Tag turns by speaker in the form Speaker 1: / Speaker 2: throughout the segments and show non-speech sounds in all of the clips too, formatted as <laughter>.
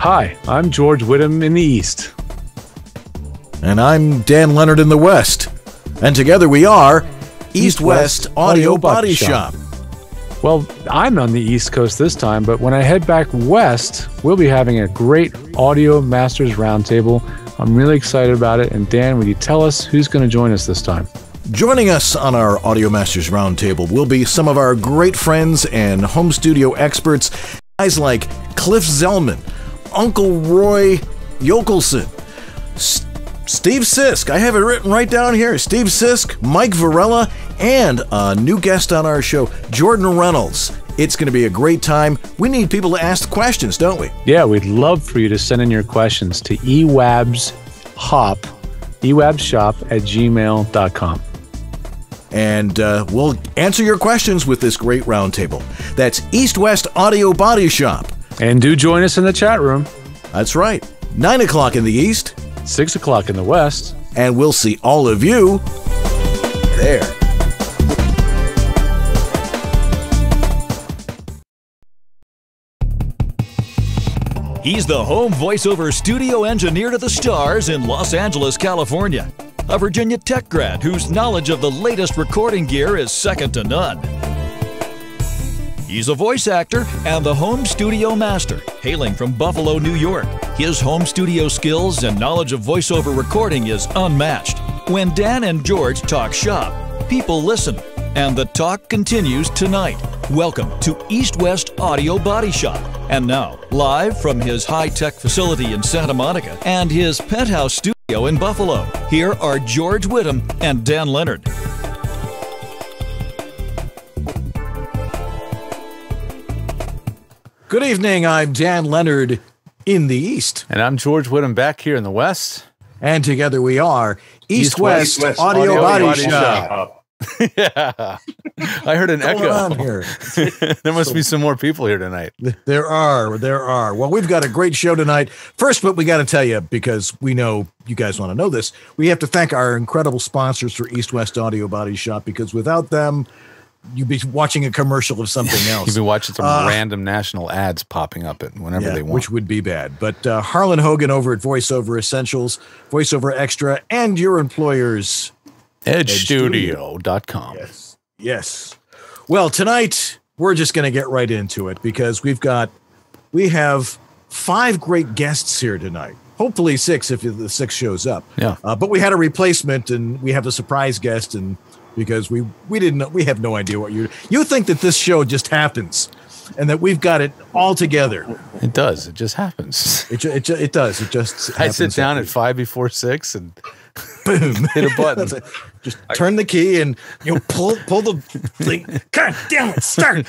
Speaker 1: Hi, I'm George Whittam in the East.
Speaker 2: And I'm Dan Lenard in the West. And together we are East West Audio Body Shop.
Speaker 1: Well, I'm on the East Coast this time, but when I head back west, we'll be having a great Audio Masters Roundtable. I'm really excited about it. And Dan, will you tell us who's going to join us this time?
Speaker 2: Joining us on our Audio Masters Roundtable will be some of our great friends and home studio experts, guys like Cliff Zellman, Uncle Roy Yokelson, S- Steve Sisk. I have it written right down here. Steve Sisk, Mike Varela, and a new guest on our show, Jordan Reynolds. It's going to be a great time. We need people to ask questions, don't we?
Speaker 1: Yeah, we'd love for you to send in your questions to ewabshop, ewabshop at gmail.com.
Speaker 2: And uh, we'll answer your questions with this great roundtable. That's East West Audio Body Shop.
Speaker 1: And do join us in the chat room.
Speaker 2: That's right. 9 o'clock in the East.
Speaker 1: 6 o'clock in the West.
Speaker 2: And we'll see all of you there.
Speaker 3: He's the home voiceover studio engineer to the stars in Los Angeles, California. A Virginia Tech grad whose knowledge of the latest recording gear is second to none. He's a voice actor and the home studio master, hailing from Buffalo, New York. His home studio skills and knowledge of voiceover recording is unmatched. When Dan and George talk shop, people listen, and the talk continues tonight. Welcome to East West Audio Body Shop. And now, live from his high tech facility in Santa Monica and his penthouse studio in Buffalo, here are George Whittam and Dan Lenard.
Speaker 2: Good evening. I'm Dan Lenard in the East.
Speaker 1: And I'm George Whittam back here in the West.
Speaker 2: And together we are East,
Speaker 1: East
Speaker 2: West,
Speaker 1: West
Speaker 2: Audio,
Speaker 1: Audio
Speaker 2: Body,
Speaker 1: Body
Speaker 2: Shop.
Speaker 1: Shop. <laughs> yeah. I heard an echo.
Speaker 2: here? <laughs>
Speaker 1: there must be some more people here tonight.
Speaker 2: There are, there are. Well, we've got a great show tonight. First, but we got to tell you because we know you guys want to know this. We have to thank our incredible sponsors for East West Audio Body Shop because without them, you'd be watching a commercial of something <laughs> else.
Speaker 1: You've been watching some
Speaker 2: Uh,
Speaker 1: random national ads popping up at whenever
Speaker 2: Yeah,
Speaker 1: they want.
Speaker 2: which would be bad. But uh, Harlan Hogan over at VoiceOver Essentials, VoiceOver Extra, and your employers.
Speaker 1: EdgeStudio.com.
Speaker 2: Yes. Yes. Well, tonight we're just going to get right into it because we've got we have five great guests here tonight. Hopefully six if the six shows up.
Speaker 1: Yeah.
Speaker 2: Uh, but we had a replacement and we have a surprise guest and because we we didn't know, we have no idea what you you think that this show just happens and that we've got it all together.
Speaker 1: It does. It just happens.
Speaker 2: It ju- it, ju- it does. It just <laughs>
Speaker 1: I sit down at five before six and <laughs>
Speaker 2: boom <laughs>
Speaker 1: hit a button.
Speaker 2: Just turn the key and you know pull pull the thing. God damn it! Start.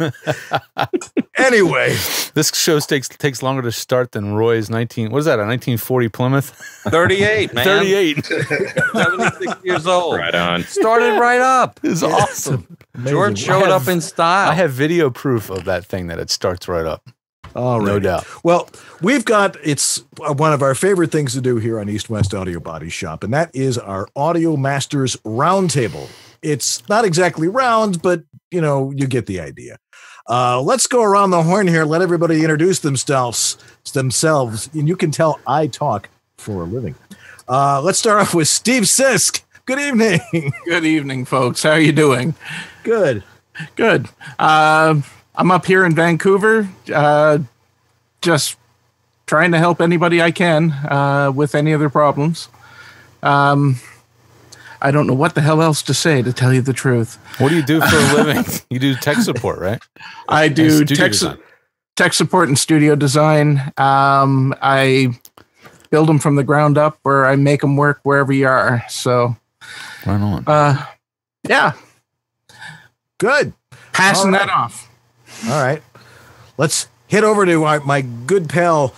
Speaker 2: <laughs> anyway,
Speaker 1: this show takes takes longer to start than Roy's nineteen. What is that? A nineteen forty Plymouth?
Speaker 4: 38, <laughs> man.
Speaker 1: Thirty eight. <laughs>
Speaker 4: 76 years old.
Speaker 5: Right on.
Speaker 4: Started right up.
Speaker 1: It's awesome.
Speaker 4: George showed
Speaker 1: have-
Speaker 4: up in style.
Speaker 1: I have video proof of that thing that it starts right up.
Speaker 2: all right.
Speaker 1: No doubt.
Speaker 2: Well, we've got it's one of our favorite things to do here on East West Audio Body Shop, and that is our Audio Masters Roundtable. It's not exactly round, but you know you get the idea. Uh, let's go around the horn here. Let everybody introduce themselves. Themselves, and you can tell I talk for a living. Uh, let's start off with Steve Sisk. Good evening. <laughs>
Speaker 6: Good evening, folks. How are you doing?
Speaker 2: Good.
Speaker 6: Good. Uh, I'm up here in Vancouver, uh, just trying to help anybody I can uh, with any of their problems. Um, I don't know what the hell else to say, to tell you the truth.
Speaker 1: What do you do for a <laughs> living? You do tech support, right?
Speaker 6: I do tech,
Speaker 1: design.
Speaker 6: tech support and studio design. Um, I build them from the ground up, or I make them work wherever you are. So,
Speaker 1: Right on.
Speaker 6: uh, yeah,
Speaker 2: Good.
Speaker 6: passing
Speaker 2: All right.
Speaker 6: that off.
Speaker 2: All right. Let's head over to our, my good pal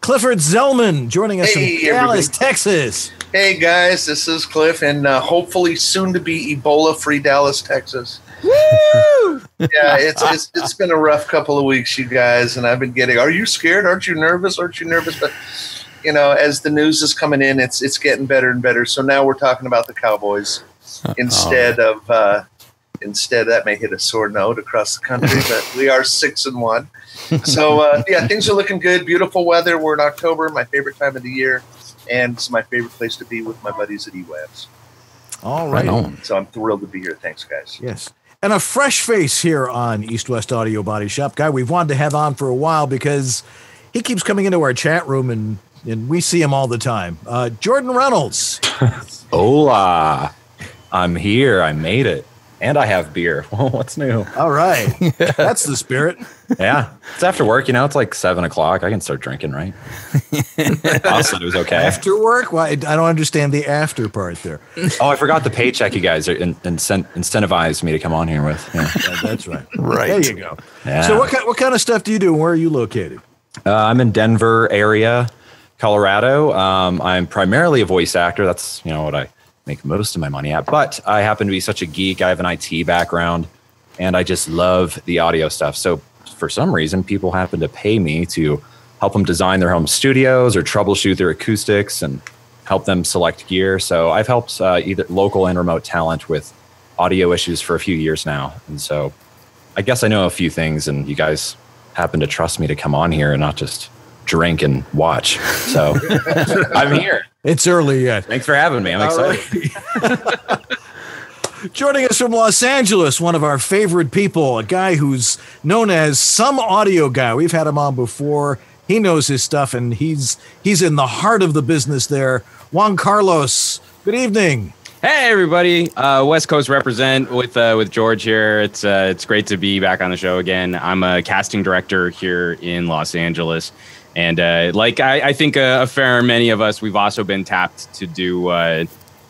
Speaker 2: Clifford Zellman joining us
Speaker 7: Hey,
Speaker 2: from Dallas,
Speaker 7: everybody.
Speaker 2: Texas.
Speaker 7: Hey guys, this is Cliff, and uh, hopefully soon to be Ebola-free Dallas, Texas.
Speaker 2: Woo! <laughs>
Speaker 7: Yeah, it's, it's it's been a rough couple of weeks, you guys, and I've been getting. Are you scared? Aren't you nervous? Aren't you nervous? But you know, as the news is coming in, it's it's getting better and better. So now we're talking about the Cowboys <laughs> instead of uh, instead, that may hit a sore note across the country, <laughs> but we are six and one. So uh, yeah, things are looking good. Beautiful weather. We're in October, my favorite time of the year, and it's my favorite place to be with my buddies at eWabs.
Speaker 2: All right.
Speaker 7: So I'm thrilled to be here. Thanks, guys.
Speaker 2: Yes. And a fresh face here on East West Audio Body Shop. Guy we've wanted to have on for a while because he keeps coming into our chat room and, and we see him all the time. Uh, Jordan Reynolds. <laughs>
Speaker 8: Hola. I'm here. I made it. And I have beer. <laughs> Well, what's new?
Speaker 2: All right. That's the spirit.
Speaker 8: Yeah. It's after work. You know, it's like seven o'clock. I can start drinking, right? <laughs> also, it was okay.
Speaker 2: After work? Well, I I don't understand the after part there.
Speaker 8: Oh, I forgot the paycheck you guys are in, incent, incentivized me to come on here with. Yeah. <laughs>
Speaker 2: Yeah, that's right.
Speaker 1: Right.
Speaker 2: There you go.
Speaker 8: Yeah.
Speaker 2: So what kind, what kind of stuff do you do and where are you located?
Speaker 8: Uh, I'm in Denver area, Colorado. Um, I'm primarily a voice actor. That's you know what I make most of my money at. But I happen to be such a geek. I have an IT background, and I just love the audio stuff. So for some reason, people happen to pay me to help them design their home studios or troubleshoot their acoustics and help them select gear. So I've helped uh, either local and remote talent with audio issues for a few years now, and so I guess I know a few things, and you guys happen to trust me to come on here and not just drink and watch. So <laughs> I'm here.
Speaker 2: It's early yet.
Speaker 8: Thanks for having me. I'm excited. <laughs>
Speaker 2: Joining us from Los Angeles, one of our favorite people, a guy who's known as some audio guy. We've had him on before. He knows his stuff and he's he's in the heart of the business there. Juan Carlos, good evening.
Speaker 5: Hey everybody, uh, West Coast represent with uh, with George here. It's uh, it's great to be back on the show again. I'm a casting director here in Los Angeles, and uh, like I, I think a, a fair many of us, we've also been tapped to do uh,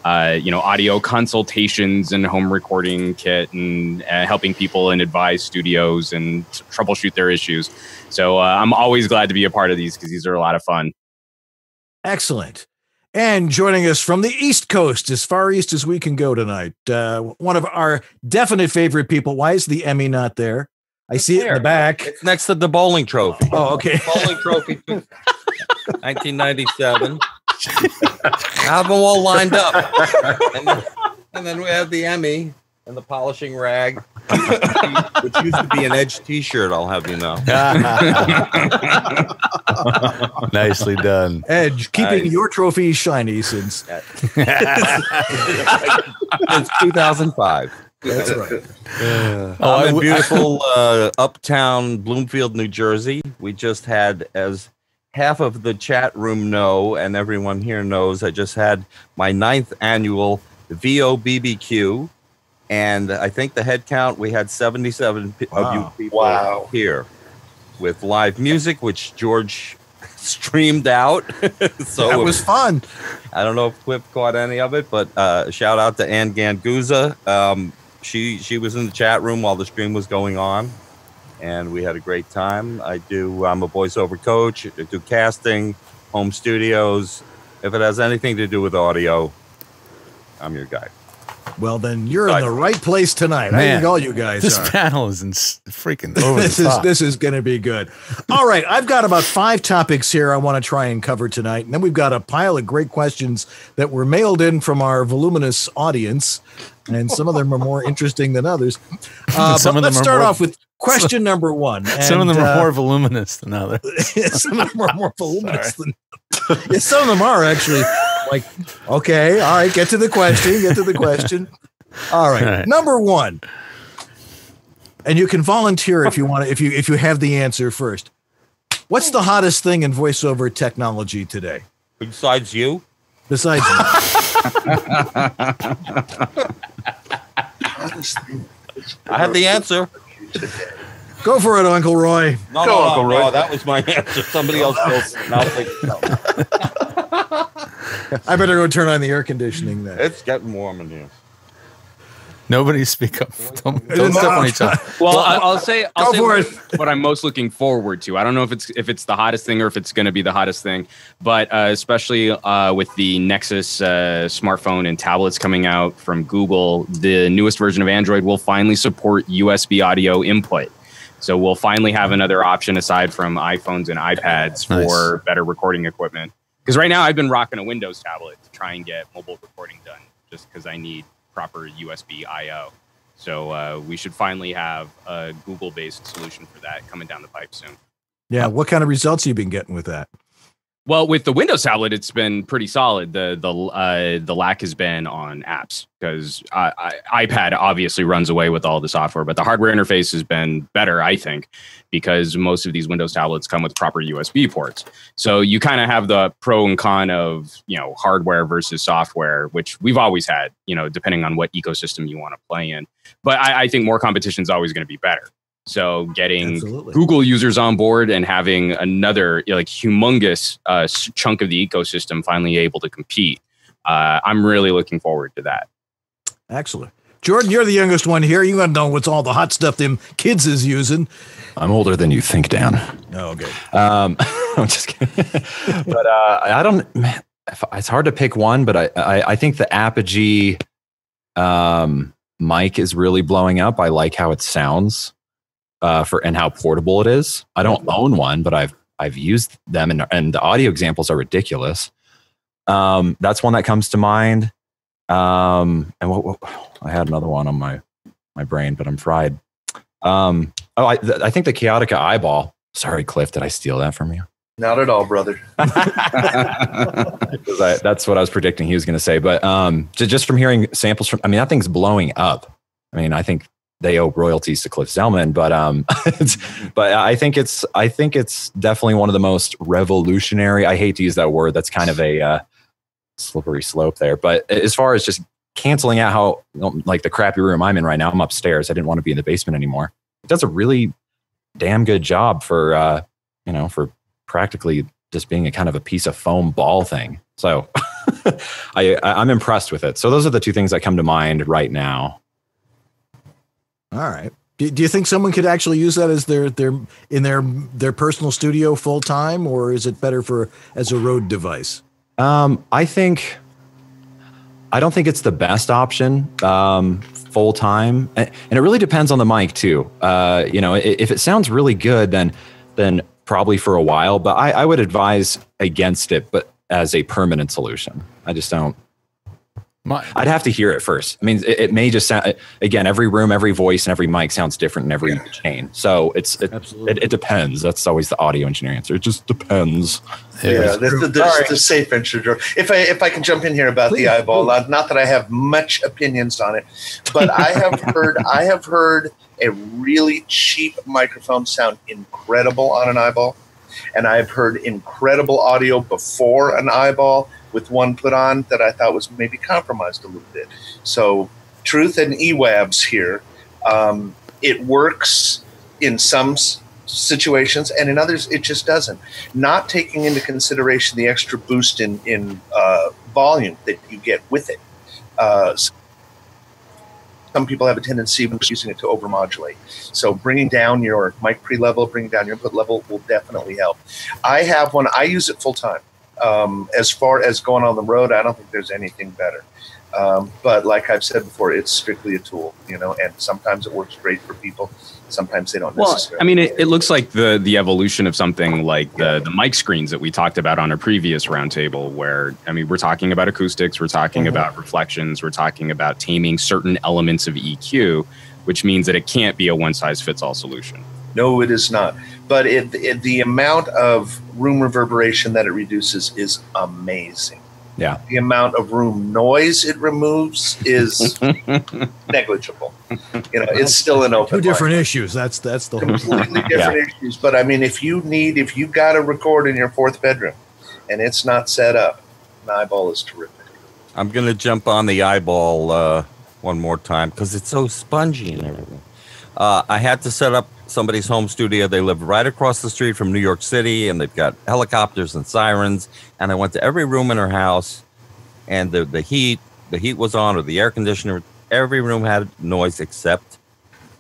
Speaker 5: uh, you know audio consultations and home recording kit and uh, helping people and advise studios and troubleshoot their issues. So uh, I'm always glad to be a part of these because these are a lot of fun.
Speaker 2: Excellent. And joining us from the East Coast, as far east as we can go tonight, uh, one of our definite favorite people. Why is the Emmy not there? I see it in the back.
Speaker 4: It's next to the bowling trophy.
Speaker 2: Oh, okay. <laughs>
Speaker 4: Bowling trophy, 1997. have them all lined up, and then, and then we have the Emmy and the polishing rag, which used to be an Edge T-shirt. I'll have you know. <laughs>
Speaker 1: Nicely done.
Speaker 2: Edge, keeping
Speaker 4: Nice.
Speaker 2: your trophy shiny since <laughs>
Speaker 4: Since 2005.
Speaker 2: That's right. <laughs>
Speaker 1: Oh, I
Speaker 4: I'm in
Speaker 1: w-
Speaker 4: beautiful <laughs> uh, uptown Bloomfield, New Jersey. We just had, as half of the chat room know, and everyone here knows, I just had my ninth annual VOBBQ. And I think the head count, we had 77 p- of you people
Speaker 7: Wow.
Speaker 4: here with live music, which George <laughs> streamed out. so
Speaker 2: that was fun.
Speaker 4: I don't know if Quip caught any of it, but uh, shout out to Ann Ganguza. Um, she she was in the chat room while the stream was going on, and we had a great time. I do. I'm a voiceover coach. I do casting, home studios. If it has anything to do with audio, I'm your guy.
Speaker 2: Well, then you're in the right place tonight. I
Speaker 1: Man,
Speaker 2: think all you guys
Speaker 1: This
Speaker 2: are.
Speaker 1: panel is in freaking <laughs> over
Speaker 2: this
Speaker 1: the
Speaker 2: is
Speaker 1: top.
Speaker 2: this is going to be good. All right, I've got about five topics here I want to try and cover tonight, and then we've got a pile of great questions that were mailed in from our voluminous audience, and some of them are more interesting than others. <laughs> Uh,
Speaker 1: Some of them
Speaker 2: let's start
Speaker 1: more-
Speaker 2: off with question number one. <laughs>
Speaker 1: Some of them are
Speaker 2: uh,
Speaker 1: more voluminous than others.
Speaker 2: some of them are more voluminous than yeah, some of them are actually like okay all right get to the question get to the question all right,
Speaker 1: All right.
Speaker 2: number one and you can volunteer if you want to if you if you have the answer first what's the hottest thing in voiceover technology today
Speaker 4: Besides you,
Speaker 2: besides me. <laughs>
Speaker 4: I have the answer.
Speaker 2: Go for it uncle roy
Speaker 4: No,
Speaker 7: Go,
Speaker 4: no,
Speaker 7: Uncle Roy.
Speaker 4: no, that was my answer. Somebody else goes. Now <laughs>
Speaker 2: i better go turn on the air conditioning then
Speaker 4: it's getting warm in here.
Speaker 1: Nobody speak up. Don't, don't step on each other. <laughs>
Speaker 5: Well, I- I'll say I'll
Speaker 2: Go
Speaker 5: say
Speaker 2: for
Speaker 5: what,
Speaker 2: it.
Speaker 5: what I'm most looking forward to. I don't know if it's if it's the hottest thing or if it's going to be the hottest thing, but uh, especially uh, with the Nexus uh, smartphone and tablets coming out from Google, the newest version of Android will finally support USB audio input. So we'll finally have another option aside from iPhones and iPads
Speaker 1: Nice.
Speaker 5: for better recording equipment. Because right now I've been rocking a Windows tablet to try and get mobile recording done, just because I need proper USB I/O. So uh, we should finally have a Google-based solution for that coming down the pipe soon.
Speaker 2: Yeah. What kind of results you been getting with that?
Speaker 5: Well, with the Windows tablet, it's been pretty solid. The the uh, the lack has been on apps because iPad obviously runs away with all the software, but the hardware interface has been better, I think, because most of these Windows tablets come with proper USB ports. So you kind of have the pro and con of you know hardware versus software, which we've always had, you know, depending on what ecosystem you want to play in. But I, I think more competition is always going to be better. So getting
Speaker 2: Absolutely.
Speaker 5: Google users on board and having another you know, like humongous uh, chunk of the ecosystem finally able to compete, uh, I'm really looking forward to that.
Speaker 2: Excellent. Jordan, you're the youngest one here. You gotta know what's all the hot stuff them kids is using.
Speaker 8: I'm older than you think, Dan.
Speaker 2: Oh, okay.
Speaker 8: Um, <laughs> I'm just kidding. <laughs> but uh, I don't. Man, it's hard to pick one, but I, I, I think the Apogee um, mic is really blowing up. I like how it sounds uh, for and how portable it is. I don't own one, but I've I've used them, and and the audio examples are ridiculous. Um, that's one that comes to mind. Um, and what, what I had another one on my my brain, but I'm fried. Um, oh, I, th- I think the Kaotica eyeball. Sorry, Cliff, did I steal that from you?
Speaker 7: Not at all, brother. <laughs> <laughs>
Speaker 8: I, that's what I was predicting he was going to say. But um, ju- just from hearing samples from, I mean, that thing's blowing up. I mean, I think they owe royalties to Cliff Zellman, but um, <laughs> but I think it's, I think it's definitely one of the most revolutionary. I hate to use that word. That's kind of a uh, slippery slope there. But as far as just canceling out how like the crappy room I'm in right now, I'm upstairs. I didn't want to be in the basement anymore. It does a really damn good job for uh, you know for practically just being a kind of a piece of foam ball thing. So <laughs> I I'm impressed with it. So those are the two things that come to mind right now.
Speaker 2: All right. Do, do you think someone could actually use that as their their in their their personal studio full time, or is it better for as a road device?
Speaker 8: Um, I think I don't think it's the best option um, full time, and, it really depends on the mic too. Uh, you know, if it sounds really good, then then probably for a while. But I, I would advise against it, but as a permanent solution. I just don't.
Speaker 1: My,
Speaker 8: I'd have to hear it first. I mean, it, it may just sound again. Every room, every voice, and every mic sounds different in every chain. So it's it, it, it depends. That's always the audio engineer answer. It just depends.
Speaker 7: Yeah, the, the, the, the safe answer, If I if I can jump in here about
Speaker 2: Please,
Speaker 7: the eyeball, not, not that I have much opinions on it, but I have <laughs> heard I have heard a really cheap microphone sound incredible on an eyeball, and I've heard incredible audio before an eyeball with one put on that I thought was maybe compromised a little bit. So, truth and eWabs here. Um, it works in some situations, and in others, it just doesn't not taking into consideration the extra boost in in uh, volume that you get with it. Uh, some people have a tendency when using it to overmodulate. So bringing down your mic pre level, bringing down your input level will definitely help. I have one. I use it full time. Um, as far as going on the road, I don't think there's anything better. Um, but like I've said before, it's strictly a tool, you know, and sometimes it works great for people. Sometimes they don't
Speaker 5: Well,
Speaker 7: necessarily.
Speaker 5: I mean, it, it looks like the the evolution of something like the the mic screens that we talked about on a previous roundtable. Where I mean, we're talking about acoustics, we're talking
Speaker 7: Mhm.
Speaker 5: about reflections, we're talking about taming certain elements of EQ, which means that it can't be a one size fits all solution.
Speaker 7: No, it is not. But it, it, the amount of room reverberation that it reduces is amazing.
Speaker 8: Yeah.
Speaker 7: The amount of room noise it removes is <laughs> negligible. You know, it's still an open
Speaker 2: Two different
Speaker 7: line.
Speaker 2: issues. That's that's the whole.
Speaker 7: completely different issues. But I mean, if you need, if you got to record in your fourth bedroom, and it's not set up, an eyeball is terrific.
Speaker 4: I'm gonna jump on the eyeball uh, one more time because it's so spongy and everything. Uh, I had to set up somebody's home studio. They live right across the street from New York City, and they've got helicopters and sirens. And I went to every room in her house, and the the heat the heat was on or the air conditioner. Every room had noise except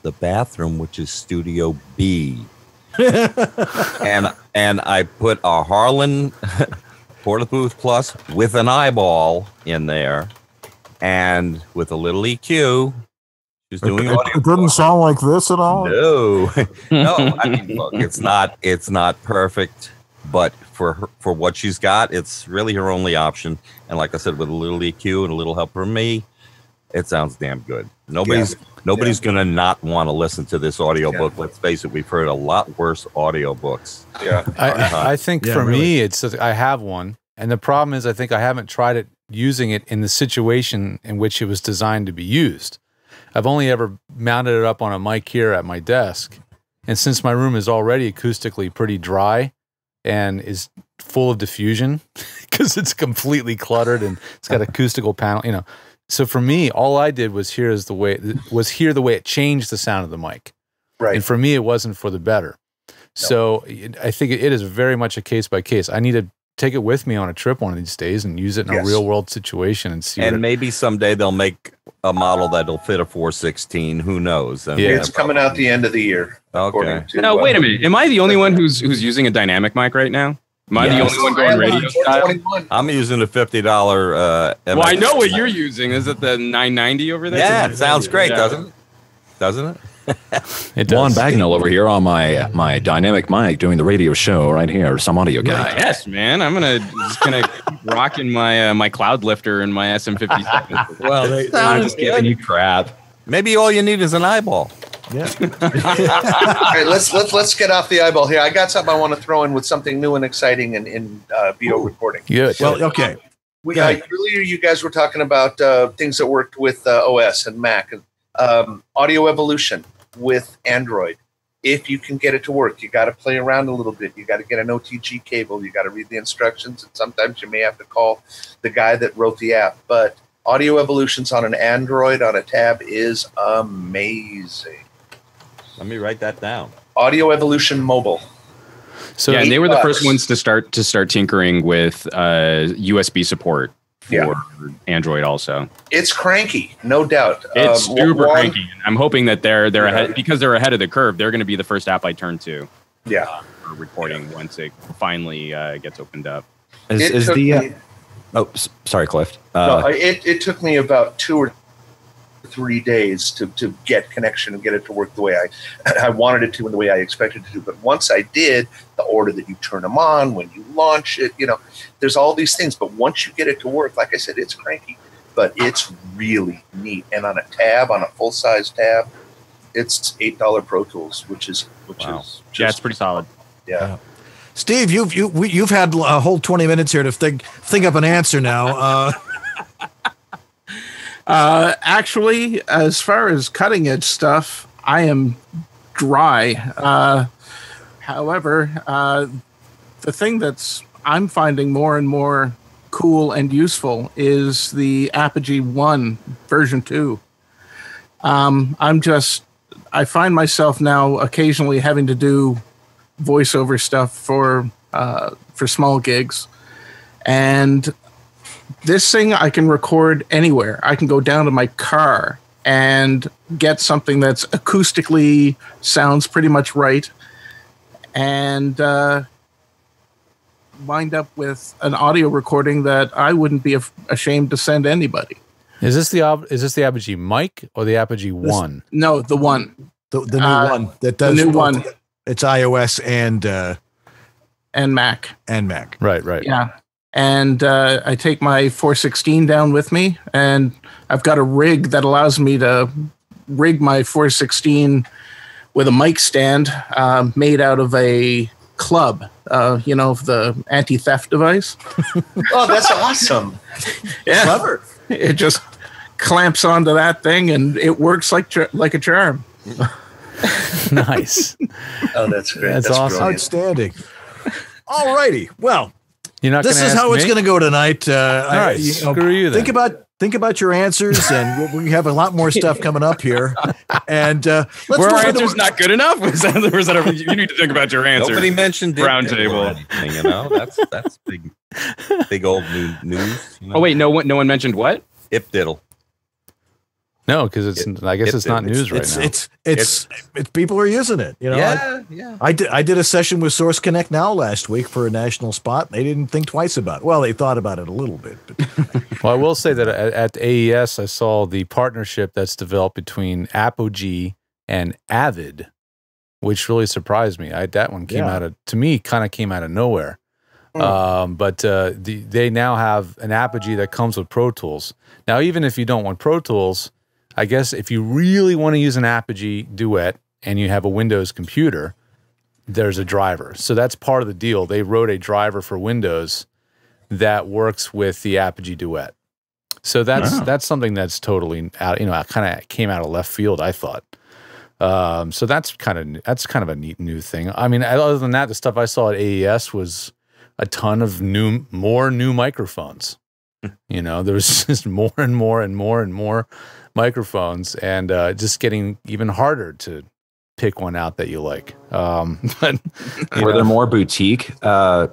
Speaker 4: the bathroom, which is Studio B. <laughs> and and I put a Harlan <laughs> Porta Booth Plus with an eyeball in there, and with a little EQ. She's doing audio.
Speaker 9: didn't sound like this at all.
Speaker 4: No, <laughs> no. I mean, look, it's not it's not perfect, but for her, for what she's got, it's really her only option. And like I said, with a little EQ and a little help from me, it sounds damn good. Nobody's Nobody's going to not want to listen to this audiobook. Let's face it, we've heard a lot worse audiobooks.
Speaker 7: Yeah.
Speaker 1: I, uh-huh. I, I think
Speaker 2: Yeah,
Speaker 1: for
Speaker 2: really.
Speaker 1: me, it's I have one, and the problem is I think I haven't tried it using it in the situation in which it was designed to be used. I've only ever mounted it up on a mic here at my desk, and since my room is already acoustically pretty dry and is full of diffusion <laughs> because it's completely cluttered and it's got acoustical panel, you know. So for me, all I did was hear is the way was hear the way it changed the sound of the mic.
Speaker 7: Right.
Speaker 1: And for me, it wasn't for the better. So I think it is very much a case by case. I need to take it with me on a trip one of these days and use it in
Speaker 7: Yes.
Speaker 1: a real world situation and see.
Speaker 4: And
Speaker 1: what it,
Speaker 4: maybe someday they'll make a model that'll fit a 416. Who knows? And
Speaker 1: Yeah.
Speaker 7: It's coming out the end of the year.
Speaker 4: Okay.
Speaker 7: to,
Speaker 5: Now,
Speaker 7: uh,
Speaker 5: wait a minute. Am I the only one who's who's using a dynamic mic right now? Am I
Speaker 4: yes.
Speaker 5: the only one going radio style?
Speaker 4: I'm using a $50 uh,
Speaker 5: Well, I know what you're using. Is it the 990 over there?
Speaker 4: Yeah, it sounds great,
Speaker 5: Yeah.
Speaker 4: doesn't it? Doesn't it? <laughs>
Speaker 1: it
Speaker 8: Juan
Speaker 1: does.
Speaker 8: Bagnell over here on my my dynamic mic doing the radio show right here. Some audio guy.
Speaker 5: Yes, man. I'm gonna just gonna <laughs> keep rocking my uh, my Cloudlifter and my SM57. <laughs>
Speaker 4: Well, they,
Speaker 8: I'm just giving you crap.
Speaker 4: maybe all you need is an eyeball.
Speaker 2: Yeah.
Speaker 7: All right, let's let's let's get off the eyeball here. I got something I want to throw in with something new and exciting in in uh, VO recording.
Speaker 1: Good.
Speaker 2: Well, okay.
Speaker 7: We,
Speaker 2: Go
Speaker 7: uh, earlier, you guys were talking about uh, things that worked with uh, OS and Mac and um, Audio Evolution with Android. If you can get it to work, you got to play around a little bit. You got to get an OTG cable. You got to read the instructions, and sometimes you may have to call the guy that wrote the app. But Audio Evolutions on an Android on a tab is amazing.
Speaker 4: Let me write that down.
Speaker 7: Audio Evolution Mobile.
Speaker 1: so
Speaker 5: yeah, and they were the first ones to start to start tinkering with uh, USB support for
Speaker 7: Yeah.
Speaker 5: Android. Also,
Speaker 7: It's cranky, no doubt.
Speaker 5: it's
Speaker 7: Um,
Speaker 5: super
Speaker 7: one-
Speaker 5: cranky. I'm hoping that they're they're
Speaker 7: Yeah.
Speaker 5: ahead because they're ahead of the curve. They're going to be the first app I turn to
Speaker 7: Yeah.
Speaker 5: for recording once it finally uh, gets opened up.
Speaker 8: Is,
Speaker 7: It
Speaker 8: is
Speaker 7: took
Speaker 8: the uh,
Speaker 7: me-
Speaker 8: oh sorry, Cliff.
Speaker 7: No,
Speaker 8: Uh,
Speaker 7: I- it, it took me about two or three days to, to get connection and get it to work the way I <clears throat> I wanted it to and the way I expected it to. But once I did, the order that you turn them on, when you launch it, you know, there's all these things. But once you get it to work, like I said, it's cranky, but it's really neat. And on a tab, on a full size tab, it's eight dollar Pro Tools, which is which
Speaker 4: Wow.
Speaker 7: is
Speaker 5: yeah, it's
Speaker 7: just
Speaker 5: pretty solid.
Speaker 7: yeah.
Speaker 2: Steve, you've you, we- you've had a whole twenty minutes here to think think up an answer now. Uh, <laughs>
Speaker 6: Uh, actually, as far as cutting edge stuff, I am dry. Uh, however, uh, the thing that's I'm finding more and more cool and useful is the Apogee One version two. Um, I'm just I find myself now occasionally having to do voiceover stuff for uh, for small gigs, and this thing I can record anywhere. I can go down to my car and get something that's acoustically sounds pretty much right, and uh, wind up with an audio recording that I wouldn't be af- ashamed to send anybody.
Speaker 1: is this the Ab- is this the Apogee mic or the Apogee One?
Speaker 6: No, the one
Speaker 2: the, the new
Speaker 6: Uh,
Speaker 2: one that
Speaker 6: the new one.
Speaker 2: It's iOS and uh,
Speaker 6: and Mac.
Speaker 2: and Mac.
Speaker 1: Right, right.
Speaker 6: Yeah. And uh, I take my 416 down with me, and I've got a rig that allows me to rig my 416 with a mic stand uh, made out of a club, uh, you know, the anti theft device. <laughs>
Speaker 7: Oh, that's awesome.
Speaker 6: Yeah.
Speaker 7: Clever.
Speaker 6: It just clamps onto that thing, and it works like char- like a charm. <laughs>
Speaker 1: nice.
Speaker 7: Oh, that's great.
Speaker 1: That's awesome.
Speaker 7: brilliant.
Speaker 2: Outstanding. All righty. Well,
Speaker 1: You're not.
Speaker 2: this
Speaker 1: gonna
Speaker 2: is
Speaker 1: ask
Speaker 2: how it's going to go tonight. Uh,
Speaker 1: All right, screw you then.
Speaker 2: Think about think about your answers, and we we have a lot more stuff coming up here. And uh, let's
Speaker 5: Were our
Speaker 2: on to-
Speaker 5: not good enough? <laughs> Was that, was that a, you need to think about your answer.
Speaker 4: Nobody mentioned it
Speaker 5: Round table.
Speaker 4: anything, you know. That's that's big, big old new news. You know?
Speaker 5: Oh wait, no one no one mentioned what?
Speaker 4: Ip diddle.
Speaker 1: No, because it's. I guess
Speaker 4: it-
Speaker 1: it's not
Speaker 4: it's-
Speaker 1: news right
Speaker 2: it's,
Speaker 1: now.
Speaker 2: it's it's it's people are using it. You know. I-
Speaker 4: yeah, yeah.
Speaker 2: I did. I did a session with Source Connect now last week for a national spot. They didn't think twice about it. Well, they thought about it a little bit, but <laughs>
Speaker 1: Well, I will say that at, at AES, I saw the partnership that's developed between Apogee and Avid, which really surprised me. I, that one came
Speaker 2: Yeah.
Speaker 1: out of, to me, kind of came out of nowhere. Um, but uh, the, they now have an Apogee that comes with Pro Tools. Now, even if you don't want Pro Tools, I guess if you really want to use an Apogee Duet and you have a Windows computer, there's a driver. So that's part of the deal. They wrote a driver for Windows that works with the Apogee Duet. So that's
Speaker 10: Wow.
Speaker 1: that's something that's totally out. You know, kind of came out of left field. I thought. Um, so that's kind of that's kind of a neat new thing. I mean, other than that, the stuff I saw at AES was a ton of new, more new microphones. you know, there was <laughs> just more and more and more and more microphones, and uh, just getting even harder to pick one out that you like. Um, <laughs> but you
Speaker 10: Were
Speaker 1: know,
Speaker 10: there more boutique, uh,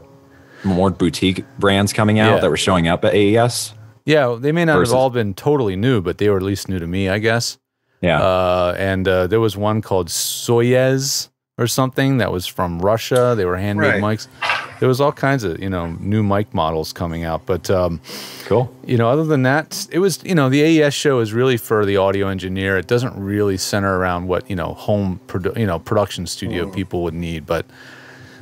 Speaker 10: more boutique brands coming out
Speaker 1: Yeah.
Speaker 10: that were showing up at AES?
Speaker 1: Yeah, they may not
Speaker 10: versus-
Speaker 1: have all been totally new, but they were at least new to me, I guess.
Speaker 10: Yeah.
Speaker 1: Uh, and uh, there was one called Soyuz or something that was from Russia. They were handmade
Speaker 7: Right.
Speaker 1: mics. There was all kinds of you know new mic models coming out, but um,
Speaker 10: cool.
Speaker 1: You know, other than that, it was you know the AES show is really for the audio engineer. It doesn't really center around what you know home produ- you know production studio
Speaker 7: Mm.
Speaker 1: people would need, but.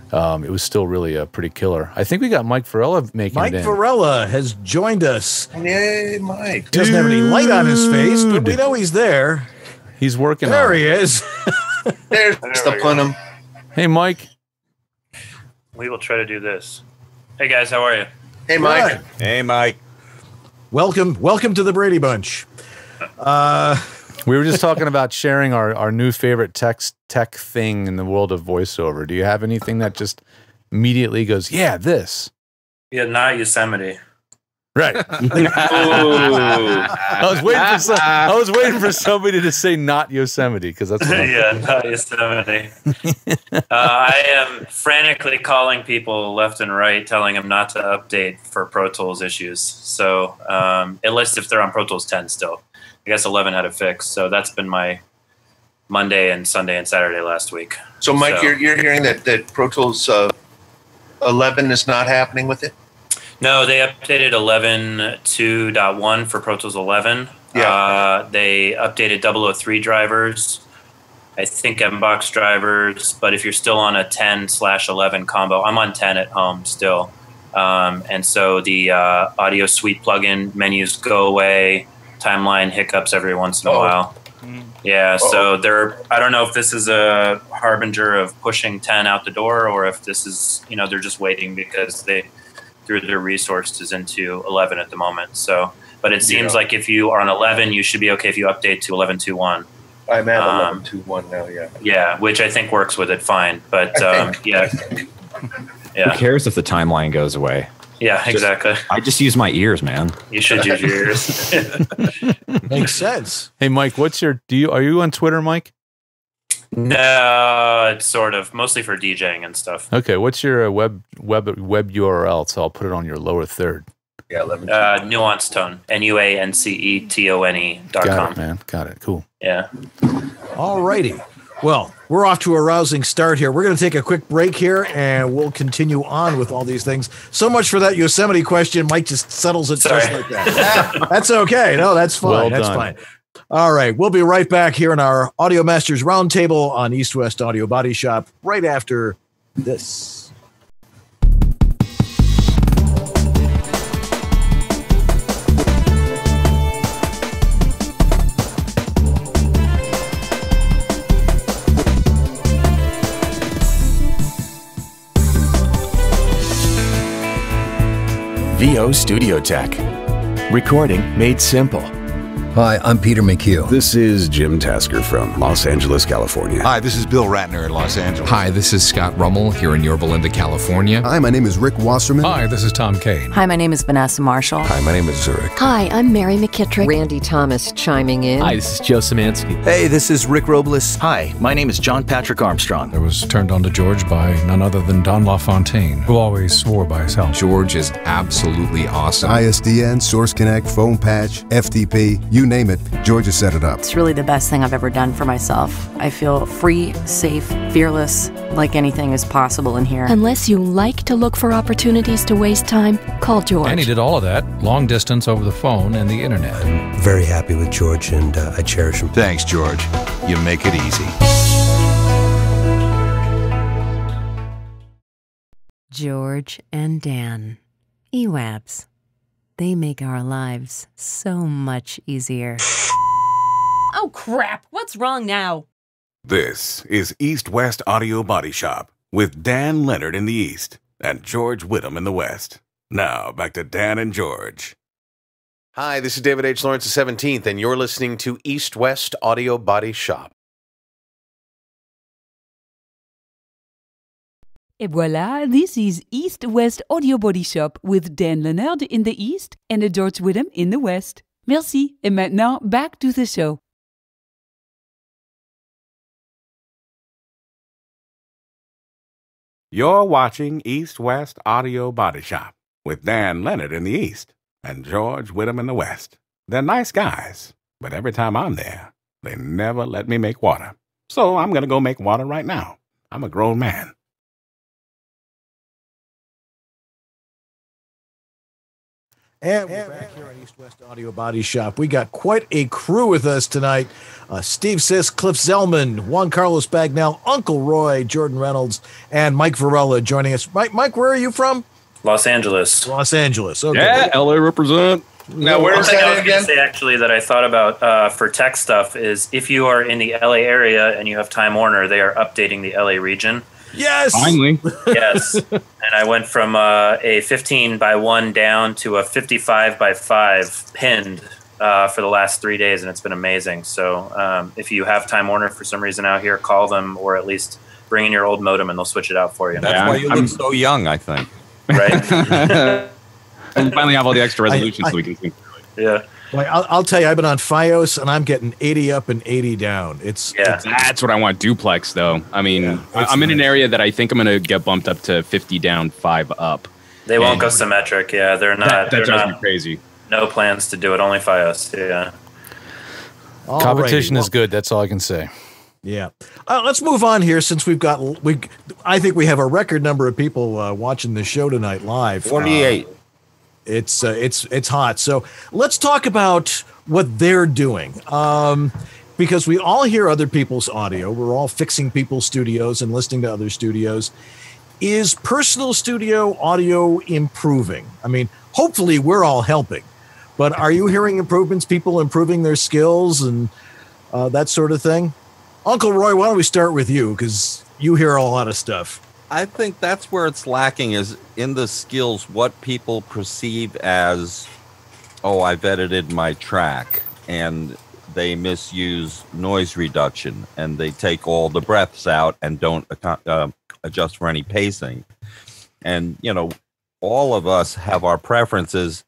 Speaker 1: Um, it was still really a pretty killer. I think we got Mike Varela making
Speaker 2: Mike
Speaker 1: it in.
Speaker 2: Varela has joined us.
Speaker 7: Yay, Mike.
Speaker 2: Doesn't have any light on his face, but we know he's there.
Speaker 1: He's working
Speaker 2: There
Speaker 1: on
Speaker 2: he is.
Speaker 7: There's the plenum.
Speaker 1: Hey, Mike.
Speaker 11: We will try to do this. Hey guys, how are you?
Speaker 7: Hey, Mike.
Speaker 12: Hey, Mike.
Speaker 2: Welcome, welcome to the Brady Bunch. Uh,
Speaker 1: We were just talking about sharing our, our new favorite tech tech thing in the world of voiceover. Do you have anything that just immediately goes, yeah, this?
Speaker 11: Yeah, not Yosemite.
Speaker 1: Right. <laughs> I was waiting for some, I was waiting for somebody to say not Yosemite because that's what <laughs> I'm-
Speaker 11: yeah, not Yosemite. uh, I am frantically calling people left and right, telling them not to update for Pro Tools issues. So, um, at least if they're on Pro Tools 10 still. I guess 11 had a fix. So that's been my Monday and Sunday and Saturday last week.
Speaker 7: So, Mike,
Speaker 11: So-
Speaker 7: you're, you're hearing that, that Pro Tools uh, 11 is not happening with it?
Speaker 11: No, they updated 11.2.1 for Pro Tools 11.
Speaker 7: Yeah.
Speaker 11: Uh, they updated 003 drivers. I think MBox drivers, but if you're still on a 10 slash 11 combo, I'm on 10 at home still. Um, and so the uh, audio suite plugin menus go away, timeline hiccups every once in a
Speaker 7: Oh.
Speaker 11: while. Yeah, so they're. I don't know if this is a harbinger of pushing ten out the door, or if this is, you know, they're just waiting because they threw their resources into eleven at the moment. So, but it seems
Speaker 7: Yeah.
Speaker 11: like if you are on eleven, you should be okay if you update to eleven two one.
Speaker 7: I'm at
Speaker 11: Um,
Speaker 7: 11.2.1 now, yeah.
Speaker 11: Yeah, which I think works with it fine. But
Speaker 7: I
Speaker 11: um,
Speaker 7: think.
Speaker 11: yeah,
Speaker 10: Who cares if the timeline goes away?
Speaker 11: yeah, exactly.
Speaker 10: I just use my ears, man.
Speaker 11: You should use your ears. <laughs> <laughs>
Speaker 2: makes sense.
Speaker 1: Hey, Mike, what's your, do you, are you on Twitter, Mike?
Speaker 11: No, it's sort of mostly for DJing and stuff.
Speaker 1: Okay. What's your uh, web, web, web URL? So I'll put it on your lower third.
Speaker 7: Yeah, 11.
Speaker 11: Uh, nuance tone, N U A N C E T O N E dot
Speaker 1: Got
Speaker 11: com.
Speaker 1: it, man. Got it. Cool.
Speaker 11: Yeah.
Speaker 2: All righty. Well, we're off to a rousing start here. We're going to take a quick break here and we'll continue on with all these things. So much for that Yosemite question. Mike just settles it just like that. that's okay. No, that's fine.
Speaker 1: Well
Speaker 2: that's
Speaker 1: done.
Speaker 2: fine. All right. We'll be right back here in our Audio Masters Roundtable on East West Audio Body Shop right after this.
Speaker 13: VO Studio Tech. Recording made simple.
Speaker 14: Hi, I'm Peter McHugh.
Speaker 15: This is Jim Tasker from Los Angeles, California.
Speaker 16: Hi, this is Bill Ratner in Los Angeles.
Speaker 17: Hi, this is Scott Rummel here in Yorba Linda, California.
Speaker 18: Hi, my name is Rick Wasserman.
Speaker 17: Hi, this is Tom Kane.
Speaker 19: Hi, my name is Vanessa Marshall.
Speaker 15: Hi, my name is Zurich.
Speaker 20: Hi, I'm Mary McKittrick.
Speaker 21: Randy Thomas chiming in.
Speaker 22: Hi, this is Joe Samansky.
Speaker 23: Hey, this is Rick Robles.
Speaker 24: Hi, my name is John Patrick Armstrong.
Speaker 25: I was turned on to George by none other than Don LaFontaine, who always swore by his help.
Speaker 17: George is absolutely awesome.
Speaker 18: ISDN, Source Connect, Phone Patch, FTP, you name it, George has set it up.
Speaker 19: It's really the best thing I've ever done for myself. I feel free, safe, fearless, like anything is possible in here.
Speaker 20: Unless you like to look for opportunities to waste time, call George.
Speaker 25: And he did all of that long distance over the phone and the internet.
Speaker 26: I'm very happy with George and uh, I cherish him.
Speaker 16: Thanks, George. You make it easy.
Speaker 27: George and Dan. EWABs. They make our lives so much easier.
Speaker 28: Oh, crap. What's wrong now?
Speaker 15: This is East West Audio Body Shop with Dan Lenard in the East and George Whittam in the West. Now, back to Dan and George.
Speaker 29: Hi, this is David H. Lawrence the 17th, and you're listening to East West Audio Body Shop.
Speaker 30: Et voilà, this is East West Audio Body Shop with Dan Lenard in the East and George Whittam in the West. Merci. Et maintenant, back to the show.
Speaker 15: You're watching East West Audio Body Shop with Dan Lenard in the East and George Whittam in the West. They're nice guys, but every time I'm there, they never let me make water. So I'm going to go make water right now. I'm a grown man.
Speaker 2: And we're back here on East West Audio Body Shop. We got quite a crew with us tonight. Uh, Steve Sisk, Cliff Zellman, Juan Carlos Bagnell, Uncle Roy, Jordan Reynolds, and Mike Varela joining us. Mike, Mike, where are you from?
Speaker 11: Los Angeles.
Speaker 2: Los Angeles. Okay.
Speaker 5: Yeah, LA represent.
Speaker 7: Now, where
Speaker 11: One I
Speaker 7: that
Speaker 11: was gonna
Speaker 7: again?
Speaker 11: say actually that I thought about uh, for tech stuff is if you are in the LA area and you have Time Warner, they are updating the LA region.
Speaker 2: Yes.
Speaker 5: Finally.
Speaker 11: Yes, <laughs> and I went from uh, a 15 by one down to a 55 by five pinned uh, for the last three days, and it's been amazing. So um, if you have Time Warner for some reason out here, call them or at least bring in your old modem and they'll switch it out for you.
Speaker 4: That's why you look so young, I think.
Speaker 11: right. <laughs> <laughs>
Speaker 5: and finally have all the extra resolution
Speaker 2: I-
Speaker 5: so we can see.
Speaker 11: Yeah.
Speaker 2: Like, I'll, I'll tell you, I've been on FiOS and I'm getting 80 up and 80 down. It's
Speaker 11: Yeah.
Speaker 5: That's what I want. Duplex, though. I mean, I-
Speaker 2: that's
Speaker 5: I'm in an area that I think I'm going to get bumped up to 50 down, five up.
Speaker 11: They won't
Speaker 5: And
Speaker 11: go symmetric. Yeah, they're not.
Speaker 5: That, that
Speaker 11: they're
Speaker 5: drives
Speaker 11: not.
Speaker 5: me crazy.
Speaker 11: No plans to do it. Only FiOS. Yeah.
Speaker 2: Alrighty,
Speaker 1: Competition
Speaker 2: well-
Speaker 1: is good. That's all I can say.
Speaker 2: Yeah. Uh, let's move on here since we've got we. I think we have a record number of people uh, watching the show tonight live.
Speaker 4: 48.
Speaker 2: Uh, it's uh, it's it's hot. So let's talk about what they're doing. Um, because we all hear other people's audio. We're all fixing people's studios and listening to other studios. Is personal studio audio improving? I mean, hopefully we're all helping. But are you hearing improvements? People improving their skills and uh, that sort of thing. Uncle Roy, why don't we start with you because you hear a lot of stuff.
Speaker 4: I think that's where it's lacking is in the skills what people perceive as oh I've edited my track and they misuse noise reduction and they take all the breaths out and don't uh, adjust for any pacing. And you know all of us have our preferences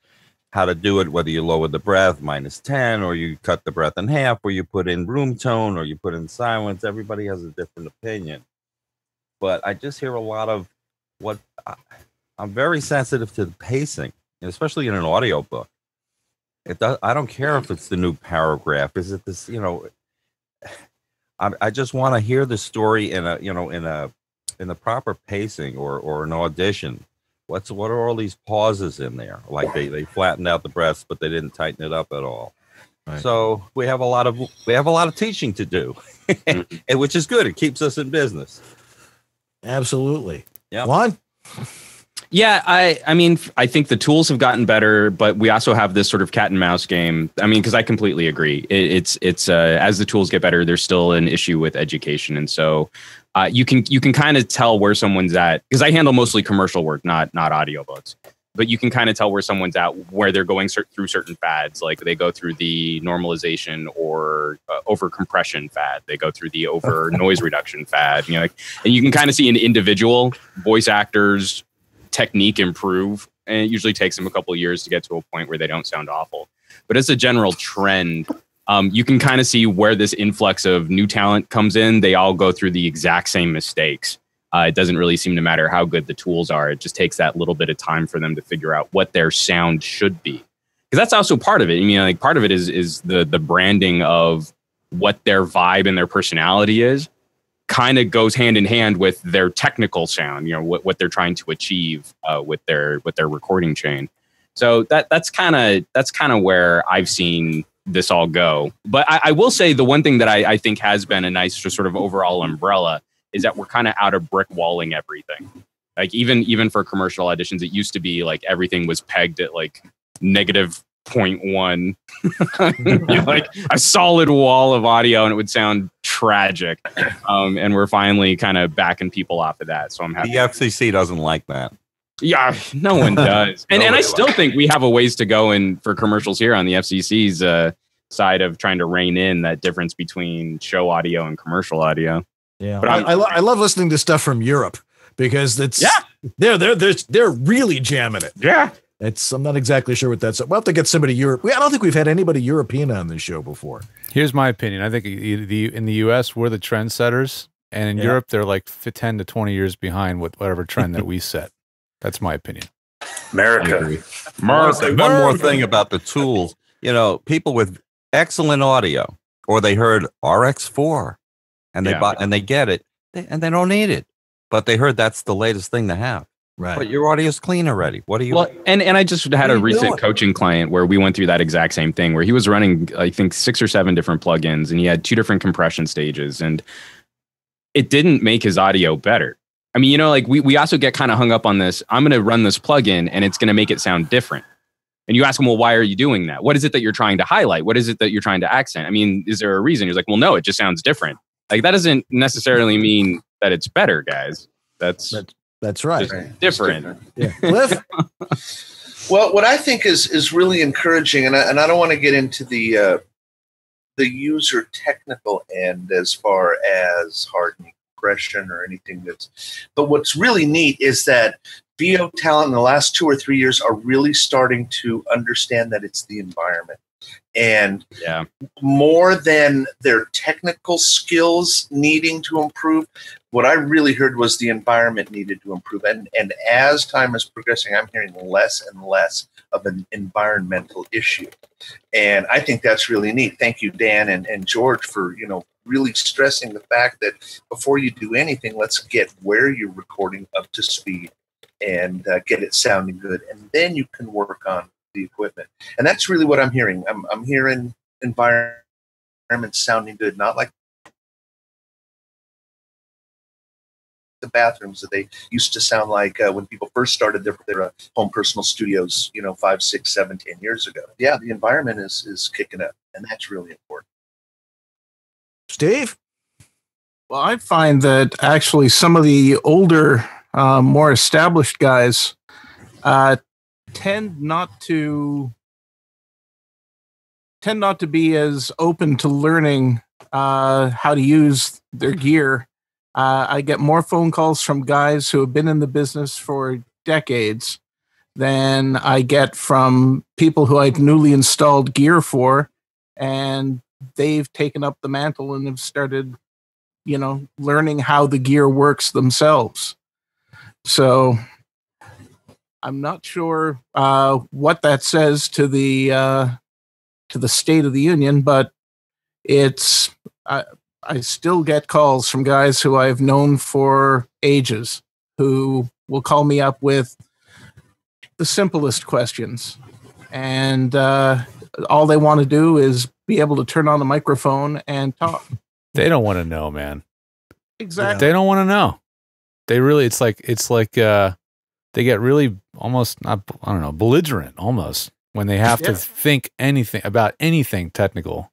Speaker 4: how to do it whether you lower the breath minus 10 or you cut the breath in half or you put in room tone or you put in silence everybody has a different opinion but I just hear a lot of what I, I'm very sensitive to the pacing, especially in an audio book. It does. I don't care if it's the new paragraph. Is it this? You know, <sighs> I, I just want to hear the story in a you know in a in the proper pacing or or an audition. What's what are all these pauses in there? Like they they flattened out the breaths, but they didn't tighten it up at all. So we have a lot of we have a lot of teaching to do, <laughs> mm-hmm. which is good. It keeps us in business.
Speaker 2: Absolutely.
Speaker 4: Yeah.
Speaker 2: Juan?
Speaker 5: Yeah, I I mean I think the tools have gotten better, but we also have this sort of cat and mouse game. I mean, because I completely agree. It, it's it's uh, as the tools get better, there's still an issue with education, and so uh, you can you can kind of tell where someone's at because I handle mostly commercial work, not not audiobooks. But you can kind of tell where someone's at, where they're going cer- through certain fads. Like they go through the normalization or uh, over compression fad. They go through the over <laughs> noise reduction fad. You know, like, and you can kind of see an individual voice actors technique improve and it usually takes them a couple of years to get to a point where they don't sound awful but as a general trend um, you can kind of see where this influx of new talent comes in they all go through the exact same mistakes uh, it doesn't really seem to matter how good the tools are. It just takes that little bit of time for them to figure out what their sound should be. Because that's also part of it. I mean like part of it is is the the branding of what their vibe and their personality is kind of goes hand in hand with their technical sound you know what, what they're trying to achieve uh, with their with their recording chain. So that that's kind of that's kind of where i've seen this all go. But I, I will say the one thing that I, I think has been a nice just sort of overall umbrella is that we're kind of out of brick walling everything. Like even even for commercial auditions it used to be like everything was pegged at like negative 0.1 <laughs> like a solid wall of audio and it would sound tragic. Um, and we're finally kind of backing people off of that so i'm happy.
Speaker 4: The FCC doesn't like that.
Speaker 5: yeah no one <laughs> does. And, and i still think we have a ways to go in for commercials here on the fcc's uh, side of trying to rein in that difference between show audio and commercial audio
Speaker 2: Yeah,
Speaker 5: but
Speaker 2: I,
Speaker 5: I'm-
Speaker 2: I, lo- I love listening to stuff from Europe because it's yeah they're they're they're they're really jamming it.
Speaker 5: Yeah,
Speaker 2: it's I'm not exactly sure what that's. We'll have to get somebody Europe. I don't think we've had anybody European on this show before.
Speaker 1: Here's my opinion. I think the, the in the U.S. we're the trendsetters, and in
Speaker 2: Yeah.
Speaker 1: Europe they're like ten to twenty years behind with whatever trend that <laughs> we set. That's my opinion.
Speaker 11: America.
Speaker 4: I wanna One more thing about the tools. You know, people with excellent audio, or they heard RX4, and they
Speaker 5: Yeah.
Speaker 4: bought and they get it, they, and they don't need it, but they heard that's the latest thing to have.
Speaker 2: Right.
Speaker 4: But your audio's clean already. What do you?
Speaker 5: Well, and and I just had a recent
Speaker 4: doing?
Speaker 5: coaching client where we went through that exact same thing where he was running I think six or seven different plugins and he had two different compression stages and it didn't make his audio better. I mean, you know, like we we also get kind of hung up on this. I'm going to run this plugin and it's going to make it sound different. And you ask him, well, why are you doing that? What is it that you're trying to highlight? What is it that you're trying to accent? I mean, is there a reason? He's like, well, no, it just sounds different. Like that doesn't necessarily mean that it's better, guys. That's
Speaker 2: that's right.
Speaker 5: just different.
Speaker 2: Yeah, Cliff. <laughs>
Speaker 7: Well, what I think is is really encouraging, and I, and I don't want to get into the uh, the user technical end as far as hardening compression or anything that's. But what's really neat is that VO talent in the last two or three years are really starting to understand that it's the environment, and
Speaker 5: yeah,
Speaker 7: more than their technical skills needing to improve, what I really heard was the environment needed to improve. And and as time is progressing, I'm hearing less and less of an environmental issue. And I think that's really neat. Thank you, Dan and, and George, for you know really stressing the fact that before you do anything, let's get where you're recording up to speed and uh, get it sounding good, and then you can work on the equipment. And that's really what I'm hearing. I'm I'm hearing environment sounding good, not like the bathrooms that they used to sound like uh, when people first started their, their uh, home personal studios, you know, five, six, seven, ten years ago. Yeah, the environment is is kicking up, and that's really important.
Speaker 2: Steve?
Speaker 6: Well, I find that actually some of the older, uh, more established guys uh, tend not to tend not to be as open to learning uh, how to use their gear. Uh, I get more phone calls from guys who have been in the business for decades than I get from people who I've newly installed gear for, and they've taken up the mantle and have started you know, learning how the gear works themselves. So I'm not sure uh, what that says to the uh, to the state of the union, but it's I, I still get calls from guys who I've known for ages who will call me up with the simplest questions, and uh, all they want to do is be able to turn on the microphone and talk.
Speaker 1: They don't want to know, man.
Speaker 6: Exactly.
Speaker 1: They don't want to know. They really, it's like, it's like, uh, they get really almost not, I don't know, belligerent almost when they have to think anything about anything technical,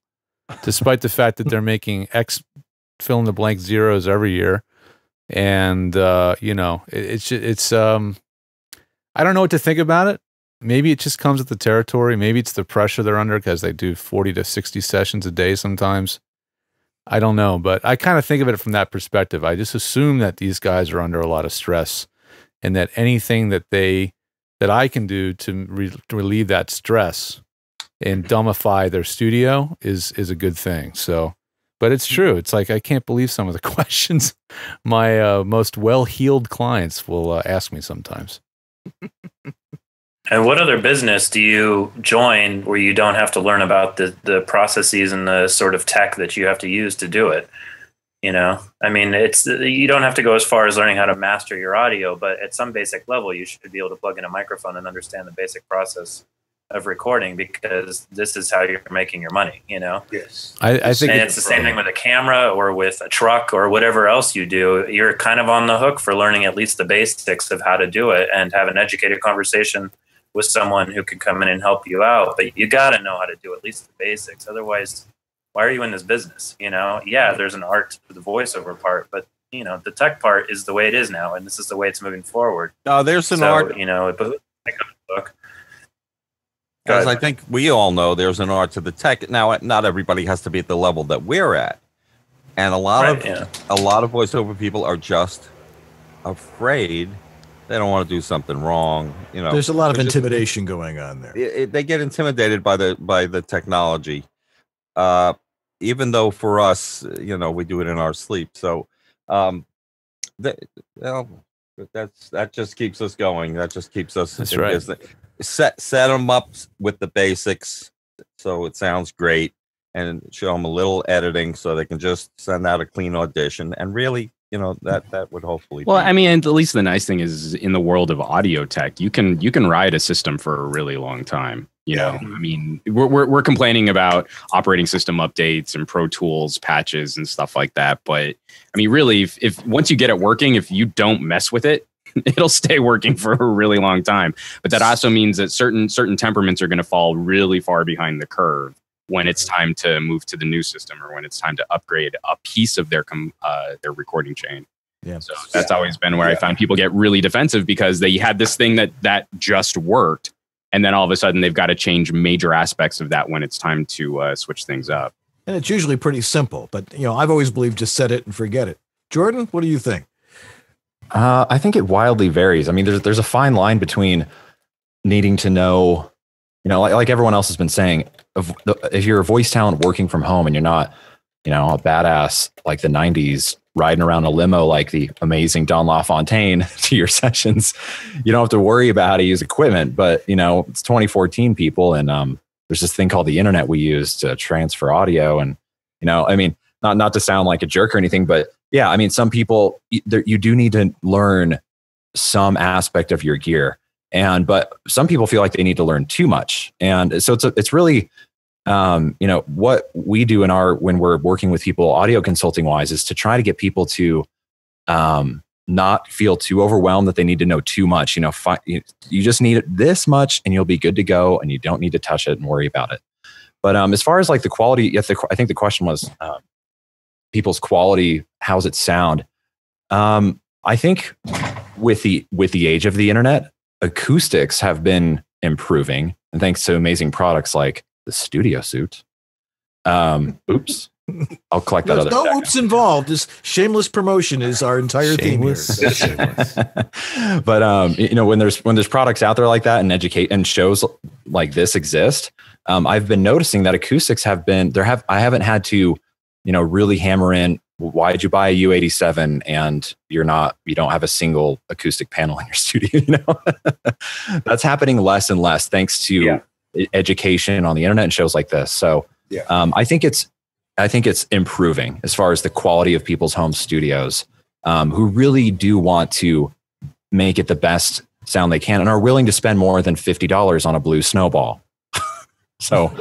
Speaker 1: despite the fact that they're <laughs> making X fill in the blank zeros every year. And, uh, you know, it, it's, it's, um, I don't know what to think about it. Maybe it just comes with the territory. Maybe it's the pressure they're under because they do 40 to 60 sessions a day sometimes. I don't know, but I kind of think of it from that perspective. I just assume that these guys are under a lot of stress and that anything that they that I can do to, re- to relieve that stress and dumbify their studio is is a good thing. So, but it's true. It's like I can't believe some of the <laughs> questions my uh, most well-heeled clients will uh, ask me sometimes.
Speaker 11: And what other business do you join where you don't have to learn about the, the processes and the sort of tech that you have to use to do it? You know, I mean, it's you don't have to go as far as learning how to master your audio, but at some basic level, you should be able to plug in a microphone and understand the basic process of recording because this is how you're making your money. You know,
Speaker 7: yes.
Speaker 1: I, I think
Speaker 11: and
Speaker 1: it-
Speaker 11: it's the same thing with a camera or with a truck or whatever else you do. You're kind of on the hook for learning at least the basics of how to do it and have an educated conversation with someone who can come in and help you out. But you got to know how to do at least the basics. Otherwise, why are you in this business? You know, yeah, there's an art to the voiceover part, but you know, the tech part is the way it is now, and this is the way it's moving forward.
Speaker 4: No, there's an
Speaker 11: So,
Speaker 4: art.
Speaker 11: You know, it behooves me to come to the book.
Speaker 4: As I think we all know, there's an art to the tech. Now, not everybody has to be at the level that we're at, and a lot
Speaker 11: Right,
Speaker 4: of
Speaker 11: yeah.
Speaker 4: a lot of voiceover people are just afraid. They don't want to do something wrong. You know,
Speaker 2: There's a lot of
Speaker 4: They're just-
Speaker 2: intimidation going on there.
Speaker 4: it- it- they get intimidated by the by the technology uh even though for us you know we do it in our sleep so um that well, that's that just keeps us going that just keeps us
Speaker 1: That's right.
Speaker 4: business. set set them up with the basics so it sounds great and show them a little editing so they can just send out a clean audition and really you know that that would hopefully
Speaker 5: Well,
Speaker 4: be-
Speaker 5: I mean, and at least the nice thing is in the world of audio tech, you can you can ride a system for a really long time. You know, I mean, we're, we're we're complaining about operating system updates and Pro Tools patches and stuff like that, but I mean, really, if, if once you get it working, if you don't mess with it, <laughs> it'll stay working for a really long time. But that also means that certain certain temperaments are going to fall really far behind the curve when it's time to move to the new system or when it's time to upgrade a piece of their com- uh, their recording chain.
Speaker 2: Yeah.
Speaker 5: So that's always been where I found people get really defensive because they had this thing that that just worked, and then all of a sudden they've got to change major aspects of that when it's time to uh, switch things up.
Speaker 2: And it's usually pretty simple, but you know, I've always believed just set it and forget it. Jordan, what do you think?
Speaker 8: Uh, I think it wildly varies. I mean, there's there's a fine line between needing to know, you know, like, like everyone else has been saying, if, if you're a voice talent working from home and you're not, you know, a badass like the '90s riding around a limo like the amazing Don LaFontaine <laughs> to your sessions, you don't have to worry about how to use equipment. But you know, it's 2014 people, and um, there's this thing called the internet we use to transfer audio, and you know, I mean, not not to sound like a jerk or anything, but yeah, I mean, some people you do need to learn some aspect of your gear, and but some people feel like they need to learn too much, and so it's a, it's really um, you know what we do in our when we're working with people audio consulting wise is to try to get people to um, not feel too overwhelmed that they need to know too much. You know, fi- you, just need it this much, and you'll be good to go, and you don't need to touch it and worry about it. But um, as far as like the quality, yeah, the, I think the question was um, people's quality. How's it sound? Um, I think with the with the age of the internet, acoustics have been improving, and thanks to amazing products like the Studio Suit. Um, <laughs> oops, I'll collect that
Speaker 2: There's
Speaker 8: other.
Speaker 2: no
Speaker 8: check.
Speaker 2: oops involved. This shameless promotion is our entire theme here. <laughs>
Speaker 8: but um, you know, when there's when there's products out there like that and educate and shows like this exist, um, I've been noticing that acoustics have been there. Have I haven't had to, you know, really hammer in. Why did you buy a U87 and you're not you don't have a single acoustic panel in your <laughs> studio? You know, that's happening less and less thanks to e- education on the internet and shows like this. So
Speaker 7: Yeah.
Speaker 8: um, I think it's I think it's improving as far as the quality of people's home studios um, who really do want to make it the best sound they can and are willing to spend more than fifty dollars on a blue snowball. <laughs> so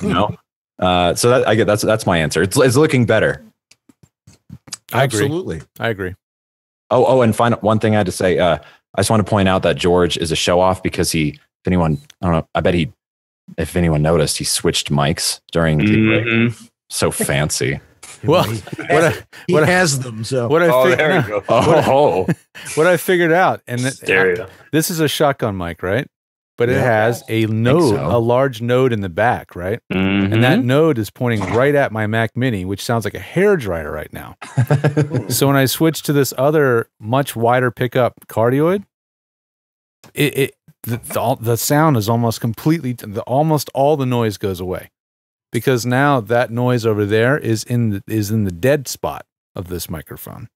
Speaker 8: you know, uh, so that I get that's that's my answer. It's it's looking better.
Speaker 1: I agree.
Speaker 2: Absolutely.
Speaker 1: I agree.
Speaker 8: Oh, oh, and final one thing I had to say. Uh, I just want to point out that George is a show off because he, if anyone, I don't know, I bet he, if anyone noticed, he switched mics during the break.
Speaker 5: Mm-hmm.
Speaker 8: So fancy. <laughs>
Speaker 1: Well, what I,
Speaker 2: He
Speaker 1: what I,
Speaker 2: has them. So
Speaker 1: what I
Speaker 7: Oh,
Speaker 1: fig-
Speaker 7: there
Speaker 1: no,
Speaker 7: we go. <laughs>
Speaker 1: what I-
Speaker 8: Oh, <laughs>
Speaker 1: what I figured out, and that-
Speaker 11: Stereo.
Speaker 1: this is a shotgun mic, right? But it
Speaker 2: Yeah.
Speaker 1: has a node,
Speaker 8: so.
Speaker 1: a large node in the back, right?
Speaker 5: Mm-hmm.
Speaker 1: And that node is pointing right at my Mac Mini, which sounds like a hair dryer right now. so when I switch to this other much wider pickup cardioid, it, it the, the, all- the sound is almost completely the, almost all the noise goes away because now that noise over there is in the, is in the dead spot of this microphone.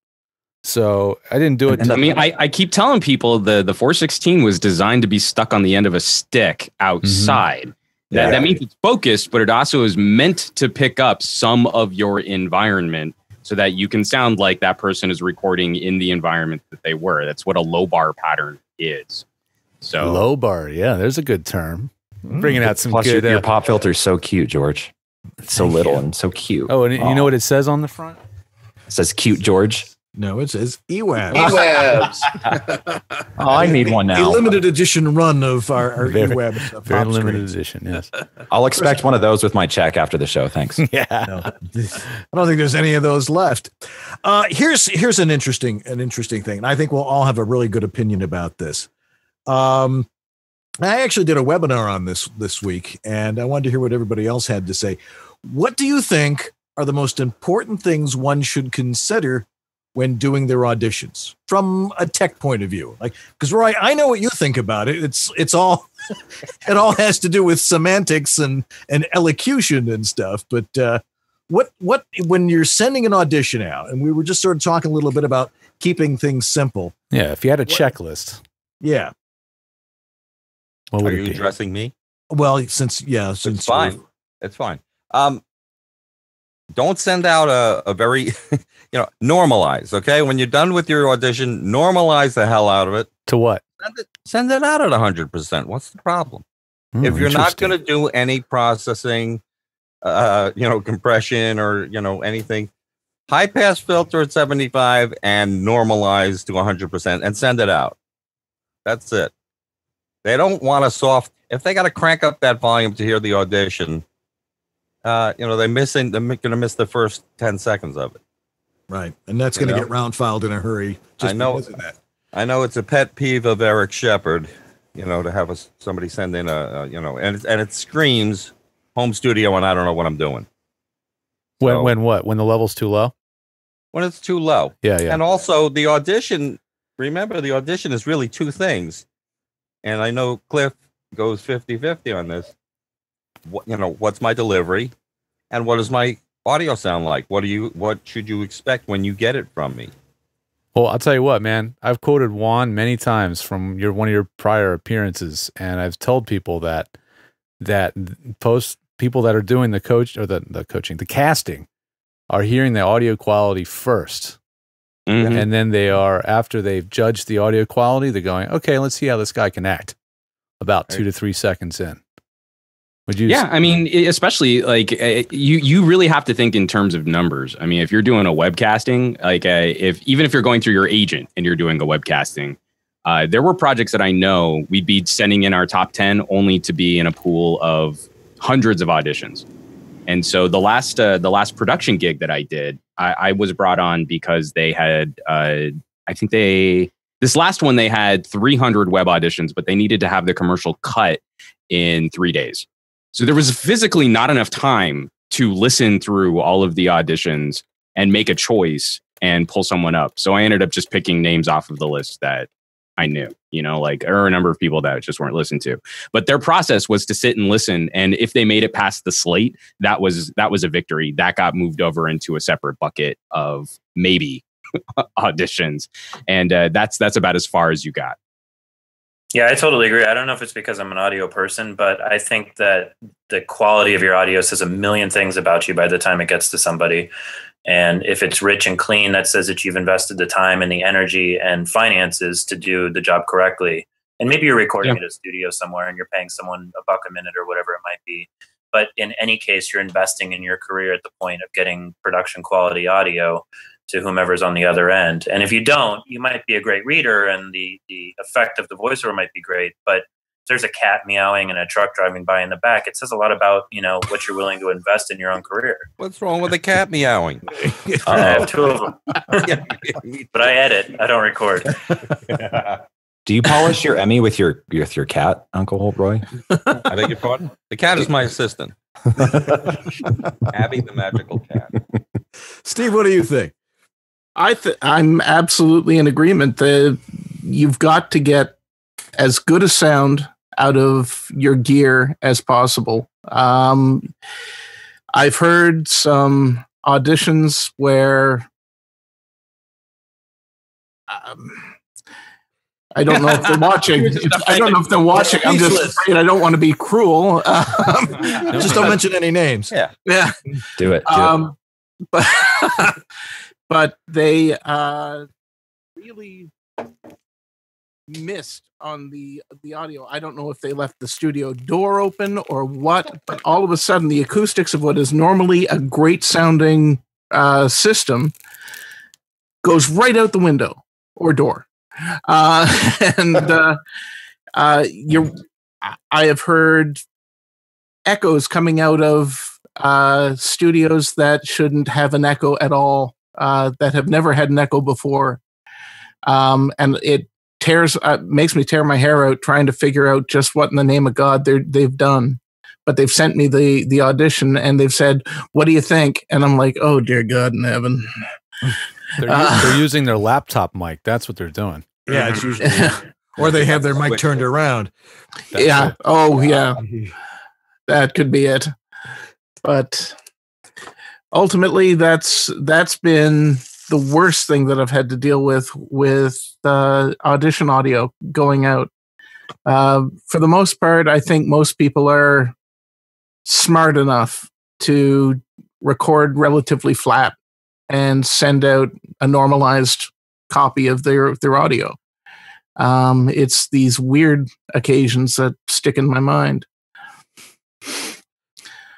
Speaker 1: So I didn't do it.
Speaker 5: I mean, I, I keep telling people the the 416 was designed to be stuck on the end of a stick outside. Mm-hmm. That,
Speaker 8: Yeah.
Speaker 5: that means it's focused, but it also is meant to pick up some of your environment so that you can sound like that person is recording in the environment that they were. That's what a lobar pattern is. So
Speaker 1: low bar, yeah, there's a good term. Bringing out some
Speaker 8: Plus,
Speaker 1: good.
Speaker 8: your, your
Speaker 1: uh,
Speaker 8: pop filter is so cute, George. It's so little
Speaker 1: you.
Speaker 8: and so cute.
Speaker 1: oh, and you know what it says on the front?
Speaker 8: It says cute George.
Speaker 2: No, it says eWabs. <laughs>
Speaker 7: eWabs. <laughs>
Speaker 8: Oh, I need one
Speaker 2: A
Speaker 8: now.
Speaker 2: limited edition run of our, our
Speaker 1: Very-
Speaker 2: eWabs. uh,
Speaker 1: Very
Speaker 2: pop
Speaker 1: limited
Speaker 2: screens.
Speaker 1: edition. Yes. <laughs>
Speaker 8: I'll expect one of those with my check after the show. Thanks.
Speaker 1: Yeah.
Speaker 2: No, I don't think there's any of those left. Uh, here's here's an interesting an interesting thing, and I think we'll all have a really good opinion about this. Um, I actually did a webinar on this this week, and I wanted to hear what everybody else had to say. What do you think are the most important things one should consider when doing their auditions from a tech point of view? Like, because Roy, I know what you think about it. It's it's all <laughs> it all has to do with semantics and and elocution and stuff. But uh, what what when you're sending an audition out, and we were just sort of talking a little bit about keeping things simple.
Speaker 1: Yeah. If you had a checklist,
Speaker 2: Yeah.
Speaker 1: What
Speaker 4: Are you
Speaker 1: be?
Speaker 4: addressing me?
Speaker 2: Well, since yeah, since
Speaker 4: It's fine. It's fine. Um, don't send out a, a very, <laughs> you know, normalize. Okay, when you're done with your audition, normalize the hell out of it.
Speaker 1: To what?
Speaker 4: Send it, send it out at hundred percent. What's the problem?
Speaker 1: Hmm,
Speaker 4: if you're not going to do any processing, uh, you know, compression or you know anything, high pass filter at 75 and normalize to 100 percent and send it out. That's it. They don't want a soft. If they got to crank up that volume to hear the audition, uh, you know, they're missing. They're going to miss the first 10 seconds of it.
Speaker 2: right, and that's going to get round filed in a hurry. Just
Speaker 4: I know.
Speaker 2: of that.
Speaker 4: I know it's a pet peeve of Eric Shepard, you know, to have a, somebody send in a, a you know, and it, and it screams home studio, and I don't know what I'm doing
Speaker 1: When
Speaker 4: So-
Speaker 1: when what? When the level's too low?
Speaker 4: when it's too low.
Speaker 1: Yeah, yeah.
Speaker 4: And also the audition. Remember, the audition is really two things, and I know Cliff goes 50-50 on this. What you know, what's my delivery, and what does my audio sound like? What do you? What should you expect when you get it from me?
Speaker 1: Well, I'll tell you what, man. I've quoted Juan many times from your one of your prior appearances, and I've told people that that post people that are doing the coach or the the coaching, the casting, are hearing the audio quality 1st
Speaker 5: Mhm.
Speaker 1: and then they are after they've judged the audio quality, they're going, okay, let's see how this guy can act. About two to three seconds in. Would you?
Speaker 5: Yeah, I mean, especially like uh, you you really have to think in terms of numbers. I mean, if you're doing a webcasting, like uh, if even if you're going through your agent and you're doing a webcasting, uh, there were projects that I know we'd be sending in our top ten only to be in a pool of hundreds of auditions. And so the last uh, the last production gig that I did, I, I was brought on because they had uh, I think they this last one they had 300 web auditions, but they needed to have the commercial cut in three days. So there was physically not enough time to listen through all of the auditions and make a choice and pull someone up. So I ended up just picking names off of the list that I knew, you know, like there are a number of people that just weren't listened to. But their process was to sit and listen. And if they made it past the slate, that was that was a victory. That got moved over into a separate bucket of maybe <laughs> auditions. And uh, that's that's about as far as you got.
Speaker 11: Yeah, I totally agree. I don't know if it's because I'm an audio person, but I think that the quality of your audio says a million things about you by the time it gets to somebody. And if it's rich and clean, that says that you've invested the time and the energy and finances to do the job correctly. And maybe you're recording at a studio somewhere and you're paying someone a buck a minute or whatever it might be. But in any case, you're investing in your career at the point of getting production quality audio to whomever's on the other end. And if you don't, you might be a great reader and the the effect of the voiceover might be great, but there's a cat meowing and a truck driving by in the back, it says a lot about, you know, what you're willing to invest in your own career.
Speaker 4: What's wrong with a cat meowing? <laughs>
Speaker 11: I have two of them. <laughs> but I edit, I don't record. <laughs>
Speaker 8: Do you polish your Emmy with your with your cat, Uncle Roy?
Speaker 4: I beg your pardon? The cat is my assistant. Abby the magical cat.
Speaker 2: Steve, what do you think?
Speaker 6: I th- I'm absolutely in agreement that you've got to get as good a sound out of your gear as possible. Um, I've heard some auditions where um, I don't know if they're <laughs> watching. I don't know if they're watching. I'm just afraid I don't want to be cruel. <laughs> Um,
Speaker 2: Just don't mention any names.
Speaker 4: Yeah.
Speaker 6: yeah.
Speaker 8: Do it. Do
Speaker 6: Um, but <laughs> but they uh, really missed on the the audio. I don't know if they left the studio door open or what, but all of a sudden the acoustics of what is normally a great sounding uh, system goes right out the window or door. Uh, <laughs> and uh, uh, you're, I have heard echoes coming out of uh, studios that shouldn't have an echo at all, uh, that have never had an echo before. Um, and it tears, uh, makes me tear my hair out trying to figure out just what in the name of God they're, they've done. But they've sent me the the audition and they've said, "What do you think?" And I'm like, "Oh dear God in heaven."
Speaker 1: They're,
Speaker 6: Uh,
Speaker 1: they're using their laptop mic. That's what they're doing.
Speaker 2: Yeah, it's <laughs> usually. or they have their mic turned around.
Speaker 6: yeah. Oh, yeah. That could be it. But ultimately, that's that's been the worst thing that I've had to deal with with uh, audition audio going out. Uh, for the most part, I think most people are smart enough to record relatively flat and send out a normalized copy of their their audio. Um, it's these weird occasions that stick in my mind.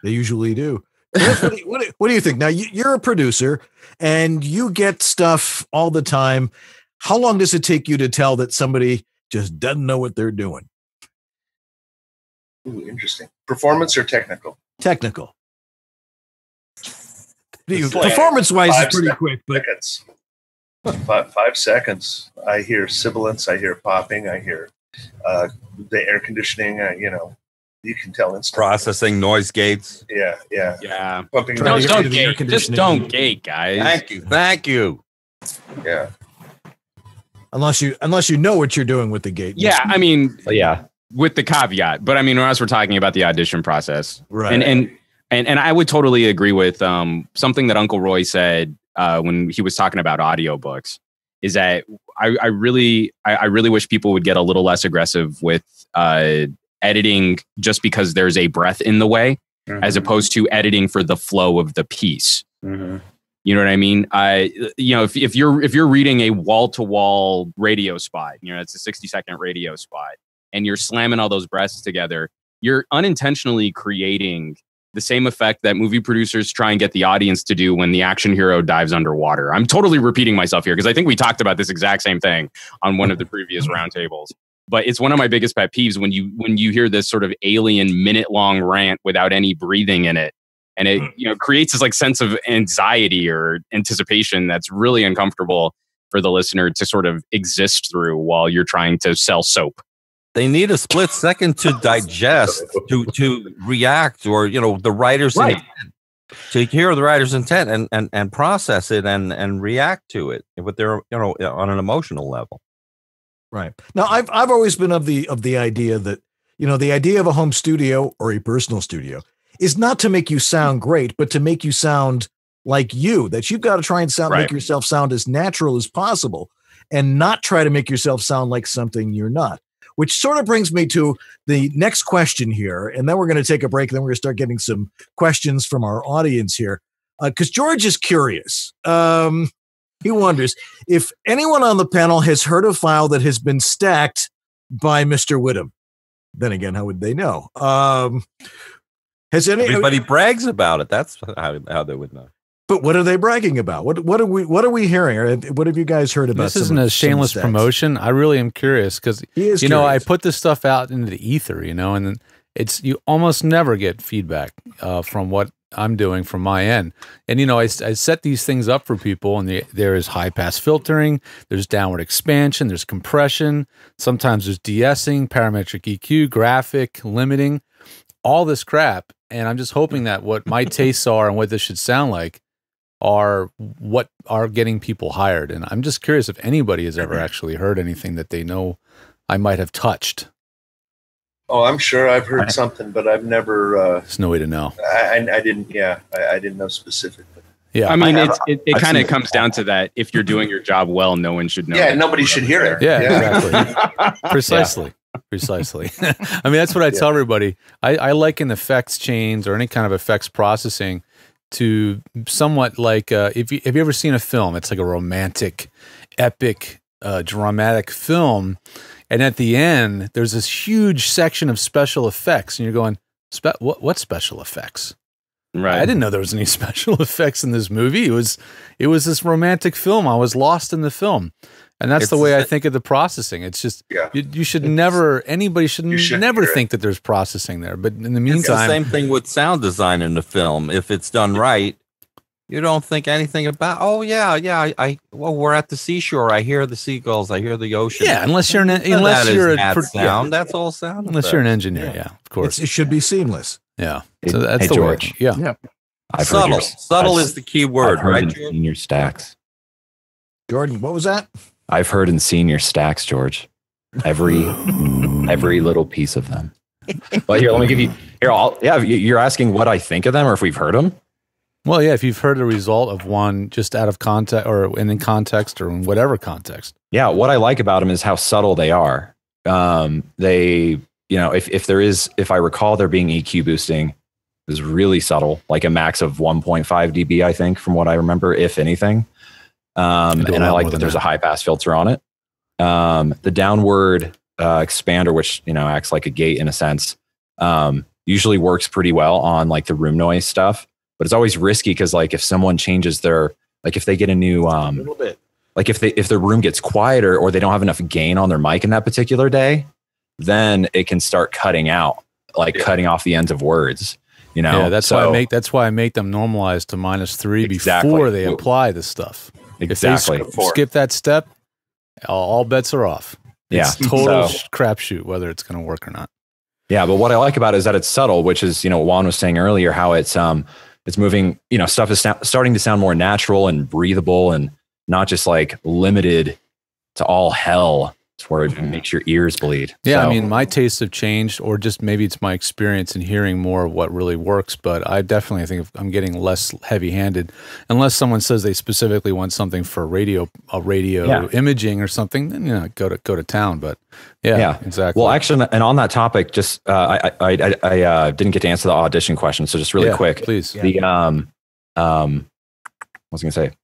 Speaker 2: They usually do. <laughs> What, do you, what, do, you think? Now, you're a producer and you get stuff all the time. How long does it take you to tell that somebody just doesn't know what they're doing?
Speaker 7: Ooh, interesting. Performance or technical?
Speaker 2: Technical.
Speaker 7: Like
Speaker 2: Performance-wise, it's pretty quick, but
Speaker 7: seconds. Five, five seconds. I hear sibilance. I hear popping. I hear uh, the air conditioning. Uh, you know, you can tell instantly.
Speaker 4: Processing noise gates.
Speaker 7: Yeah, yeah,
Speaker 5: yeah.
Speaker 7: Pumping.
Speaker 5: No,
Speaker 7: the-
Speaker 5: don't gate. Just don't gate, guys.
Speaker 4: Thank you. Thank you.
Speaker 7: Yeah.
Speaker 2: unless you unless you know what you're doing with the gate.
Speaker 5: Yeah, I mean,
Speaker 8: yeah,
Speaker 5: with the caveat. But I mean, as we're talking about the audition process,
Speaker 2: Right.
Speaker 5: And and and and I would totally agree with um something that Uncle Roy said uh, when he was talking about audiobooks. Is that I, I really I, I really wish people would get a little less aggressive with uh, editing just because there's a breath in the way, as mm-hmm. opposed to editing for the flow of the piece. Mm-hmm. You know what I mean? I, you know, if, if you're if you're reading a wall to wall radio spot, you know, it's a 60 second radio spot, and you're slamming all those breaths together, you're unintentionally creating the same effect that movie producers try and get the audience to do when the action hero dives underwater. I'm totally repeating myself here because I think we talked about this exact same thing on one of the <laughs> previous roundtables. But it's one of my biggest pet peeves when you when you hear this sort of alien minute long rant without any breathing in it and it hmm. you know creates this like sense of anxiety or anticipation that's really uncomfortable for the listener to sort of exist through while you're trying to sell soap
Speaker 4: They need a split second to <laughs> digest, to to react, or you know, the writer's
Speaker 5: Right.
Speaker 4: intent, to hear the writer's intent and and and process it and and react to it with their you know on an emotional level.
Speaker 2: Right. Now I've I've always been of the of the idea that, you know, the idea of a home studio or a personal studio is not to make you sound great, but to make you sound like you. That you've got to try and sound
Speaker 5: Right.
Speaker 2: make yourself sound as natural as possible and not try to make yourself sound like something you're not. Which sort of brings me to the next question here, and then we're going to take a break. And then we're going to start getting some questions from our audience here, because George is curious. Um, he wonders if anyone on the panel has heard a file that has been stacked by Mr. Whittam. Then again, how would they know? Um, has any?
Speaker 4: Everybody brags about it. That's how how they would know.
Speaker 2: But what are they bragging about? What what are we what are we hearing? Or What have you guys heard about?
Speaker 1: This isn't
Speaker 2: of-
Speaker 1: a
Speaker 2: some of the
Speaker 1: shameless promotion. I really am curious because
Speaker 2: He is
Speaker 1: you know I put this stuff out into the ether, you know, and then it's you almost never get feedback uh, from what I'm doing from my end. And you know, I, I set these things up for people, and the, there is high pass filtering, there's downward expansion, there's compression, sometimes there's de-essing, parametric EQ, graphic limiting, all this crap. And I'm just hoping that what my tastes are and what this should sound like are what are getting people hired. And I'm just curious if anybody has ever <clears throat> actually heard anything that they know I might have touched.
Speaker 7: Oh, I'm sure I've heard something, but I've never. Uh,
Speaker 1: There's no way to know.
Speaker 7: I, I, I didn't. Yeah, I, I didn't know specifically.
Speaker 1: Yeah.
Speaker 5: i mean
Speaker 7: I
Speaker 5: it's, it, it kind of
Speaker 7: seen-
Speaker 5: comes down to that if you're doing your job well no one should know
Speaker 7: Yeah, nobody should hear it.
Speaker 1: Yeah,
Speaker 7: Yeah.
Speaker 1: exactly. <laughs> <laughs> Precisely. Precisely. <laughs> I mean, that's what I tell everybody. I, I liken effects chains or any kind of effects processing to somewhat like uh, if you have you ever seen a film? It's like a romantic, epic, uh, dramatic film, and at the end there's this huge section of special effects, and you're going, Spe- what what special effects? Right. I didn't know there was any <laughs> special effects in this movie. It was it was this romantic film. I was lost in the film. And that's the way I think of the processing. It's just you, you should never anybody should never think that there's processing there. But in the
Speaker 4: It's the
Speaker 1: meantime,
Speaker 4: same thing with sound design in the film. If it's done right, you don't think anything about. Oh yeah, yeah. I, I well, we're at the seashore. I hear the seagulls. I hear the ocean.
Speaker 1: Yeah, unless you're an-
Speaker 4: None
Speaker 1: unless
Speaker 4: that is
Speaker 1: you're a
Speaker 4: that
Speaker 1: pro- yeah.
Speaker 4: sound. That's all sound.
Speaker 1: unless you're an engineer, yeah, of course.
Speaker 2: it should be seamless.
Speaker 1: Yeah.
Speaker 8: Hey-
Speaker 1: So that's
Speaker 8: hey,
Speaker 1: the
Speaker 8: George.
Speaker 1: way. Yeah.
Speaker 8: I've
Speaker 4: Subtle.
Speaker 8: Heard your,
Speaker 4: Subtle
Speaker 8: I've-
Speaker 4: is the key word,
Speaker 8: I've heard
Speaker 4: right,
Speaker 8: in
Speaker 4: George?
Speaker 8: Senior stacks.
Speaker 2: Jordan, what was that?
Speaker 8: I've heard in senior stacks, George. Every <laughs> every little piece of them. But here, let me give you here. I'll, yeah, you- you're asking what I think of them, or if we've heard them.
Speaker 1: Well, yeah, if you've heard a result of one just out of context or in context or in whatever context.
Speaker 8: Yeah, what I like about them is how subtle they are. Um, they, you know, if if there is, if I recall, there being EQ boosting is really subtle, like a max of 1.5 dB, I think, from what I remember, if anything. Um,
Speaker 1: I
Speaker 8: and I like that there's
Speaker 1: that.
Speaker 8: a high pass filter on it. Um, the downward uh, expander, which you know acts like a gate in a sense, um, usually works pretty well on like the room noise stuff. But it's always risky because like if someone changes their like if they get a new um,
Speaker 2: little bit.
Speaker 8: like if they if their room gets quieter or they don't have enough gain on their mic in that particular day, then it can start cutting out, like cutting off the ends of words. You know,
Speaker 1: yeah, that's why I make that's why I make them normalize to minus three
Speaker 8: Exactly.
Speaker 1: before they apply the stuff.
Speaker 8: Exactly.
Speaker 1: If they sk- skip that step, all, all bets are off.
Speaker 8: Yeah.
Speaker 1: It's total
Speaker 8: So-
Speaker 1: sh- crapshoot whether it's going to work or not.
Speaker 8: Yeah, but what I like about it is that it's subtle, which is you know Juan was saying earlier how it's um it's moving. You know, stuff is starting to sound more natural and breathable, and not just like limited to all hell to where it makes your ears bleed.
Speaker 1: Yeah,
Speaker 8: So-
Speaker 1: I mean, my tastes have changed, or just maybe it's my experience in hearing more of what really works. But I definitely think I'm getting less heavy-handed, unless someone says they specifically want something for radio, a radio
Speaker 8: Yeah.
Speaker 1: imaging or something. Then you know, go to go to town. But yeah, exactly.
Speaker 8: Well, actually, and on that topic, just uh, I I I, I uh, didn't get to answer the audition question, so just really
Speaker 1: Yeah,
Speaker 8: quick,
Speaker 1: please.
Speaker 8: The um um, what was I gonna say?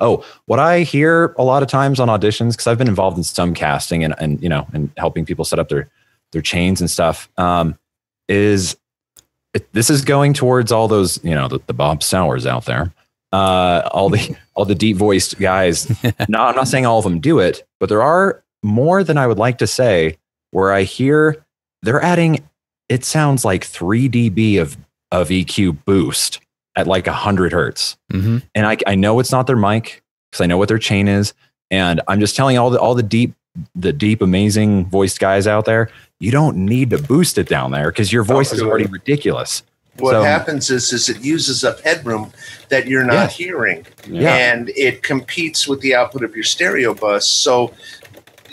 Speaker 8: Oh, what I hear a lot of times on auditions, because I've been involved in some casting and and you know and helping people set up their their chains and stuff, um, is it, this is going towards all those you know the, the Bob Sowers out there, uh, all the <laughs> all the deep voiced guys. <laughs> no, I'm not saying all of them do it, but there are more than I would like to say where I hear they're adding. It sounds like 3 dB of of EQ boost at like 100 hertz.
Speaker 1: Mm-hmm.
Speaker 8: And I, I know it's not their mic because I know what their chain is. And I'm just telling all the all the deep, the deep, amazing voiced guys out there, you don't need to boost it down there because your voice is already ridiculous.
Speaker 7: What
Speaker 8: So-
Speaker 7: happens is, is it uses up headroom that you're not
Speaker 8: Yeah.
Speaker 7: hearing,
Speaker 8: Yeah.
Speaker 7: and it competes with the output of your stereo bus. So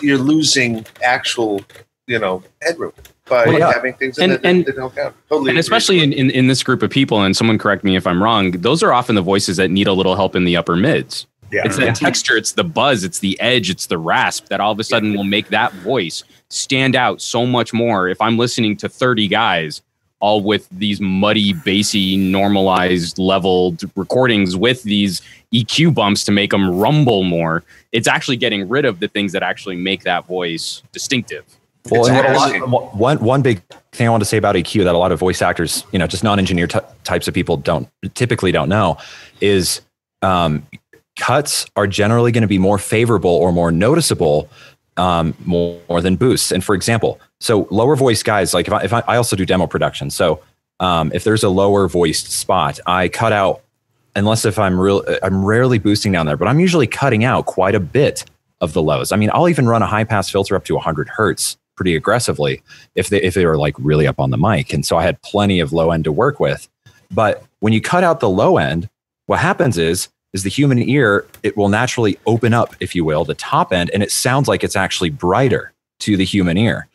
Speaker 7: you're losing actual, you know, headroom by
Speaker 5: Well, yeah.
Speaker 7: having things in
Speaker 5: And-
Speaker 7: that,
Speaker 5: and-
Speaker 7: that don't count. Totally,
Speaker 5: and especially in, in, in this group of people, and someone correct me if I'm wrong, those are often the voices that need a little help in the upper mids.
Speaker 7: Yeah.
Speaker 5: It's
Speaker 7: Yeah.
Speaker 5: that texture, it's the buzz, it's the edge, it's the rasp that all of a sudden will make that voice stand out so much more. If I'm listening to 30 guys, all with these muddy, bassy, normalized leveled recordings with these EQ bumps to make them rumble more, it's actually getting rid of the things that actually make that voice distinctive.
Speaker 8: Well, and what a one one big thing I want to say about EQ that a lot of voice actors, you know, just non-engineer ty- types of people don't typically don't know is um, cuts are generally going to be more favorable or more noticeable um, more, more than boosts. And for example, so lower voice guys, like if I, if I, I also do demo production, so um, if there's a lower voiced spot, I cut out unless if I'm real, I'm rarely boosting down there, but I'm usually cutting out quite a bit of the lows. I mean, I'll even run a high pass filter up to 100 hertz pretty aggressively if they if they were like really up on the mic, and so I had plenty of low end to work with. But when you cut out the low end, what happens is is the human ear it will naturally open up, if you will, the top end, and it sounds like it's actually brighter to the human ear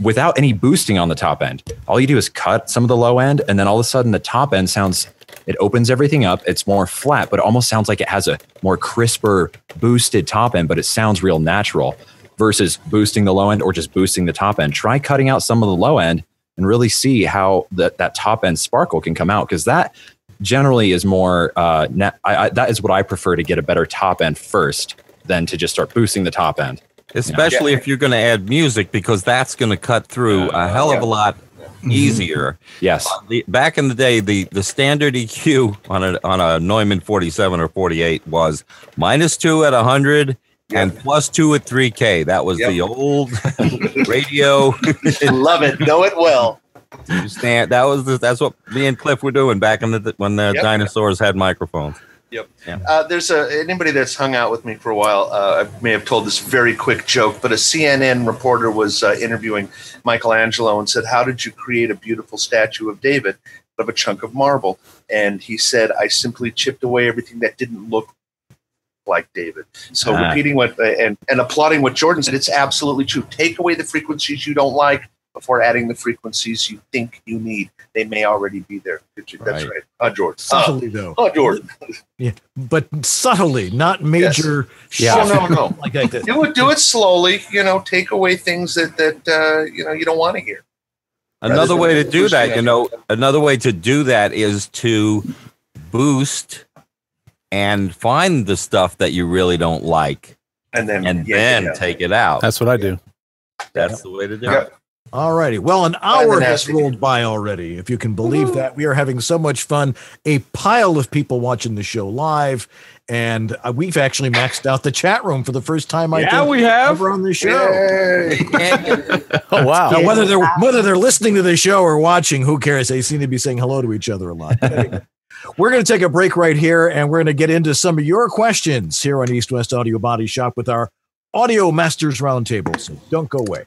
Speaker 8: without any boosting on the top end. All you do is cut some of the low end, and then all of a sudden the top end sounds. It opens everything up. It's more flat, but it almost sounds like it has a more crisper, boosted top end, but it sounds real natural versus boosting the low end or just boosting the top end. Try cutting out some of the low end and really see how that that top end sparkle can come out because that generally is more. Uh, net, I, I, that is what I prefer to get a better top end first than to just start boosting the top end.
Speaker 4: Especially if you're going to add music, because that's going to cut through a hell of a lot easier.
Speaker 8: Yes.
Speaker 4: Uh, the, back in the day, the the standard EQ on a on a Neumann 47 or 48 was minus two at 100 and plus two at 3K. That was the old <laughs> radio. <laughs>
Speaker 7: Love it. Know it well.
Speaker 4: Stand. That was the, that's what me and Cliff were doing back in the when the
Speaker 7: Yep.
Speaker 4: dinosaurs had microphones.
Speaker 7: Yep.
Speaker 4: Yeah.
Speaker 7: Uh, there's a anybody that's hung out with me for a while. Uh, I may have told this very quick joke, but a CNN reporter was uh, interviewing Michelangelo and said, "How did you create a beautiful statue of David out of a chunk of marble?" And he said, "I simply chipped away everything that didn't look like David." So
Speaker 4: Ah.
Speaker 7: repeating what uh, and and applauding what Jordan said, it's absolutely true. Take away the frequencies you don't like before adding the frequencies you think you need. They may already be there. That's
Speaker 2: Right.
Speaker 7: right. Uh, Jordan.
Speaker 2: Subtly,
Speaker 7: Uh,
Speaker 2: though.
Speaker 7: Oh, Jordan.
Speaker 2: Yeah, but subtly, not major.
Speaker 7: Yeah.
Speaker 2: shift
Speaker 7: No, no, no. <laughs>
Speaker 2: like that.
Speaker 7: do it do it slowly you know take away things that that uh, you know you don't want to hear
Speaker 4: Another way to do that, you know, another way to do that is to boost and find the stuff that you really don't like,
Speaker 7: and then
Speaker 4: and
Speaker 7: yank it
Speaker 4: then
Speaker 7: out.
Speaker 4: take it out.
Speaker 1: That's what I do.
Speaker 4: That's the way to do
Speaker 7: Yep.
Speaker 4: it.
Speaker 2: All righty. Well, an hour has rolled by already, if you can believe that. We are having so much fun. A pile of people watching the show live, and uh, we've actually maxed out the chat room for the first time. I
Speaker 5: Yeah,
Speaker 2: think,
Speaker 5: we have.
Speaker 2: ever on the show. <laughs>
Speaker 1: Oh wow.
Speaker 2: Now, whether they're whether they're listening to the show or watching, who cares? They seem to be saying hello to each other a lot. We're going to take a break right here, and we're going to get into some of your questions here on East West Audio Body Shop with our Audio Masters Roundtable. So don't go away.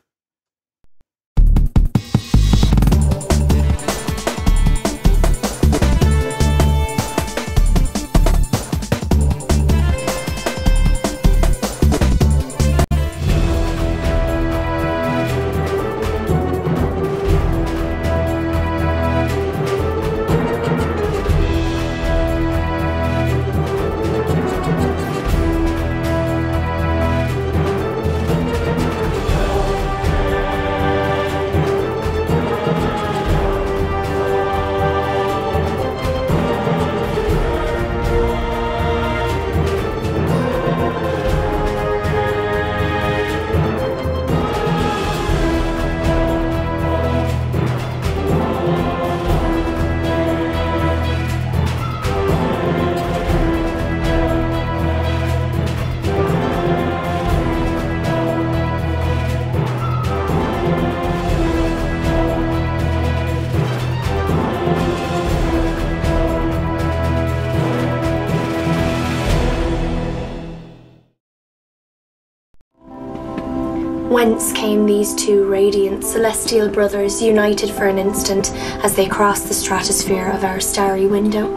Speaker 31: Radiant celestial brothers united for an instant as they crossed the stratosphere of our starry window?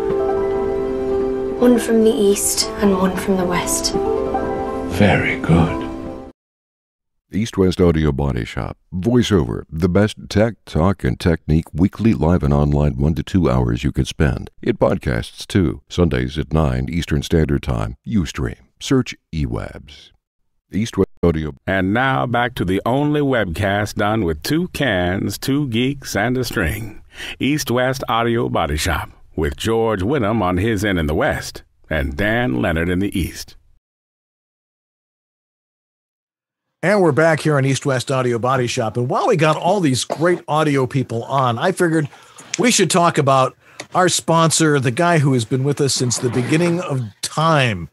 Speaker 31: One from the east and one from the west.
Speaker 32: Very good.
Speaker 33: East West Audio Body Shop. Voiceover, the best tech, talk, and technique weekly live and online one to two hours you could spend. It podcasts too, Sundays at 9 Eastern Standard Time. Ustream. Search eWabs. East West Audio.
Speaker 15: And now back to the only webcast done with two cans, two geeks, and a string. East West Audio Body Shop with George Whittam on his end in the West and Dan Lenard in the East.
Speaker 2: And we're back here on East West Audio Body Shop. And while we got all these great audio people on, I figured we should talk about our sponsor, the guy who has been with us since the beginning of time.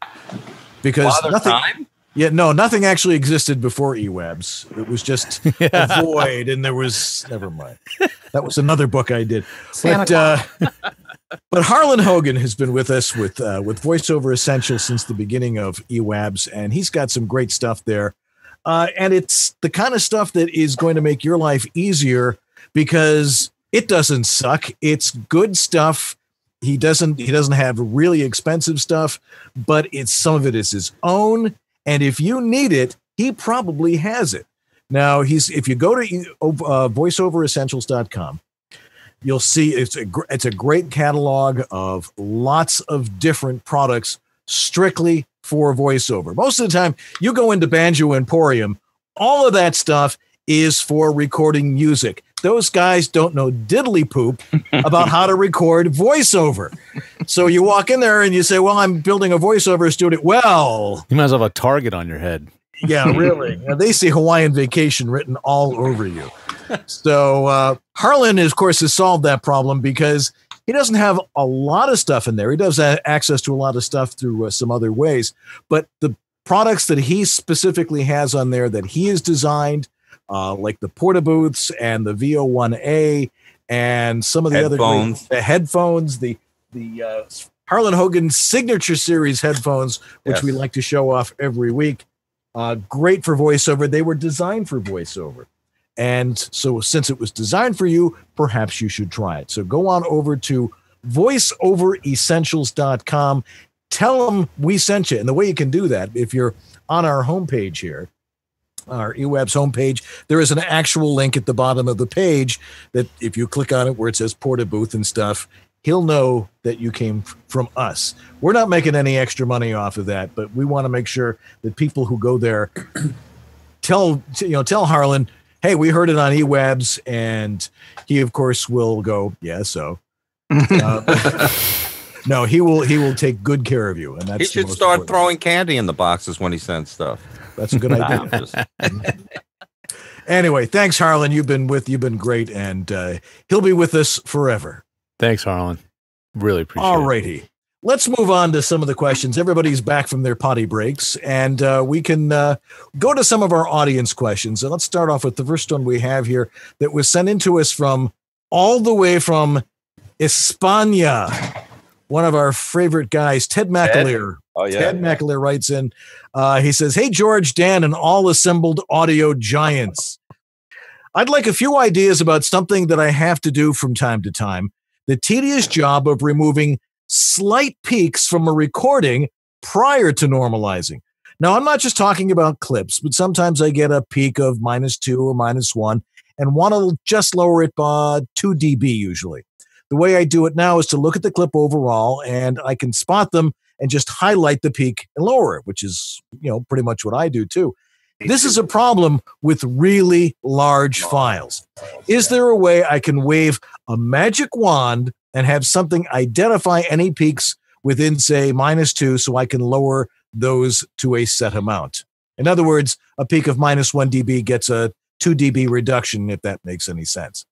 Speaker 2: Because
Speaker 4: Father
Speaker 2: nothing,
Speaker 4: Time?
Speaker 2: Yeah, no, nothing actually existed before eWabs. It was just <laughs> a void, and there was never mind. That was another book I did. But uh, <laughs> but Harlan Hogan has been with us with uh, with VoiceOver Essentials since the beginning of eWabs, and he's got some great stuff there. Uh, and it's the kind of stuff that is going to make your life easier because it doesn't suck. It's good stuff. He doesn't he doesn't have really expensive stuff, but it's some of it is his own. And if you need it, he probably has it. Now he's if you go to uh, voiceoveressentials.com, you'll see it's a it's a great catalog of lots of different products strictly for voiceover. Most of the time, you go into Banjo Emporium, all of that stuff is for recording music. Those guys don't know diddly poop about how to record voiceover. So you walk in there and you say, "Well, I'm building a voiceover studio." Well,
Speaker 1: You might as well have a target on your head.
Speaker 2: yeah, <laughs> really. Now, they see Hawaiian Vacation written all over you. so uh, Harlan, of course, has solved that problem because he doesn't have a lot of stuff in there. He does have access to a lot of stuff through uh, some other ways, but the products that he specifically has on there that he has designed, uh, like the Porta Booths and the VO1A and some of the other
Speaker 4: Headphones.
Speaker 2: the headphones, the the uh, Harlan Hogan signature series headphones, which
Speaker 4: Yes.
Speaker 2: we like to show off every week. Uh, great for voiceover. They were designed for voiceover. And so, since it was designed for you, perhaps you should try it. So, go on over to voiceoveressentials.com. Tell them we sent you. And the way you can do that, if you're on our homepage here, our eWabs homepage, there is an actual link at the bottom of the page that if you click on it where it says Porta Booth and stuff, he'll know that you came from us. We're not making any extra money off of that, but we want to make sure that people who go there <clears throat> tell you know tell Harlan, hey, we heard it on eWabs, and he of course will go, yeah, so. <laughs> Uh, no, he will he will take good care of you, and that's
Speaker 4: he should start
Speaker 2: important.
Speaker 4: throwing candy in the boxes when he sends stuff.
Speaker 2: That's a good <laughs> idea. <laughs> Anyway, thanks, Harlan. You've been with you've been great, and uh, he'll be with us forever.
Speaker 1: Thanks, Harlan. Really appreciate it.
Speaker 2: All righty. Let's move on to some of the questions. Everybody's back from their potty breaks, and uh, we can uh, go to some of our audience questions. And let's start off with the first one we have here that was sent in to us from all the way from España. One of our favorite guys, Ted McAleer.
Speaker 4: Oh, yeah.
Speaker 2: Ted McAleer writes in. Uh, he says, "Hey George, Dan, and all assembled audio giants." I'd like a few ideas about something that I have to do from time to time the tedious job of removing slight peaks from a recording prior to normalizing. Now, I'm not just talking about clips, but sometimes I get a peak of minus two or minus one and want to just lower it by 2 dB usually. The way I do it now is to look at the clip overall and I can spot them and just highlight the peak and lower it, which is, you know, pretty much what I do too. This is a problem with really large files. Is there a way I can wave a magic wand and have something identify any peaks within, say, minus two so I can lower those to a set amount? In other words, a peak of minus one dB gets a 2 dB reduction, if that makes any sense.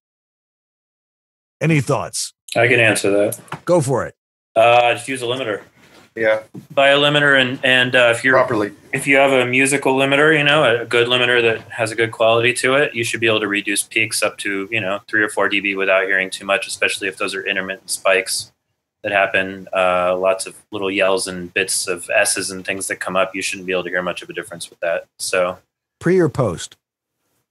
Speaker 2: Any thoughts?
Speaker 11: I can answer that.
Speaker 2: Go for it.
Speaker 11: Uh, just use a limiter.
Speaker 7: Yeah.
Speaker 11: Buy a limiter, and and uh, if you're
Speaker 7: properly,
Speaker 11: if you have a musical limiter, you know, a good limiter that has a good quality to it, you should be able to reduce peaks up to you know three or four dB without hearing too much, especially if those are intermittent spikes that happen. Uh, lots of little yells and bits of s's and things that come up. You shouldn't be able to hear much of a difference with that. So
Speaker 2: Pre or post?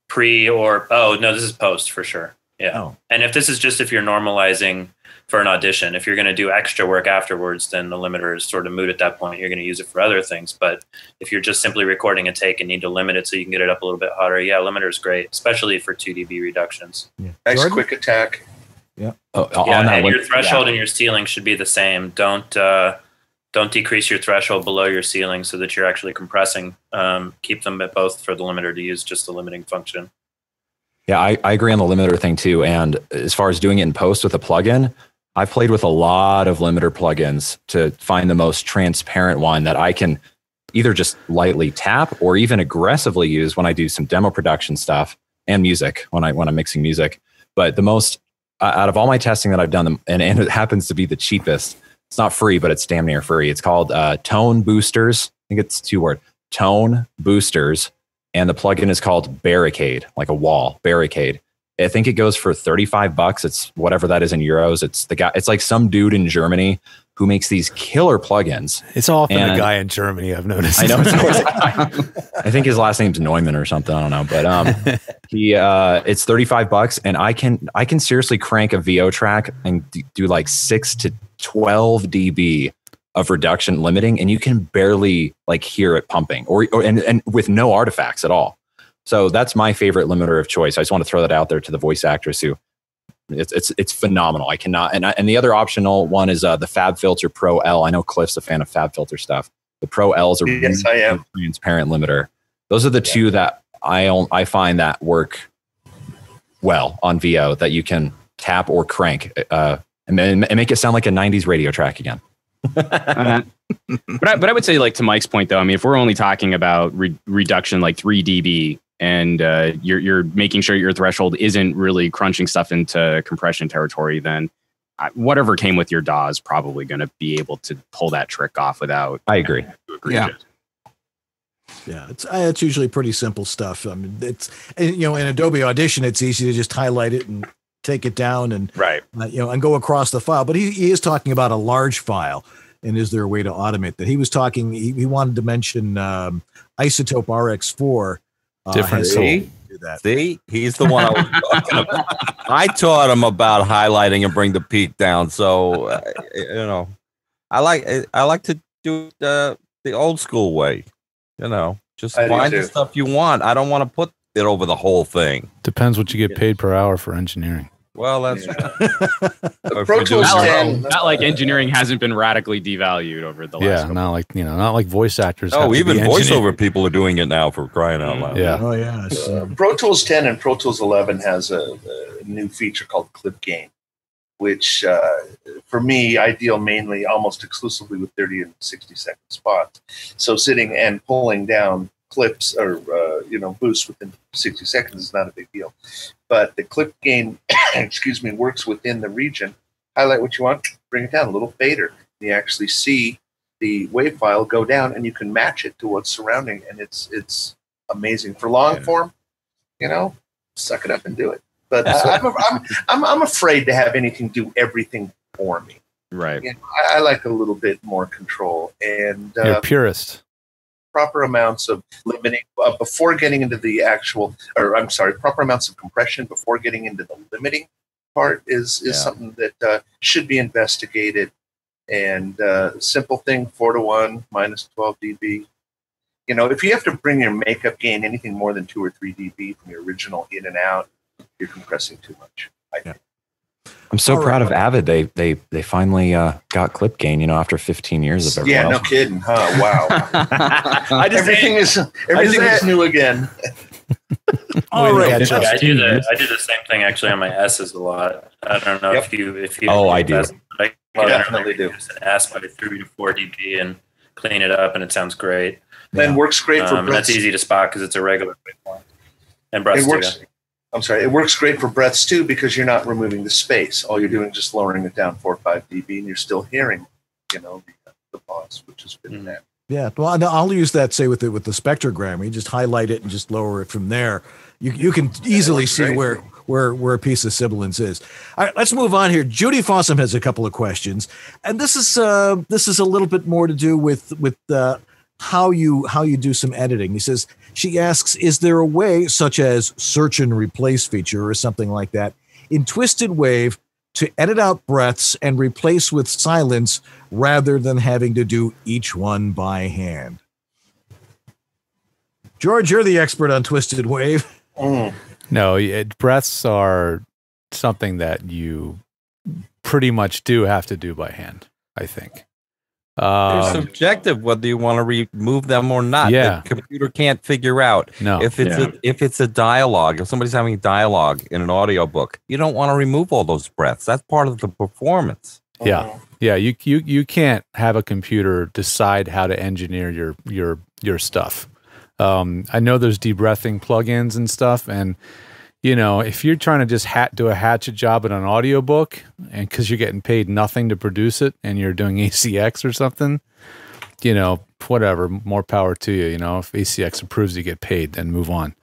Speaker 11: pre or oh no, this is post for sure. Yeah.
Speaker 2: Oh.
Speaker 11: And if this is just if you're normalizing for an audition, if you're going to do extra work afterwards, then the limiter is sort of moot at that point. You're going to use it for other things. But if you're just simply recording a take and need to limit it so you can get it up a little bit hotter, yeah, limiter is great, especially for 2 dB reductions.
Speaker 7: Nice
Speaker 2: Jordan?
Speaker 7: quick attack.
Speaker 2: Yeah.
Speaker 8: Oh,
Speaker 11: yeah,
Speaker 8: on that
Speaker 11: and
Speaker 8: lim-
Speaker 11: your threshold
Speaker 8: yeah.
Speaker 11: and your ceiling should be the same. Don't uh, don't decrease your threshold below your ceiling so that you're actually compressing. Um, keep them at both for the limiter to use just the limiting function.
Speaker 8: Yeah, I, I agree on the limiter thing too. And as far as doing it in post with a plugin, I've played with a lot of limiter plugins to find the most transparent one that I can either just lightly tap or even aggressively use when I do some demo production stuff and music when I when I'm mixing music. But the most uh, out of all my testing that I've done, and, and it happens to be the cheapest. It's not free, but it's damn near free. It's called uh, Tone Boosters. I think it's two word Tone Boosters, and the plugin is called Barricade, like a wall barricade. I think it goes for 35 bucks. It's whatever that is in euros. It's the guy, it's like some dude in Germany who makes these killer plugins.
Speaker 1: It's often
Speaker 8: And-
Speaker 1: a guy in Germany, I've noticed.
Speaker 8: I know. <laughs> I think his last name's Neumann or something. I don't know, but um, <laughs> he uh, it's 35 bucks, and I can I can seriously crank a VO track and do like six to 12 dB of reduction limiting, and you can barely like hear it pumping, or, or and and with no artifacts at all. So that's my favorite limiter of choice. I just want to throw that out there to the voice actress who it's it's it's phenomenal. I cannot and I, and the other optional one is uh, the FabFilter Pro L. I know Cliff's a fan of FabFilter stuff. The Pro L's are
Speaker 7: Yes, I am.
Speaker 8: transparent limiter. Those are the two that I on- I find that work well on VO that you can tap or crank uh, and, and make it sound like a '90s radio track again.
Speaker 5: Uh, but I, but I would say like to Mike's point though, I mean, if we're only talking about re- reduction like three dB, and uh, you're you're making sure your threshold isn't really crunching stuff into compression territory, then uh, whatever came with your DAW is probably going to be able to pull that trick off without.
Speaker 8: I agree.
Speaker 6: Yeah.
Speaker 2: Yeah, it's uh, it's usually pretty simple stuff. I mean, it's you know in Adobe Audition, it's easy to just highlight it and take it down and
Speaker 5: right
Speaker 2: uh, you know and go across the file. But he, he is talking about a large file, and is there a way to automate that? He was talking. He, he wanted to mention um, iZotope RX4. Uh,
Speaker 4: Different
Speaker 2: has-
Speaker 4: tool.
Speaker 2: do that.
Speaker 4: See, he's the one I was talking about. <laughs> I taught him about highlighting and bring the peak down. So, uh, you know, I like I like to do the the old school way. You know, just
Speaker 29: I
Speaker 4: find the stuff you want. I don't want to put it over the whole thing.
Speaker 1: Depends what you get paid per hour for engineering.
Speaker 4: Well, that's <laughs>
Speaker 29: The Pro Tools
Speaker 5: not, like,
Speaker 29: 10.
Speaker 5: not like engineering hasn't been radically devalued over the last.
Speaker 1: Yeah, not like you know, not like voice actors.
Speaker 4: oh,
Speaker 1: to
Speaker 4: even voiceover people are doing it now for crying out loud.
Speaker 1: Yeah.
Speaker 2: Oh yeah. it's,
Speaker 7: Uh, Pro Tools 10 and Pro Tools 11 has a, a new feature called Clip Gain, which uh, for me I deal mainly almost exclusively with 30 and 60 second spots. So sitting and pulling down clips or uh, you know boosts within 60 seconds is not a big deal. But the Clip Gain, <coughs> excuse me, works within the region. Highlight what you want, bring it down, a little fader. You actually see the wave file go down, and you can match it to what's surrounding, and it's it's amazing for long form. You know, suck it up and do it. But I, I'm, I'm, I'm I'm afraid to have anything do everything for me.
Speaker 5: Right.
Speaker 7: You know, I, I like a little bit more control and
Speaker 1: You're a
Speaker 7: uh,
Speaker 1: purist.
Speaker 7: Proper amounts of limiting uh, before getting into the actual, or I'm sorry, proper amounts of compression before getting into the limiting part is is
Speaker 4: Yeah.
Speaker 7: something that uh, should be investigated. And uh, simple thing, four to one minus 12 dB. You know, if you have to bring your makeup gain anything more than two or three dB from your original in and out, you're compressing too much. I think.
Speaker 8: I'm so
Speaker 7: All
Speaker 8: proud
Speaker 7: right.
Speaker 8: of Avid. They they they finally uh, got clip gain. You know, after 15 years of everyone
Speaker 7: Yeah, no kidding, huh? Wow. <laughs>
Speaker 11: I just
Speaker 7: everything is everything is new again.
Speaker 2: All right,
Speaker 11: Yeah, I
Speaker 2: Justin.
Speaker 11: do the I do the same thing actually on my S's a lot. I don't know if you if you
Speaker 8: Oh, I do.
Speaker 11: S, but I
Speaker 7: I
Speaker 11: can
Speaker 7: definitely do.
Speaker 11: reduce an S by three to four dB and clean it up, and it sounds great.
Speaker 7: Then works great for
Speaker 11: Um, and that's easy to spot because it's a regular waveform. And breaths
Speaker 7: It
Speaker 11: too,
Speaker 7: works.
Speaker 11: yeah.
Speaker 7: I'm sorry. It works great for breaths too because you're not removing the space. All you're doing is just lowering it down four or five dB, and you're still hearing, you know, the, the pause, which is good. Mm-hmm.
Speaker 2: Yeah, well, I'll use that. Say with the with the spectrogram, you just highlight it and just lower it from there. You you can easily see
Speaker 7: great.
Speaker 2: where where where a piece of sibilance is. All right, let's move on here. Judy Fossum has a couple of questions, and this is uh, this is a little bit more to do with with uh, how you how you do some editing. He says she asks, is there a way such as search and replace feature or something like that in TwistedWave to edit out breaths and replace with silence rather than having to do each one by hand. George, you're the expert on TwistedWave. Mm.
Speaker 1: No, it, breaths are something that you pretty much do have to do by hand. I think.
Speaker 4: They're
Speaker 1: Um,
Speaker 4: subjective whether you want to remove them or not.
Speaker 1: Yeah.
Speaker 4: The computer can't figure out.
Speaker 1: No.
Speaker 4: If it's
Speaker 1: Yeah.
Speaker 4: a if it's a dialogue, if somebody's having a dialogue in an audiobook, you don't want to remove all those breaths. That's part of the performance.
Speaker 1: Yeah, yeah. You you you can't have a computer decide how to engineer your your your stuff. Um, I know there's debreathing plugins and stuff, and you know if you're trying to just hat do a hatchet job at an audiobook, and because you're getting paid nothing to produce it, and you're doing <laughs> ACX or something, you know whatever, more power to you. You know if ACX approves, you get paid, then move on.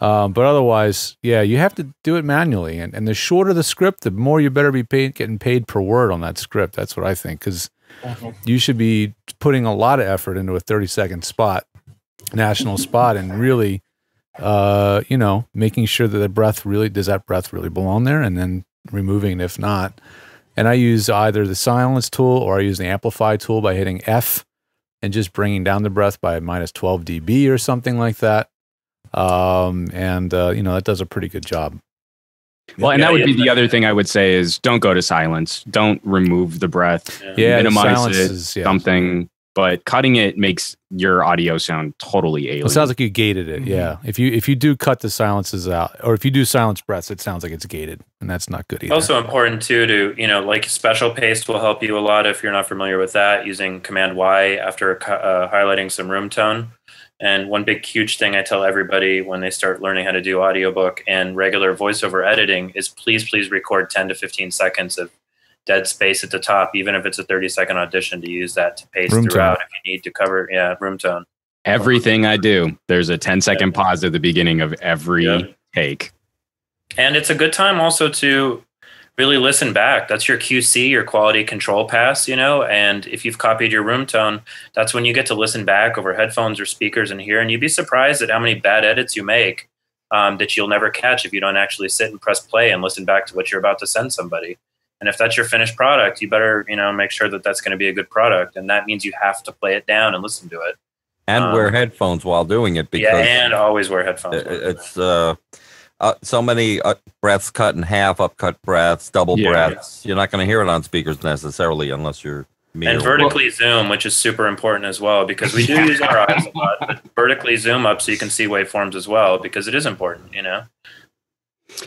Speaker 1: Um, but otherwise, yeah, you have to do it manually. And, and the shorter the script, the more you better be paid, getting paid per word on that script. That's what I think. Because you should be putting a lot of effort into a 30 second spot, national spot, and really, uh, you know, making sure that the breath really does that breath really belong there and then removing it if not. And I use either the silence tool or I use the amplify tool by hitting F and just bringing down the breath by minus 12 dB or something like that um, and uh, you know that does a pretty good job.
Speaker 5: Well, and
Speaker 11: Yeah,
Speaker 5: that would
Speaker 11: yeah.
Speaker 5: be the other thing I would say is don't go to silence. Don't remove the breath.
Speaker 1: Yeah, the
Speaker 5: minimize
Speaker 1: silence
Speaker 5: it.
Speaker 1: is- yeah.
Speaker 5: Something, but cutting it makes your audio sound totally alien.
Speaker 1: It sounds like you gated it. Yeah, if you if you do cut the silences out, or if you do silence breaths, it sounds like it's gated, and that's not good either.
Speaker 11: Also important too to you know like special paste will help you a lot if you're not familiar with that using Command Y after uh, highlighting some room tone And one big huge thing I tell everybody when they start learning how to do audiobook and regular voiceover editing is please, please record 10 to 15 seconds of dead space at the top, even if it's a 30 second audition to use that to pace
Speaker 5: Room
Speaker 11: throughout
Speaker 5: tone.
Speaker 11: if you need to cover, yeah, room tone.
Speaker 5: Everything I do, there's a 10 second pause at the beginning of every take.
Speaker 11: And it's a good time also to really listen back. That's your QC, your quality control pass, you know. And if you've copied your room tone, that's when you get to listen back over headphones or speakers and hear. And you'd be surprised at how many bad edits you make um, that you'll never catch if you don't actually sit and press play and listen back to what you're about to send somebody. And if that's your finished product, you better, you know, make sure that that's going to be a good product. And that means you have to play it down and listen to it.
Speaker 4: and
Speaker 11: Um,
Speaker 4: wear headphones while doing it because
Speaker 11: yeah, and always wear headphones.
Speaker 4: it- it's uh, uh, so many uh, breaths cut in half, upcut breaths, double
Speaker 11: Yeah.
Speaker 4: breaths. You're not going to hear it on speakers necessarily unless you're me.
Speaker 11: and
Speaker 4: or-
Speaker 11: vertically zoom, which is super important as well, because we do use our eyes a lot. But vertically zoom up so you can see waveforms as well, because it is important, you know.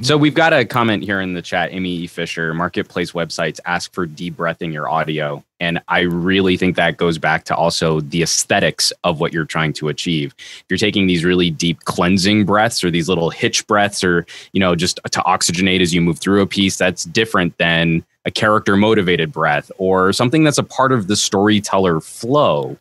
Speaker 5: So we've got a comment here in the chat. Amy E. Fisher, marketplace websites ask for debreathing your audio. And I really think that goes back to also the aesthetics of what you're trying to achieve. If you're taking these really deep cleansing breaths or these little hitch breaths or, you know, just to oxygenate as you move through a piece, that's different than a character motivated breath or something that's a part of the storyteller flow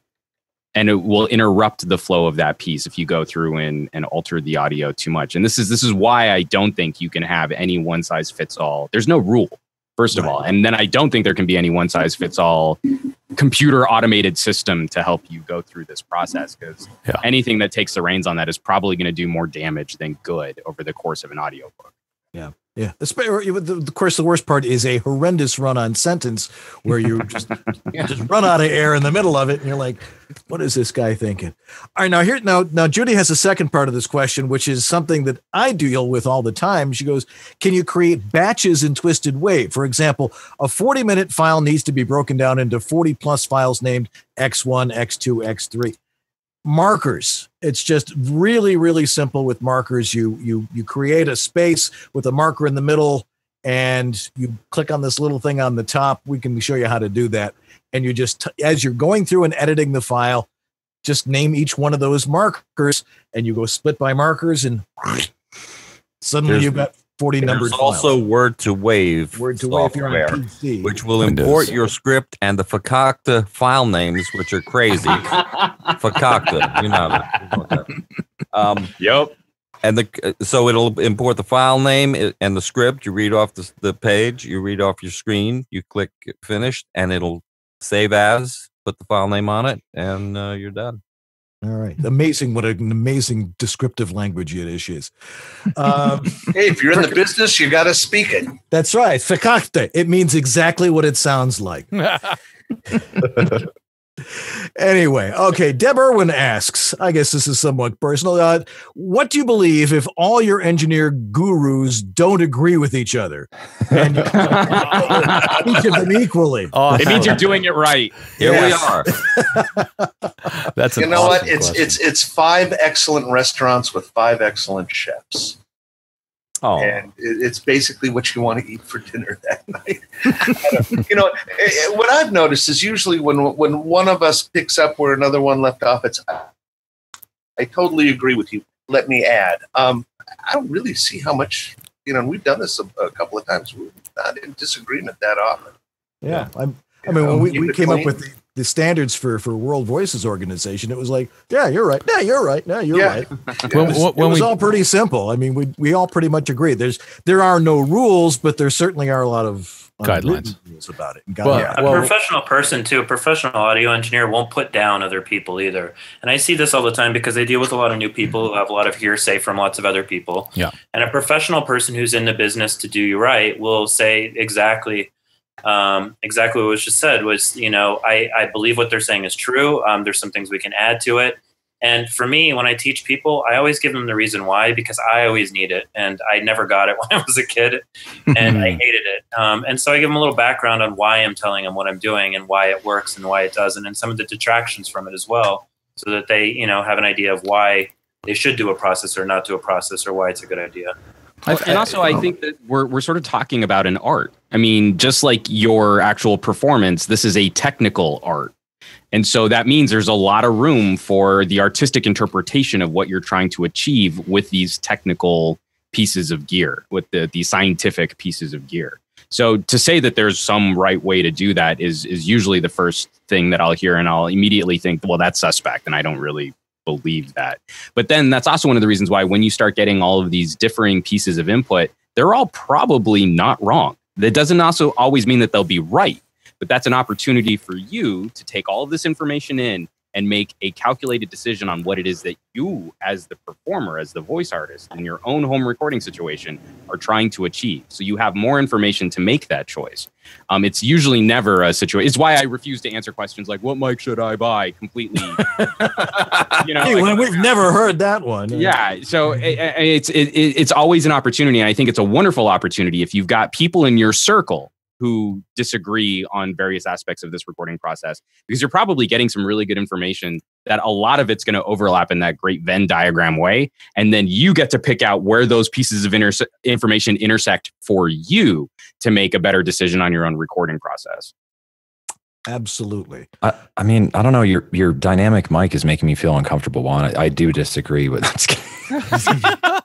Speaker 5: and it will interrupt the flow of that piece if you go through and, and alter the audio too much. And this is this is why I don't think you can have any one size fits all. There's no rule, first of all, and then I don't think there can be any one size fits all computer automated system to help you go through this process because anything that takes the reins on that is probably going to do more damage than good over the course of an audiobook.
Speaker 2: Yeah. Yeah. Of course, the worst part is a horrendous run on sentence where you <laughs> just, just run out of air in the middle of it. And you're like, what is this guy thinking? All right. Now, here, now, now, Judy has a second part of this question, which is something that I deal with all the time. She goes, Can you create batches in TwistedWave? For example, a 40 minute file needs to be broken down into 40 plus files named X1, X2, X3 markers. It's just really really simple with markers. You you you create a space with a marker in the middle and you click on this little thing on the top. We can show you how to do that. And you just as you're going through and editing the file just name each one of those markers and you go split by markers and suddenly
Speaker 4: There's-
Speaker 2: you've got 40
Speaker 4: There's
Speaker 2: numbers
Speaker 4: also word to wave
Speaker 2: Word to wave if you're on
Speaker 4: software,
Speaker 2: PC.
Speaker 4: which will
Speaker 2: Windows.
Speaker 4: import your script and the fakakta file names, which are crazy. <laughs> fakakta, you know. that. Um,
Speaker 5: yep.
Speaker 4: And the so it'll import the file name and the script. You read off the, the page. You read off your screen. You click finished, and it'll save as. Put the file name on it, and uh, you're done.
Speaker 2: All right amazing what an amazing descriptive language it is um, <laughs>
Speaker 7: Hey, if you're in the business, you got to speak it.
Speaker 2: That's right. Fakakte. It means exactly what it sounds like. <laughs> anyway, okay. Deb Irwin asks, I guess this is somewhat personal. Uh, what do you believe if all your engineer gurus don't agree with each other? And you <laughs> each of them equally.
Speaker 5: It means you're doing it right.
Speaker 4: Here
Speaker 7: Yes.
Speaker 4: we are.
Speaker 1: That's
Speaker 7: you know what? It's it's it's five excellent restaurants with five excellent chefs.
Speaker 4: Oh,
Speaker 7: and it's basically what you want to eat for dinner <laughs> that night. <laughs> You know, what I've noticed is usually when when one of us picks up where another one left off, it's I totally agree with you. Let me add, um, I don't really see how much you know. and We've done this a, a couple of times. We're not in disagreement that often.
Speaker 2: Yeah. I'm, I mean, when we, we came up with the, the standards for, for World Voices Organization, it was like, yeah, you're right. Yeah, you're right. Yeah, you're
Speaker 1: Yeah.
Speaker 2: right. <laughs> It
Speaker 1: When-
Speaker 2: was,
Speaker 1: when-
Speaker 2: it was
Speaker 1: we-
Speaker 2: all pretty simple. I mean, we, we all pretty much agree. There's there are no rules, but there certainly are a lot of
Speaker 1: Guidelines.
Speaker 2: rules about it. And
Speaker 1: Well,
Speaker 2: guidelines.
Speaker 11: a professional person too a professional audio engineer won't put down other people either and i see this all the time because they deal with a lot of new people who have a lot of hearsay from lots of other people
Speaker 1: Yeah.
Speaker 11: and a professional person who's in the business to do you right will say exactly um, exactly what was just said was you know i, I believe what they're saying is true. Um, there's some things we can add to it. And for me when i teach people i always give them the reason why because i always need it and i never got it <laughs> when i was a kid and i <laughs> hated it. Um, and so i give them a little background on why i'm telling them what i'm doing and why it works and why it doesn't and some of the detractions from it as well so that they you know have an idea of why they should do a process or not do a process or why it's a good idea
Speaker 5: Well, and also, I oh. think that we're we're sort of talking about an art. I mean, just like your actual performance, this is a technical art, And so that means there's a lot of room for the artistic interpretation of what you're trying to achieve with these technical pieces of gear, with the, the scientific pieces of gear. So to say that there's some right way to do that is is usually the first thing that I'll hear, and I'll immediately think, well, that's suspect, and I don't really believe that. But then that's also one of the reasons why when you start getting all of these differing pieces of input, they're all probably not wrong. That doesn't also always mean that they'll be right, but that's an opportunity for you to take all of this information in and make a calculated decision on what it is that you, as the performer, as the voice artist in your own home recording situation, are trying to achieve. So you have more information to make that choice. Um, it's usually never a situation. It's why I refuse to answer questions like, "What mic should I buy?" Completely, <laughs> you know.
Speaker 2: Hey,
Speaker 5: like-
Speaker 2: well, we've never heard that one.
Speaker 5: yeah. So <laughs> it, it- it's it, it- it's always an opportunity, and I think it's a wonderful opportunity if you've got people in your circle who disagree on various aspects of this recording process, because you're probably getting some really good information that a lot of it's going to overlap in that great Venn diagram way, and then you get to pick out where those pieces of interse- information intersect for you to make a better decision on your own recording process.
Speaker 2: Absolutely.
Speaker 8: I, I mean, I don't know. Your your dynamic mic is making me feel uncomfortable. Juan, I, I do disagree with. <laughs> That.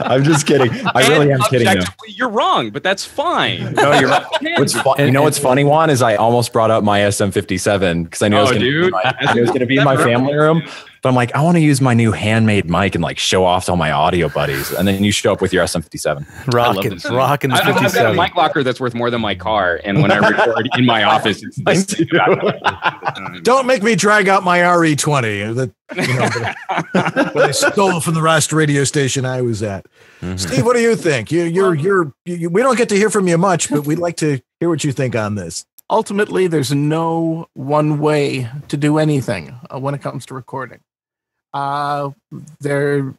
Speaker 8: I'm just kidding. I really am kidding. though.
Speaker 5: You're wrong, but that's fine.
Speaker 8: No, you're right. <laughs> What's fu- you know what's funny, Juan, is I almost brought up my SM57 because I knew it was
Speaker 5: Oh,
Speaker 8: going to be
Speaker 5: dude.
Speaker 8: my, I knew it was going to be in <laughs> my family room. But I'm like, I want to use my new handmade mic and like show off to all my audio buddies. And then you show up with your SM57.
Speaker 1: Rocking, rocking the
Speaker 5: I- I've got a
Speaker 1: 57.
Speaker 5: mic locker that's worth more than my car, and when I record in my office, it's this. <laughs>
Speaker 2: Don't make me drag out my RE20 that you know, <laughs> that I stole from the last radio station I was at. Steve, what do you think? You, you're, you're, you, we don't get to hear from you much, but we'd like to hear what you think on this.
Speaker 6: ultimately there's no one way to do anything uh, when it comes to recording uh there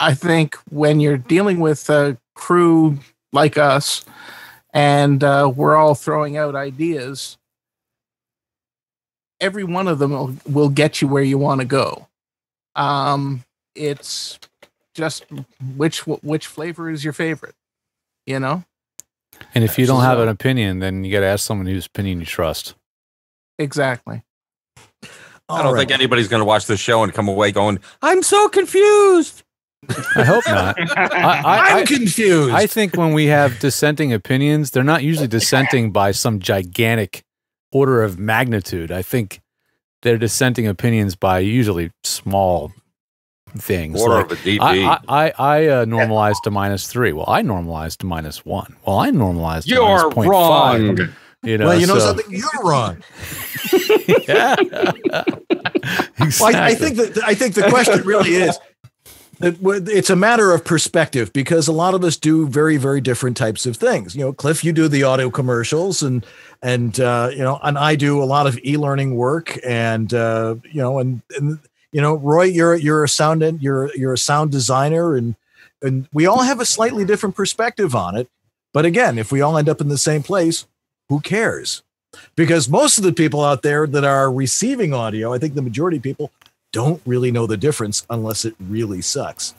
Speaker 6: i think when you're dealing with a crew like us and uh, we're all throwing out ideas every one of them will, will get you where you want to go. Um it's just which which flavor is your favorite you know?
Speaker 1: And if you don't have an opinion, then you got to ask someone whose opinion you trust.
Speaker 6: exactly
Speaker 4: I don't think anybody's going to watch this show and come away going, "I'm so confused."
Speaker 1: I hope not. <laughs> I, I,
Speaker 2: I'm confused.
Speaker 1: I think when we have dissenting opinions, they're not usually dissenting <laughs> by some gigantic order of magnitude. I think they're dissenting opinions by usually small things.
Speaker 4: Order
Speaker 1: Like,
Speaker 4: of a dB.
Speaker 1: I, I, I, I uh, normalized to minus three. Well, I normalized to minus one. Well, I normalized to
Speaker 5: You're
Speaker 1: minus point
Speaker 5: wrong.
Speaker 1: five. You know,
Speaker 2: well, you know
Speaker 1: so-
Speaker 2: something? You're wrong.
Speaker 1: yeah. <laughs>
Speaker 2: Well, I, I think that I think the question really is that it's a matter of perspective because a lot of us do very very different types of things. You know, Cliff, you do the audio commercials, and and uh, you know, and I do a lot of e-learning work, and uh, you know, and and you know, Roy, you're you're a sound you're you're a sound designer, and and we all have a slightly different perspective on it. But again, if we all end up in the same place, who cares? Because most of the people out there that are receiving audio, I think the majority of people don't really know the difference unless it really sucks.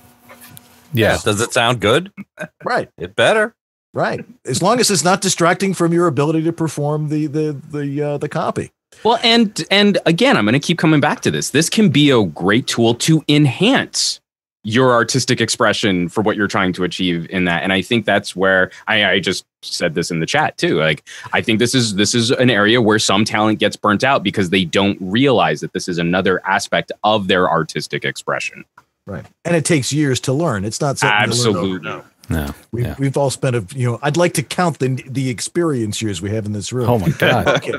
Speaker 1: Yeah.
Speaker 4: Does it sound good? <laughs>
Speaker 2: Right.
Speaker 4: It better.
Speaker 2: Right. As long as it's not distracting from your ability to perform the the the uh, the copy.
Speaker 5: Well, and and again, I'm going to keep coming back to this. This can be a great tool to enhance your artistic expression for what you're trying to achieve in that. And I think that's where I, I just said this in the chat too. Like I think this is this is an area where some talent gets burnt out because they don't realize that this is another aspect of their artistic expression.
Speaker 2: Right. And it takes years to learn. It's not something
Speaker 5: Absolutely.
Speaker 1: No.
Speaker 2: We, We've all spent a you know. I'd like to count the the experience years we have in this room.
Speaker 1: Oh my God. <laughs>
Speaker 2: okay.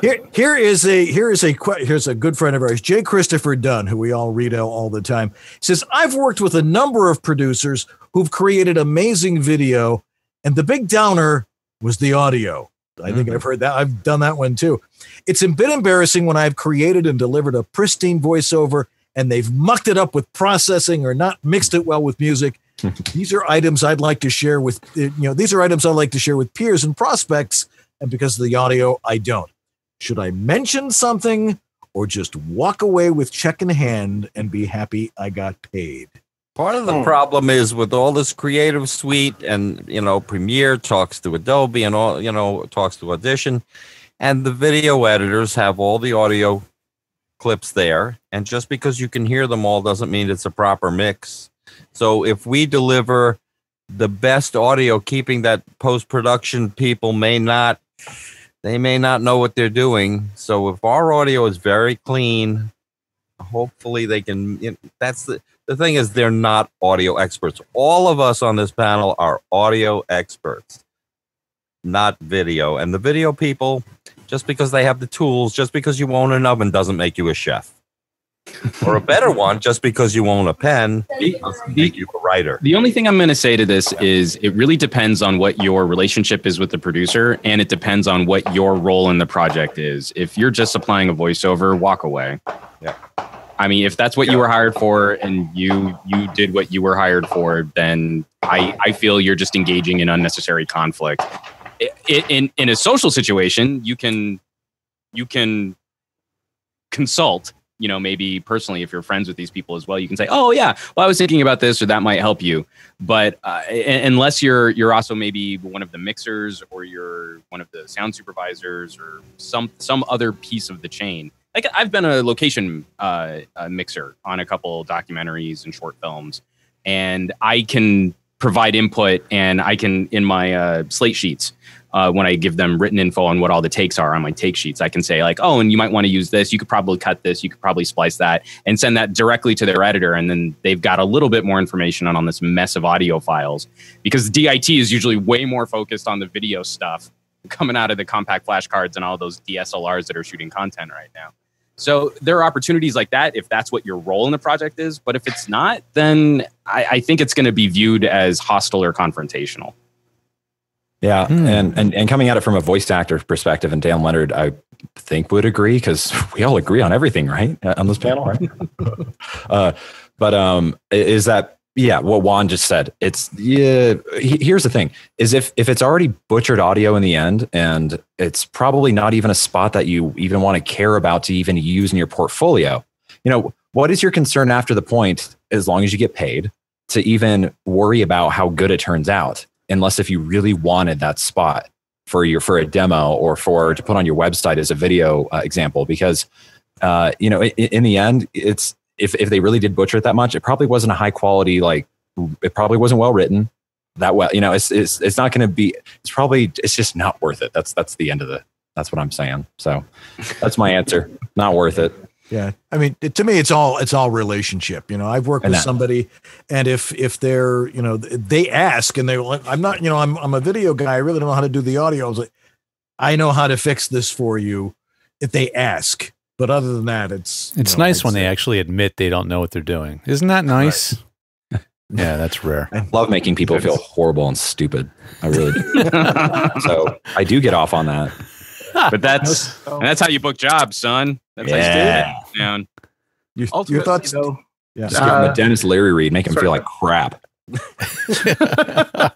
Speaker 2: Here here is a here is a here's a good friend of ours, Jay Christopher Dunn, who we all read out all the time. He says I've worked with a number of producers who've created amazing video, and the big downer was the audio. I think mm-hmm. I've heard that. I've done that one too. It's a bit embarrassing when I've created and delivered a pristine voiceover and they've mucked it up with processing or not mixed it well with music. These are items I'd like to share with you know these are items I'd like to share with peers and prospects and because of the audio I don't. Should I mention something or just walk away with check in hand and be happy I got paid?
Speaker 4: Part of the hmm. problem is with all this creative suite and you know Premiere talks to Adobe and all you know talks to Audition and the video editors have all the audio clips there. And just because you can hear them all doesn't mean it's a proper mix. So if we deliver the best audio, keeping that post production people may not they may not know what they're doing. So if our audio is very clean, hopefully they can. That's the the thing is they're not audio experts. All of us on this panel are audio experts, not video. And the video people, just because they have the tools, just because you own an oven doesn't make you a chef. Or a better one, just because you own a pen doesn't make you a writer.
Speaker 5: The only thing I'm going to say to this is it really depends on what your relationship is with the producer and it depends on what your role in the project is. If you're just supplying a voiceover, walk away.
Speaker 4: Yeah.
Speaker 5: I mean, if that's what you were hired for and you you did what you were hired for, then I I feel you're just engaging in unnecessary conflict. I- I- In in a social situation, you can you can consult you know maybe personally if you're friends with these people as well you can say oh yeah well i was thinking about this or that might help you. But uh, unless you're you're also maybe one of the mixers or you're one of the sound supervisors or some some other piece of the chain. Like i've been a location uh, uh mixer on a couple documentaries and short films and i can provide input and i can in my uh, slate sheets uh, when I give them written info on what all the takes are on my take sheets. I can say like, oh, and you might want to use this. You could probably cut this. You could probably splice that, and send that directly to their editor, and then they've got a little bit more information on on this mess of audio files. Because DIT is usually way more focused on the video stuff coming out of the compact flash cards and all those DSLRs that are shooting content right now. So there are opportunities like that if that's what your role in the project is. But if it's not, then I, I think it's going to be viewed as hostile or confrontational.
Speaker 8: Yeah,
Speaker 5: Hmm.
Speaker 8: and, and and coming at it from a voice actor perspective, and Dan Lenard, I think would agree because <laughs> we all agree on everything, right, uh, on this panel, right? <laughs> uh, but um, is that yeah? What Juan just said. It's yeah. he- Here's the thing: is if if it's already butchered audio in the end, and it's probably not even a spot that you even want to care about to even use in your portfolio. You know, what is your concern after the point? As long as you get paid to even worry about how good it turns out unless if you really wanted that spot for your for a demo or for to put on your website as a video uh, example because uh, you know in, in the end it's if, if they really did butcher it that much it probably wasn't a high quality like it probably wasn't well written that well you know it's it's, it's not going to be it's probably it's just not worth it. That's that's the end of the that's what i'm saying. So that's my answer. Not worth it
Speaker 2: Yeah, I mean, it, to me, it's all it's all relationship. You know, I've worked
Speaker 8: I
Speaker 2: with
Speaker 8: know.
Speaker 2: somebody, and if if they're you know they ask and they're like, I'm not you know I'm I'm a video guy. I really don't know how to do the audio. I was like, I know how to fix this for you if they ask. But other than that, it's you
Speaker 1: It's
Speaker 2: know,
Speaker 1: nice when they uh, actually admit they don't know what they're doing. Isn't that nice? <laughs> yeah, that's rare.
Speaker 8: I love making people feel horrible and stupid. I really do. <laughs> so I do get off on that. <laughs>
Speaker 5: But that's and that's how you book jobs, son. That's
Speaker 8: Yeah.
Speaker 5: how you do it. Down.
Speaker 2: Your,
Speaker 6: Ultimately,
Speaker 2: thoughts?
Speaker 6: though,
Speaker 2: Yeah.
Speaker 8: Just give them
Speaker 6: Uh,
Speaker 8: a Denis Leary read, make him
Speaker 6: sorry.
Speaker 8: feel like crap. <laughs>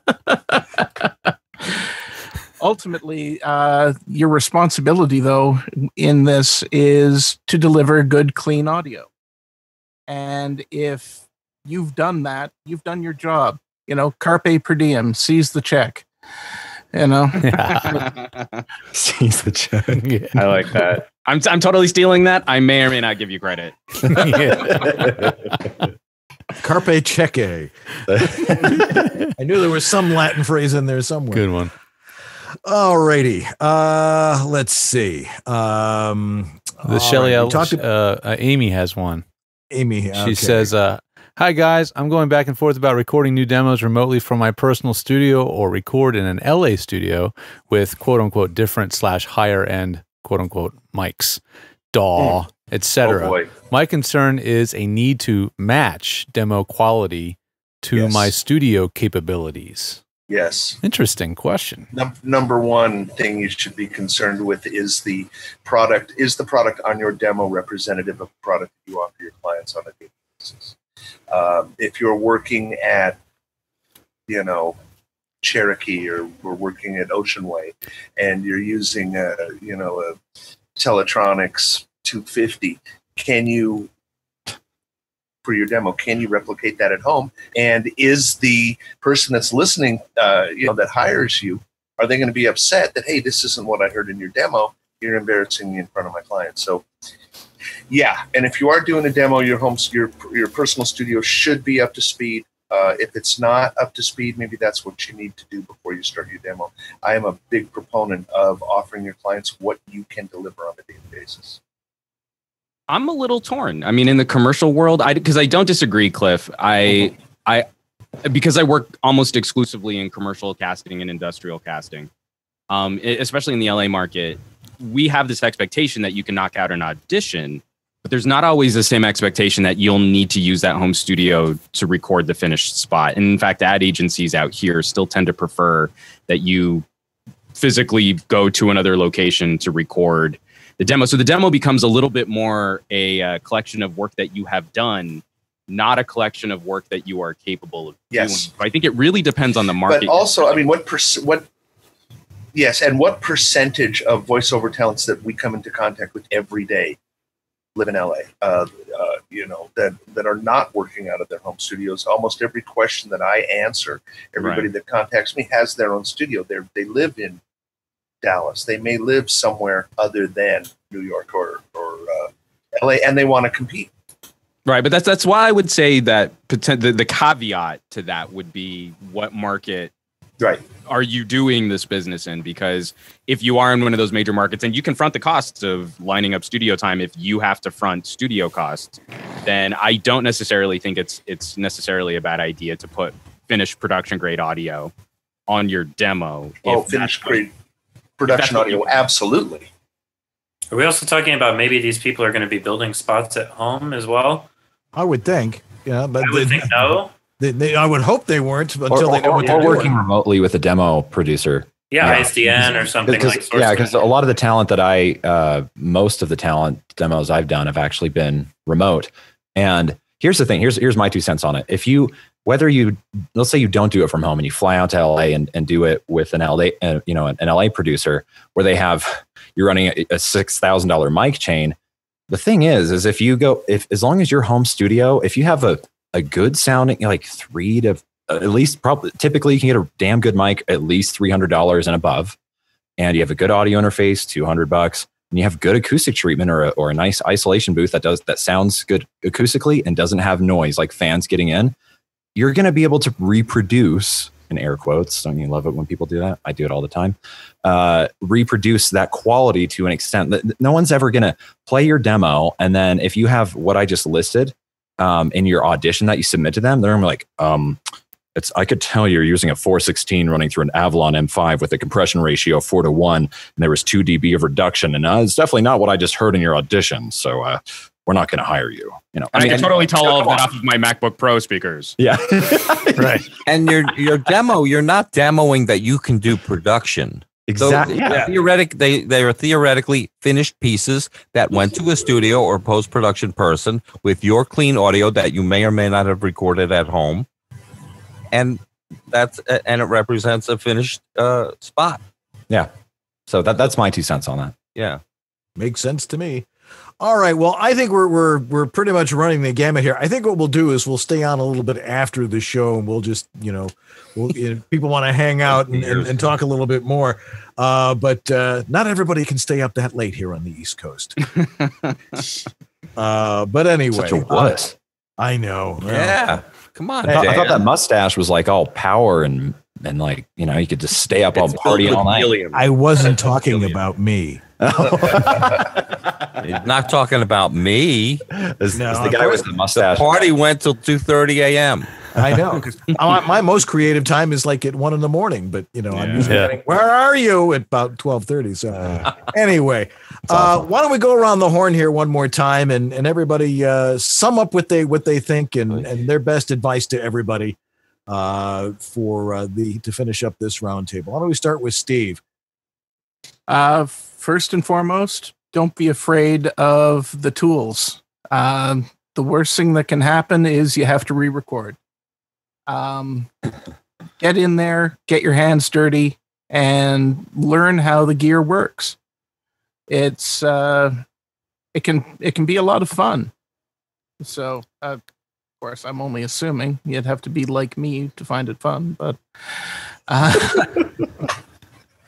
Speaker 6: ultimately, uh, your responsibility, though, in this is to deliver good, clean audio. And if you've done that, you've done your job. You know, carpe per diem, seize the check. You know, <laughs> <laughs>
Speaker 8: Seize the check.
Speaker 5: I like that. I'm I'm totally stealing that. I may or may not give you credit. <laughs>
Speaker 2: Carpe cheque. I knew there was some Latin phrase in there somewhere.
Speaker 1: Good one.
Speaker 2: All righty. Uh, let's see. Um,
Speaker 1: The
Speaker 2: all
Speaker 1: Shelly,
Speaker 2: right,
Speaker 1: uh,
Speaker 2: we talked about
Speaker 1: uh, Amy has one.
Speaker 2: Amy.
Speaker 1: She
Speaker 2: okay.
Speaker 1: says, uh, Hi, guys. I'm going back and forth about recording new demos remotely from my personal studio or record in an LA studio with quote unquote different slash higher end quote unquote mics, DAW,
Speaker 7: Hmm.
Speaker 1: etc.
Speaker 7: Oh,
Speaker 1: my concern is a need to match demo quality to
Speaker 7: Yes.
Speaker 1: my studio capabilities.
Speaker 7: Yes.
Speaker 1: Interesting question.
Speaker 7: Num- number one thing you should be concerned with is the product. Is the product on your demo representative of the product that you offer your clients on a daily basis? Um, if you're working at, you know, Cherokee or we're working at Ocean Way, and you're using a, you know, a Teletronics 250, can you for your demo. Can you replicate that at home? And is the person that's listening, uh, you know, that hires you, are they going to be upset that hey, this isn't what I heard in your demo? you're embarrassing me in front of my clients. So, yeah. And if you are doing a demo, your home, your your personal studio should be up to speed. Uh, if it's not up to speed, maybe that's what you need to do before you start your demo. I am a big proponent of offering your clients what you can deliver on a daily basis.
Speaker 5: I'm a little torn. I mean, in the commercial world, I because I don't disagree, Cliff. I I because I work almost exclusively in commercial casting and industrial casting, um, especially in the LA market. We have this expectation that you can knock out an audition, but there's not always the same expectation that you'll need to use that home studio to record the finished spot. And in fact, ad agencies out here still tend to prefer that you physically go to another location to record the demo. So the demo becomes a little bit more a uh, collection of work that you have done, not a collection of work that you are capable of
Speaker 7: Yes.
Speaker 5: doing. I think it really depends on the market.
Speaker 7: But also, I mean, what perc- what? Yes, and what percentage of voiceover talents that we come into contact with every day live in LA? Uh, uh, you know that that are not working out of their home studios. Almost every question that I answer, everybody
Speaker 5: Right.
Speaker 7: that contacts me has their own studio. They they live in Dallas. They may live somewhere other than New York or or uh, LA, and they want to compete.
Speaker 5: Right, but that's that's why I would say that the, the caveat to that would be what market
Speaker 7: right
Speaker 5: are you doing this business in? Because if you are in one of those major markets and you confront the costs of lining up studio time, if you have to front studio costs, then I don't necessarily think it's it's necessarily a bad idea to put finished production grade audio on your demo.
Speaker 7: Oh, finished grade production audio, absolutely.
Speaker 11: Are we also talking about maybe these people are going to be building spots at home as well?
Speaker 2: I would think. Yeah, but
Speaker 11: I would
Speaker 2: they-
Speaker 11: think <laughs> no.
Speaker 2: They- they- I would hope they weren't
Speaker 8: Or,
Speaker 2: until they know
Speaker 8: or,
Speaker 2: what they're
Speaker 8: working
Speaker 2: doing.
Speaker 8: remotely with a demo producer.
Speaker 11: Yeah, ISDN or something
Speaker 8: Because-
Speaker 11: like source
Speaker 8: yeah, because a lot of the talent that I, uh, most of the talent demos I've done have actually been remote. And here's the thing. Here's here's my two cents on it. If you whether you let's say you don't do it from home and you fly out to LA and, and do it with an LA uh, you know an, an LA producer where they have you're running a, a six thousand dollar mic chain. The thing is, is if you go if as long as your home studio, if you have a a good sounding like three to uh, at least probably typically you can get a damn good mic at least three hundred dollars and above, and you have a good audio interface, two hundred bucks, and you have good acoustic treatment or a, or a nice isolation booth that does that sounds good acoustically and doesn't have noise like fans getting in, you're going to be able to reproduce in air quotes. Don't you love it when people do that? I do it all the time. Uh, reproduce that quality to an extent that no one's ever going to play your demo. And then if you have what I just listed um, in your audition that you submit to them, they're gonna be like, um, it's I could tell you're using a 416 running through an Avalon M5 with a compression ratio of four to one, and there was two dB of reduction, and uh, it's definitely not what I just heard in your audition. So uh, we're not going to hire you. You know,
Speaker 5: I,
Speaker 8: mean,
Speaker 5: can totally tell all of that off of my MacBook Pro speakers.
Speaker 8: Yeah. <laughs>
Speaker 2: right.
Speaker 34: And your your demo, you're not demoing that you can do production.
Speaker 8: Exactly.
Speaker 34: So,
Speaker 8: Yeah.
Speaker 34: Theoretic, they they are theoretically finished pieces that went to a studio or post production person with your clean audio that you may or may not have recorded at home, and that's and it represents a finished uh, spot.
Speaker 8: Yeah. So that that's my two cents on that.
Speaker 34: Yeah.
Speaker 2: Makes sense to me. All right. Well, I think we're we're we're pretty much running the gamut here. I think what we'll do is we'll stay on a little bit after the show, and we'll just you know, we'll, if people want to hang out and, and, and talk a little bit more. Uh, but uh, not everybody can stay up that late here on the East Coast. <laughs> uh, but anyway,
Speaker 8: Such a wuss.
Speaker 2: I know.
Speaker 34: Yeah. Come on.
Speaker 8: I thought, I thought that mustache was like all power and and like you know you could just stay up all party all night.
Speaker 2: I wasn't talking about me. <laughs>
Speaker 34: He's not talking about me.
Speaker 8: Is,
Speaker 2: No,
Speaker 8: is the guy with the mustache?
Speaker 34: The party went till two thirty a.m.
Speaker 2: I know. I- <laughs> my most creative time is like at one in the morning, but you know, I'm usually
Speaker 34: Yeah.
Speaker 2: getting, where are you at about twelve thirty? So anyway, uh, why don't we go around the horn here one more time and and everybody uh, sum up what they what they think and and their best advice to everybody uh, for uh, the to finish up this roundtable. Why don't we start with Steve?
Speaker 6: Uh, first and foremost, don't be afraid of the tools. Um, the worst thing that can happen is you have to re-record. Um, <laughs> get in there, get your hands dirty, and learn how the gear works. It's uh, it can it can be a lot of fun. So, uh, of course, I'm only assuming you'd have to be like me to find it fun, but. Uh, <laughs> <laughs>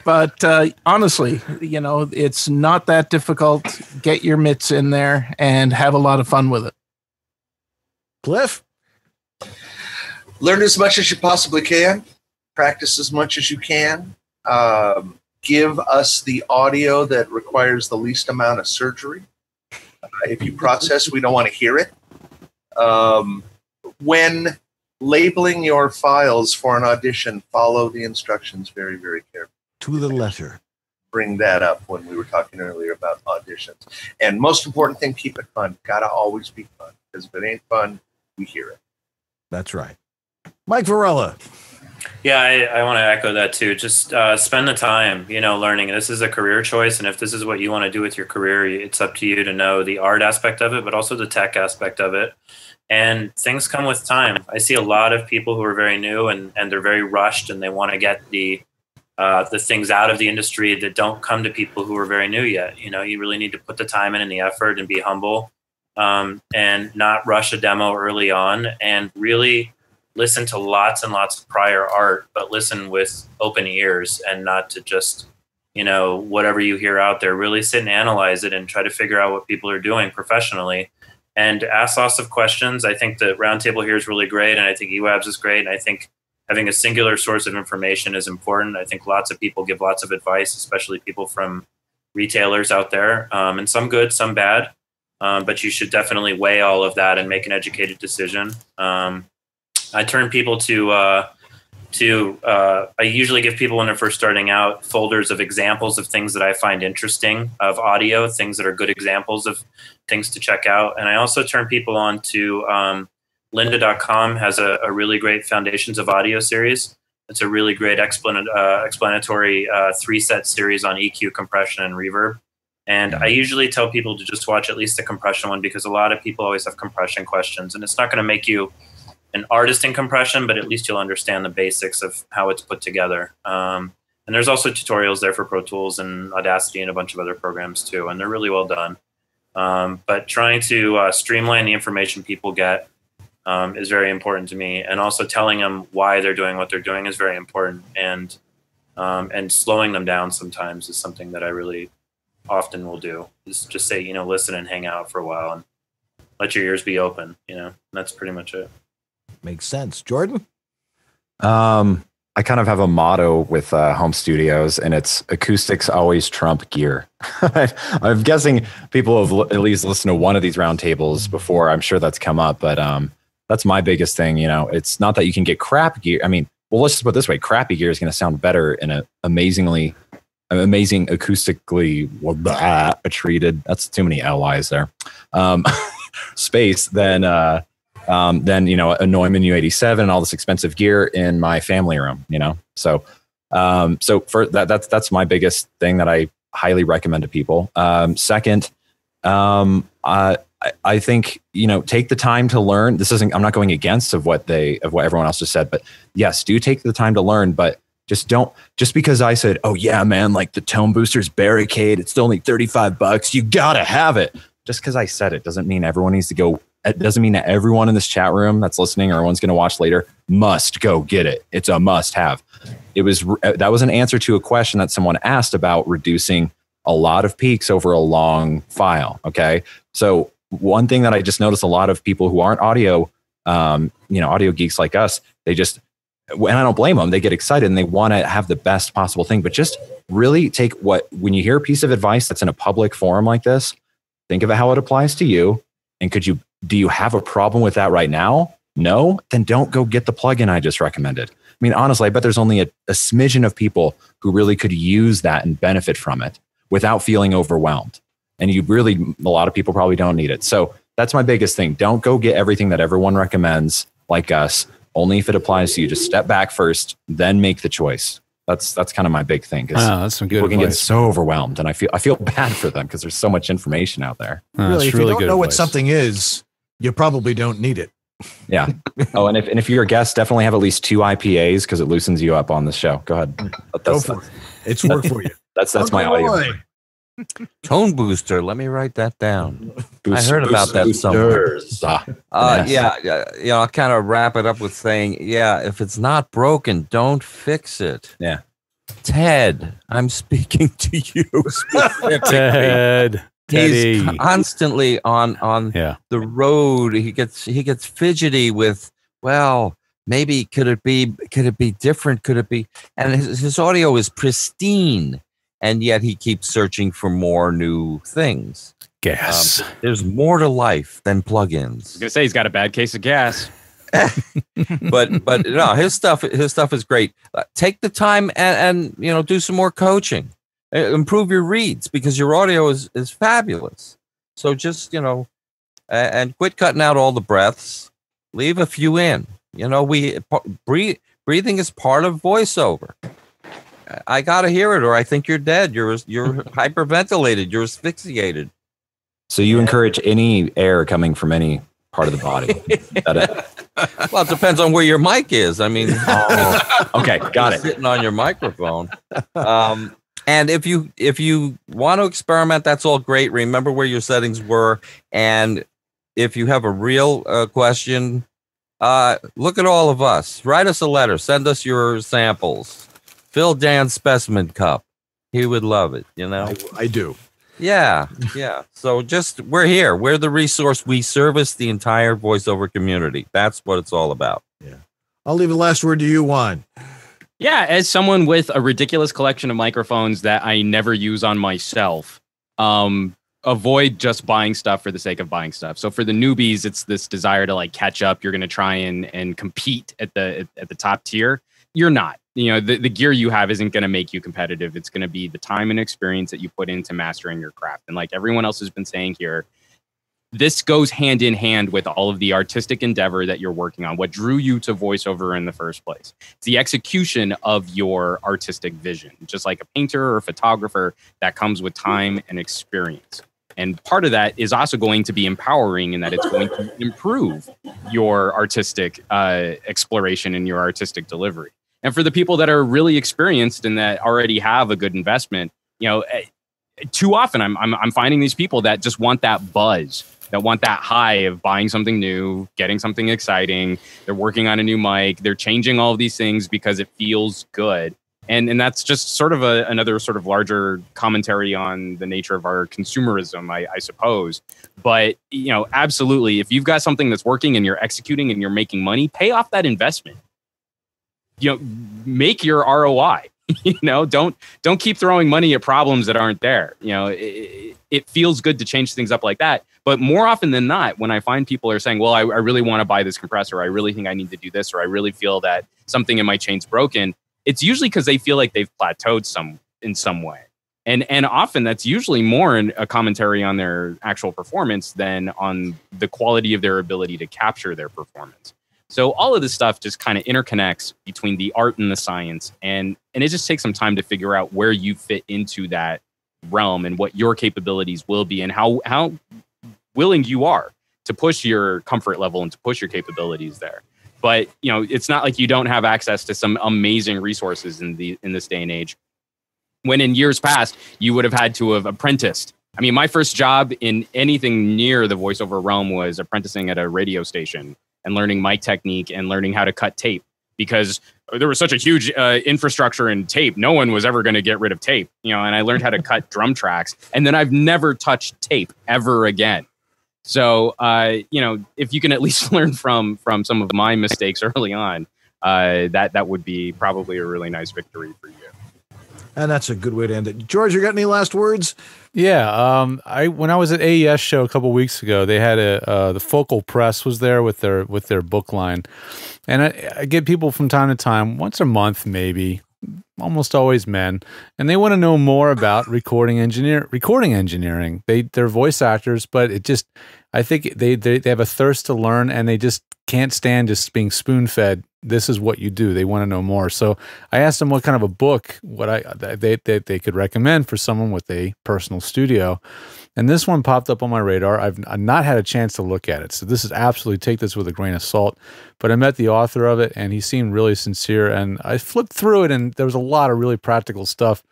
Speaker 6: but uh, honestly, you know, it's not that difficult. Get your mitts in there and have a lot of fun with it.
Speaker 2: Cliff?
Speaker 7: Learn as much as you possibly can. Practice as much as you can. Um, give us the audio that requires the least amount of surgery. Uh, if you process, we don't want to hear it. Um, when labeling your files for an audition, follow the instructions very, very carefully.
Speaker 2: To the letter.
Speaker 7: Bring that up when we were talking earlier about auditions. And most important thing, keep it fun. Gotta always be fun. Because if it ain't fun, we hear it.
Speaker 2: That's right. Mike Varela.
Speaker 11: Yeah, I, I want to echo that too. Just uh, spend the time, you know, learning. This is a career choice, and if this is what you want to do with your career, it's up to you to know the art aspect of it, but also the tech aspect of it. And things come with time. I see a lot of people who are very new and, and they're very rushed, and they want to get the uh, the things out of the industry that don't come to people who are very new yet. You know, you really need to put the time in and the effort and be humble, um, and not rush a demo early on, and really listen to lots and lots of prior art, but listen with open ears and not to just, you know, whatever you hear out there. Really sit and analyze it and try to figure out what people are doing professionally and ask lots of questions. I think the roundtable here is really great, and I think EWABS is great, and I think having a singular source of information is important. I think lots of people give lots of advice, especially people from retailers out there, um, and some good, some bad. Um, but you should definitely weigh all of that and make an educated decision. Um, I turn people to uh, to uh, I usually give people when they're first starting out folders of examples of things that I find interesting of audio, things that are good examples of things to check out, and I also turn people on to um, Lynda.com has a, a, really great Foundations of Audio series. It's a really great explan- uh, explanatory uh, three set series on EQ, compression, and reverb. And I usually tell people to just watch at least the compression one because a lot of people always have compression questions, and it's not going to make you an artist in compression, but at least you'll understand the basics of how it's put together. Um, and there's also tutorials there for Pro Tools and Audacity and a bunch of other programs too, and they're really well done. Um, but trying to uh, streamline the information people get um, is very important to me, and also telling them why they're doing what they're doing is very important, and um, and slowing them down sometimes is something that I really often will do. Is just say, you know, listen and hang out for a while and let your ears be open. You know, that's pretty much it.
Speaker 2: Makes sense. Jordan?
Speaker 8: Um, I kind of have a motto with uh, home studios, and it's acoustics always trump gear. <laughs> I'm guessing people have l- at least listened to one of these roundtables before. I'm sure that's come up, but um, that's my biggest thing. You know, it's not that you can get crap gear. I mean, well, let's just put it this way: crappy gear is going to sound better in an amazingly, amazing acoustically well, blah, treated. That's too many LIs there. Um, <laughs> space than uh, um, than you know a Neumann U87 and all this expensive gear in my family room. You know, so um, so for that that's that's my biggest thing that I highly recommend to people. Um, second, um, I, I think you know take the time to learn. This isn't I'm not going against of what they of what everyone else just said, but yes, do take the time to learn, but just don't just because I said, "Oh yeah, man, like the ToneBoosters barricade, it's only 35 bucks. You got to have it." Just because I said it doesn't mean everyone needs to go it doesn't mean that everyone in this chat room that's listening or everyone's going to watch later must go get it. It's a must have. It was uh, that was an answer to a question that someone asked about reducing a lot of peaks over a long file. Okay, so one thing that I just noticed a lot of people who aren't audio, um, you know, audio geeks like us, they just and I don't blame them. They get excited and they want to have the best possible thing. But just really take what when you hear a piece of advice that's in a public forum like this, think of how it applies to you, and could you do you have a problem with that right now? No? Then don't go get the plugin I just recommended. I mean, honestly, I bet there's only a, a smidgen of people who really could use that and benefit from it without feeling overwhelmed. And you really, a lot of people probably don't need it. So that's my biggest thing. Don't go get everything that everyone recommends, like us, only if it applies to you. Just step back first, then make the choice. That's that's kind of my big thing.
Speaker 1: Wow, ah, that's some good
Speaker 8: People can get so overwhelmed, and I feel I feel bad for them because there's so much information out there.
Speaker 2: Ah, really, if you don't know what something is, you probably don't need it.
Speaker 8: Yeah. oh, and if and if you're a guest, definitely have at least two IPAs because it loosens you up on the show. Go ahead. That's,
Speaker 2: Go for it. It's work for you. <laughs>
Speaker 8: That's that's my
Speaker 2: Uncle
Speaker 8: audio.
Speaker 2: Roy.
Speaker 34: Tone booster. Let me write that down. I
Speaker 8: Boost-
Speaker 34: heard about that
Speaker 8: boost-
Speaker 34: somewhere.
Speaker 8: Ah,
Speaker 34: Uh,
Speaker 8: yes.
Speaker 34: yeah, yeah, you know, I'll kind of wrap it up with saying, yeah, if it's not broken, don't fix it.
Speaker 8: Yeah.
Speaker 4: Ted, I'm speaking to you <laughs> specifically.
Speaker 1: Ted.
Speaker 4: He's constantly on on
Speaker 1: Yeah.
Speaker 4: the road. He gets he gets fidgety with well, maybe could it be could it be different? Could it be? And his, his audio is pristine, and yet he keeps searching for more new things.
Speaker 1: Gas.
Speaker 4: Um, there's more to life than plugins.
Speaker 5: I'm gonna say he's got a bad case of gas. <laughs>
Speaker 4: but but no, his stuff his stuff is great. Uh, take the time and, and you know do some more coaching, Uh, improve your reads because your audio is is fabulous. So just you know, a- and quit cutting out all the breaths. Leave a few in. You know, we breathe, breathing is part of voiceover. I gotta hear it, or I think you're dead. You're you're <laughs> hyperventilated. You're asphyxiated.
Speaker 8: So you encourage any air coming from any part of the body. <laughs> It?
Speaker 4: Well, it depends on where your mic is. I mean, <laughs>
Speaker 8: Oh, okay, got it.
Speaker 4: Sitting on your microphone. Um, and if you if you want to experiment, that's all great. Remember where your settings were, and if you have a real uh, question, uh, look at all of us. Write us a letter. Send us your samples. Fill Dan's specimen cup. He would love it. You know.
Speaker 2: I do.
Speaker 4: Yeah, yeah. So just we're here. We're the resource. We service the entire voiceover community. That's what it's all about. Yeah.
Speaker 2: I'll leave the last word to you, Juan.
Speaker 5: Yeah, as someone with a ridiculous collection of microphones that I never use on myself, um, avoid just buying stuff for the sake of buying stuff. So for the newbies, it's this desire to like catch up. You're going to try and and compete at the at, at the top tier. You're not. You know, the, the gear you have isn't going to make you competitive. It's going to be the time and experience that you put into mastering your craft. And like everyone else has been saying here, this goes hand in hand with all of the artistic endeavor that you're working on. What drew you to voiceover in the first place? It's the execution of your artistic vision, just like a painter or a photographer that comes with time and experience. And part of that is also going to be empowering in that it's going to improve your artistic uh, exploration and your artistic delivery. And for the people that are really experienced and that already have a good investment, you know, eh, too often I'm, I'm I'm finding these people that just want that buzz, that want that high of buying something new, getting something exciting. They're working on a new mic. They're changing all of these things because it feels good. And and that's just sort of a, another sort of larger commentary on the nature of our consumerism, I, I suppose. But you know, absolutely, if you've got something that's working and you're executing and you're making money, pay off that investment. You know, make your ROI <laughs> you know don't don't keep throwing money at problems that aren't there. You know it, it feels good to change things up like that. But more often than not when i find people are saying well i, I really want to buy this compressor i really think i need to do this or i really feel that something in my chain's broken it's usually because they feel like they've plateaued some in some way. And and often that's usually more in a commentary on their actual performance than on the quality of their ability to capture their performance so all of this stuff just kind of interconnects between the art and the science, and and it just takes some time to figure out where you fit into that realm and what your capabilities will be, and how how willing you are to push your comfort level and to push your capabilities there. But you know, it's not like you don't have access to some amazing resources in the in this day and age. When in years past you would have had to have apprenticed. I mean, my first job in anything near the voiceover realm was apprenticing at a radio station and learning mic technique and learning how to cut tape because there was such a huge uh, infrastructure in tape. No one was ever going to get rid of tape, you know. And I learned how to cut drum tracks, and then I've never touched tape ever again. So, uh, you know, if you can at least <laughs> learn from from some of my mistakes early on, uh, that that would be probably a really nice victory for you.
Speaker 2: And that's a good way to end it. George, you got any last words?
Speaker 1: Yeah, um, I when I was at AES show a couple weeks ago, they had a uh, the Focal Press was there with their with their book line, and I, I get people from time to time, once a month maybe, almost always men, and they want to know more about recording engineer recording engineering. They they're voice actors, but it just I think they they, they have a thirst to learn, and they just can't stand just being spoon fed. This is what you do. They want to know more. So I asked them what kind of a book what I they they, they could recommend for someone with a personal studio, and this one popped up on my radar. I've, I've not had a chance to look at it, so this is absolutely take this with a grain of salt. But I met the author of it, and he seemed really sincere. And I flipped through it, and there was a lot of really practical stuff.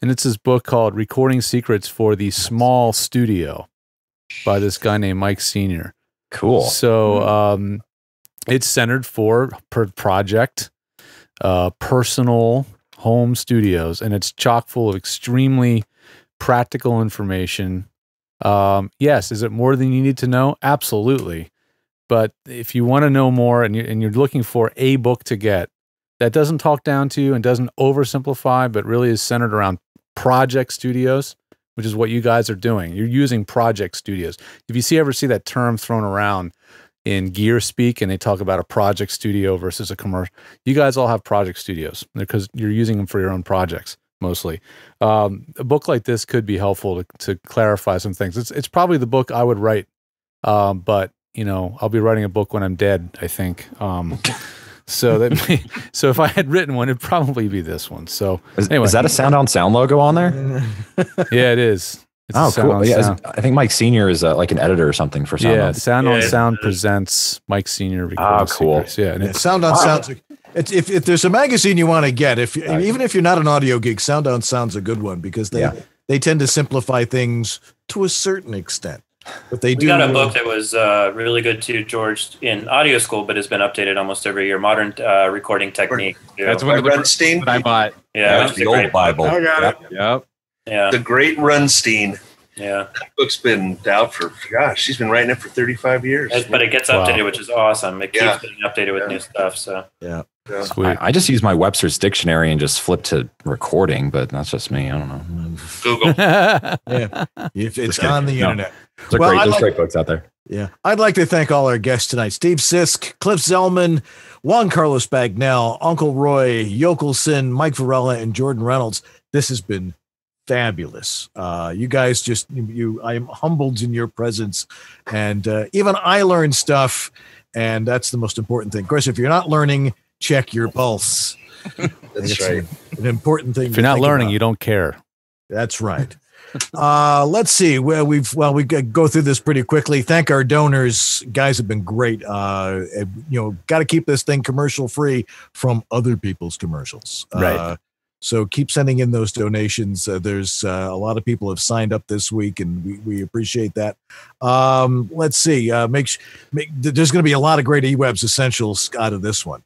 Speaker 1: And it's this book called "Recording Secrets for the Small Studio" by this guy named Mike Senior.
Speaker 8: Cool.
Speaker 1: So um, it's centered for per project, uh, personal home studios, and it's chock full of extremely practical information. Um, yes, is it more than you need to know? Absolutely. But if you want to know more and you're, and you're looking for a book to get that doesn't talk down to you and doesn't oversimplify, but really is centered around project studios, which is what you guys are doing. You're using project studios. If you see ever see that term thrown around in gear speak and they talk about a project studio versus a commercial, you guys all have project studios because you're using them for your own projects mostly. Um, a book like this could be helpful to, to clarify some things. It's it's probably the book I would write, um, but you know I'll be writing a book when I'm dead. I think. Um, <laughs> so that may, <laughs> so if I had written one, it'd probably be this one. So
Speaker 8: Is,
Speaker 1: anyway,
Speaker 8: is that a sound on sound logo on there? <laughs>
Speaker 1: yeah, it is. It's a
Speaker 8: oh,
Speaker 1: Sound
Speaker 8: cool.
Speaker 1: on
Speaker 8: Yeah,
Speaker 1: Sound.
Speaker 8: I think Mike Senior is uh, like an editor or something for sound.
Speaker 1: yeah,
Speaker 8: on.
Speaker 1: Sound on Sound presents Mike Senior. Recording
Speaker 8: Ah, cool.
Speaker 1: Secrets. Yeah, and
Speaker 2: Yeah,
Speaker 1: it's
Speaker 2: Sound on Sound. It's, if, if there's a magazine you want to get, if even if you're not an audio geek, Sound on Sound's a good one because they
Speaker 8: Yeah.
Speaker 2: they tend to simplify things to a certain extent. But they
Speaker 11: We
Speaker 2: do.
Speaker 11: got a book that was uh, really good too, George, in audio school, but has been updated almost every year. Modern uh, recording technique. too.
Speaker 5: That's one of the books that I bought.
Speaker 11: Yeah,
Speaker 5: That's
Speaker 11: it's
Speaker 5: the old
Speaker 11: great book.
Speaker 5: Bible. I got it. Yep.
Speaker 11: Yeah.
Speaker 7: The Great Runstein.
Speaker 11: Yeah.
Speaker 7: That book's been out for gosh, she's been writing it for 35 years.
Speaker 11: But it gets
Speaker 8: Wow.
Speaker 11: updated, which is awesome. It keeps
Speaker 7: Yeah.
Speaker 11: getting updated with new stuff. So
Speaker 2: yeah.
Speaker 8: I, I just use my Webster's dictionary and just flip to recording, but that's just me. I don't know.
Speaker 7: Google. <laughs>
Speaker 2: yeah, if it's on the
Speaker 8: No.
Speaker 2: internet.
Speaker 8: There's,
Speaker 2: Well,
Speaker 8: great,
Speaker 2: I
Speaker 8: there's
Speaker 2: like-
Speaker 8: great books out there.
Speaker 2: Yeah. I'd like to thank all our guests tonight Steve Sisk, Cliff Zellman, Juan Carlos Bagnell, Uncle Roy, Yokelson, Mike Varela, and Jordan Reynolds. This has been fabulous. Uh, you guys just, you, I am humbled in your presence. And uh, even I learned stuff. And that's the most important thing. Of course, if you're not learning, check your pulse. <laughs>
Speaker 7: That's right.
Speaker 2: An important thing.
Speaker 1: if you're not learning,
Speaker 2: about.
Speaker 1: you don't care.
Speaker 2: That's right. uh, let's see. Well, we've well we go through this pretty quickly. Thank our donors. Guys have been great. Uh, you know, got to keep this thing commercial free from other people's commercials.
Speaker 1: Right.
Speaker 2: Uh, so keep sending in those donations. Uh, there's uh, a lot of people have signed up this week, and we, we appreciate that. Um, let's see. Uh, make, sh- make there's going to be a lot of great eWabs essentials out of this one.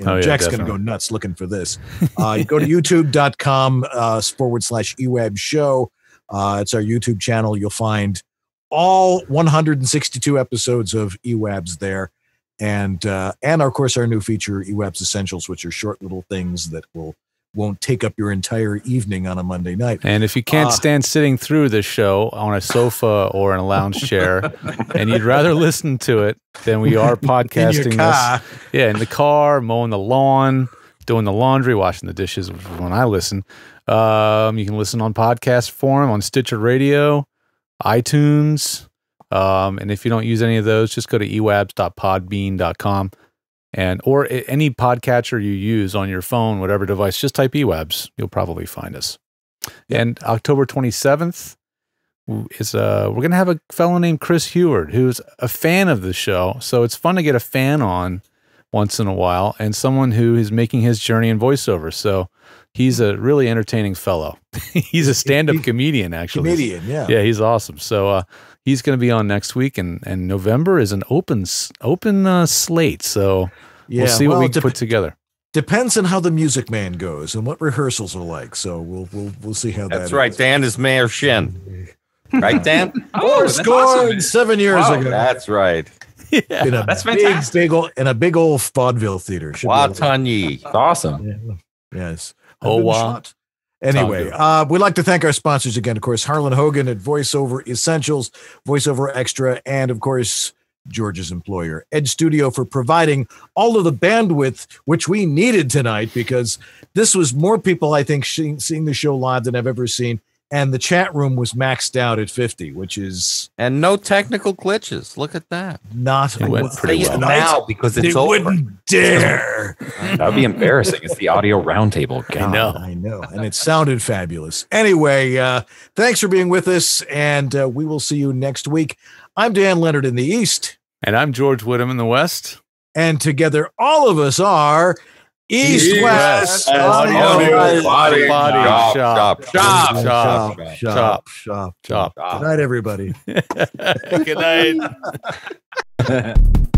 Speaker 2: You know,
Speaker 1: Oh, yeah,
Speaker 2: Jack's going to go nuts looking for this. Uh, you go to youtube.com uh, forward slash eWab show. Uh, it's our YouTube channel. You'll find all 162 episodes of eWabs there. And, uh, and of course, our new feature, eWabs Essentials, which are short little things that will won't take up your entire evening on a Monday night.
Speaker 1: And if you can't
Speaker 2: Uh,
Speaker 1: stand sitting through this show on a sofa or in a lounge chair, <laughs> and you'd rather listen to it, then we are <laughs> podcasting this. Yeah, in the car, mowing the lawn, doing the laundry, washing the dishes. which is When I listen, um, you can listen on podcast form on Stitcher Radio, iTunes, um, and if you don't use any of those, just go to ewabs.podbean.com. And or any podcatcher you use on your phone, whatever device, just type eWabs. You'll probably find us. And October 27th is uh we're gonna have a fellow named Chris Heward who's a fan of the show. So it's fun to get a fan on once in a while and someone who is making his journey in voiceover. So he's a really entertaining fellow. <laughs> he's a stand-up comedian, actually.
Speaker 2: Comedian, yeah.
Speaker 1: Yeah, he's awesome. So uh he's gonna be on next week and and November is an open open uh, slate. So
Speaker 2: Yeah,
Speaker 1: we'll see what we
Speaker 2: it dep-
Speaker 1: put together.
Speaker 2: Depends on how the Music Man goes and what rehearsals are like. So we'll we'll we'll see how
Speaker 34: That's
Speaker 2: that
Speaker 34: right.
Speaker 2: is.
Speaker 34: Dan is Mayor Shinn. Right, Dan? <laughs>
Speaker 2: Four scored seven years
Speaker 34: Wow,
Speaker 2: ago.
Speaker 34: That's right.
Speaker 2: in a
Speaker 34: That's
Speaker 2: big,
Speaker 34: fantastic.
Speaker 2: big old in a big old vaudeville theater. Should be able to-
Speaker 34: Watanyi.
Speaker 8: Awesome.
Speaker 2: Yes.
Speaker 1: Oh,
Speaker 2: I've
Speaker 1: wow.
Speaker 2: shot. Anyway, uh, we'd like to thank our sponsors again. Of course, Harlan Hogan at VoiceOver Essentials, VoiceOverXtra, and of course, George's employer, Ed Studio, for providing all of the bandwidth which we needed tonight because this was more people, I think, seeing, seeing the show live than I've ever seen. And the chat room was maxed out at 50, which is
Speaker 34: And no technical glitches. Look at that.
Speaker 2: not
Speaker 1: It went
Speaker 2: what
Speaker 1: pretty well.
Speaker 34: now because
Speaker 2: they
Speaker 34: it's over.
Speaker 2: wouldn't dare. <laughs>
Speaker 8: That would be embarrassing. It's the audio roundtable.
Speaker 1: I
Speaker 8: God.
Speaker 1: know.
Speaker 2: I know. And it sounded fabulous. Anyway, uh, thanks for being with us. And uh, we will see you next week. I'm Dan Lenard in the East.
Speaker 1: And I'm George Whittam in the West.
Speaker 2: And together, all of us are East West
Speaker 1: Audio
Speaker 2: Audio
Speaker 1: Body
Speaker 34: Shop,
Speaker 1: Shop.
Speaker 34: shop,
Speaker 1: Shop.
Speaker 2: Shop,
Speaker 1: Shop.
Speaker 2: shop, shop,
Speaker 1: Shop.
Speaker 2: Good night, everybody. <laughs>
Speaker 1: Good night. <laughs>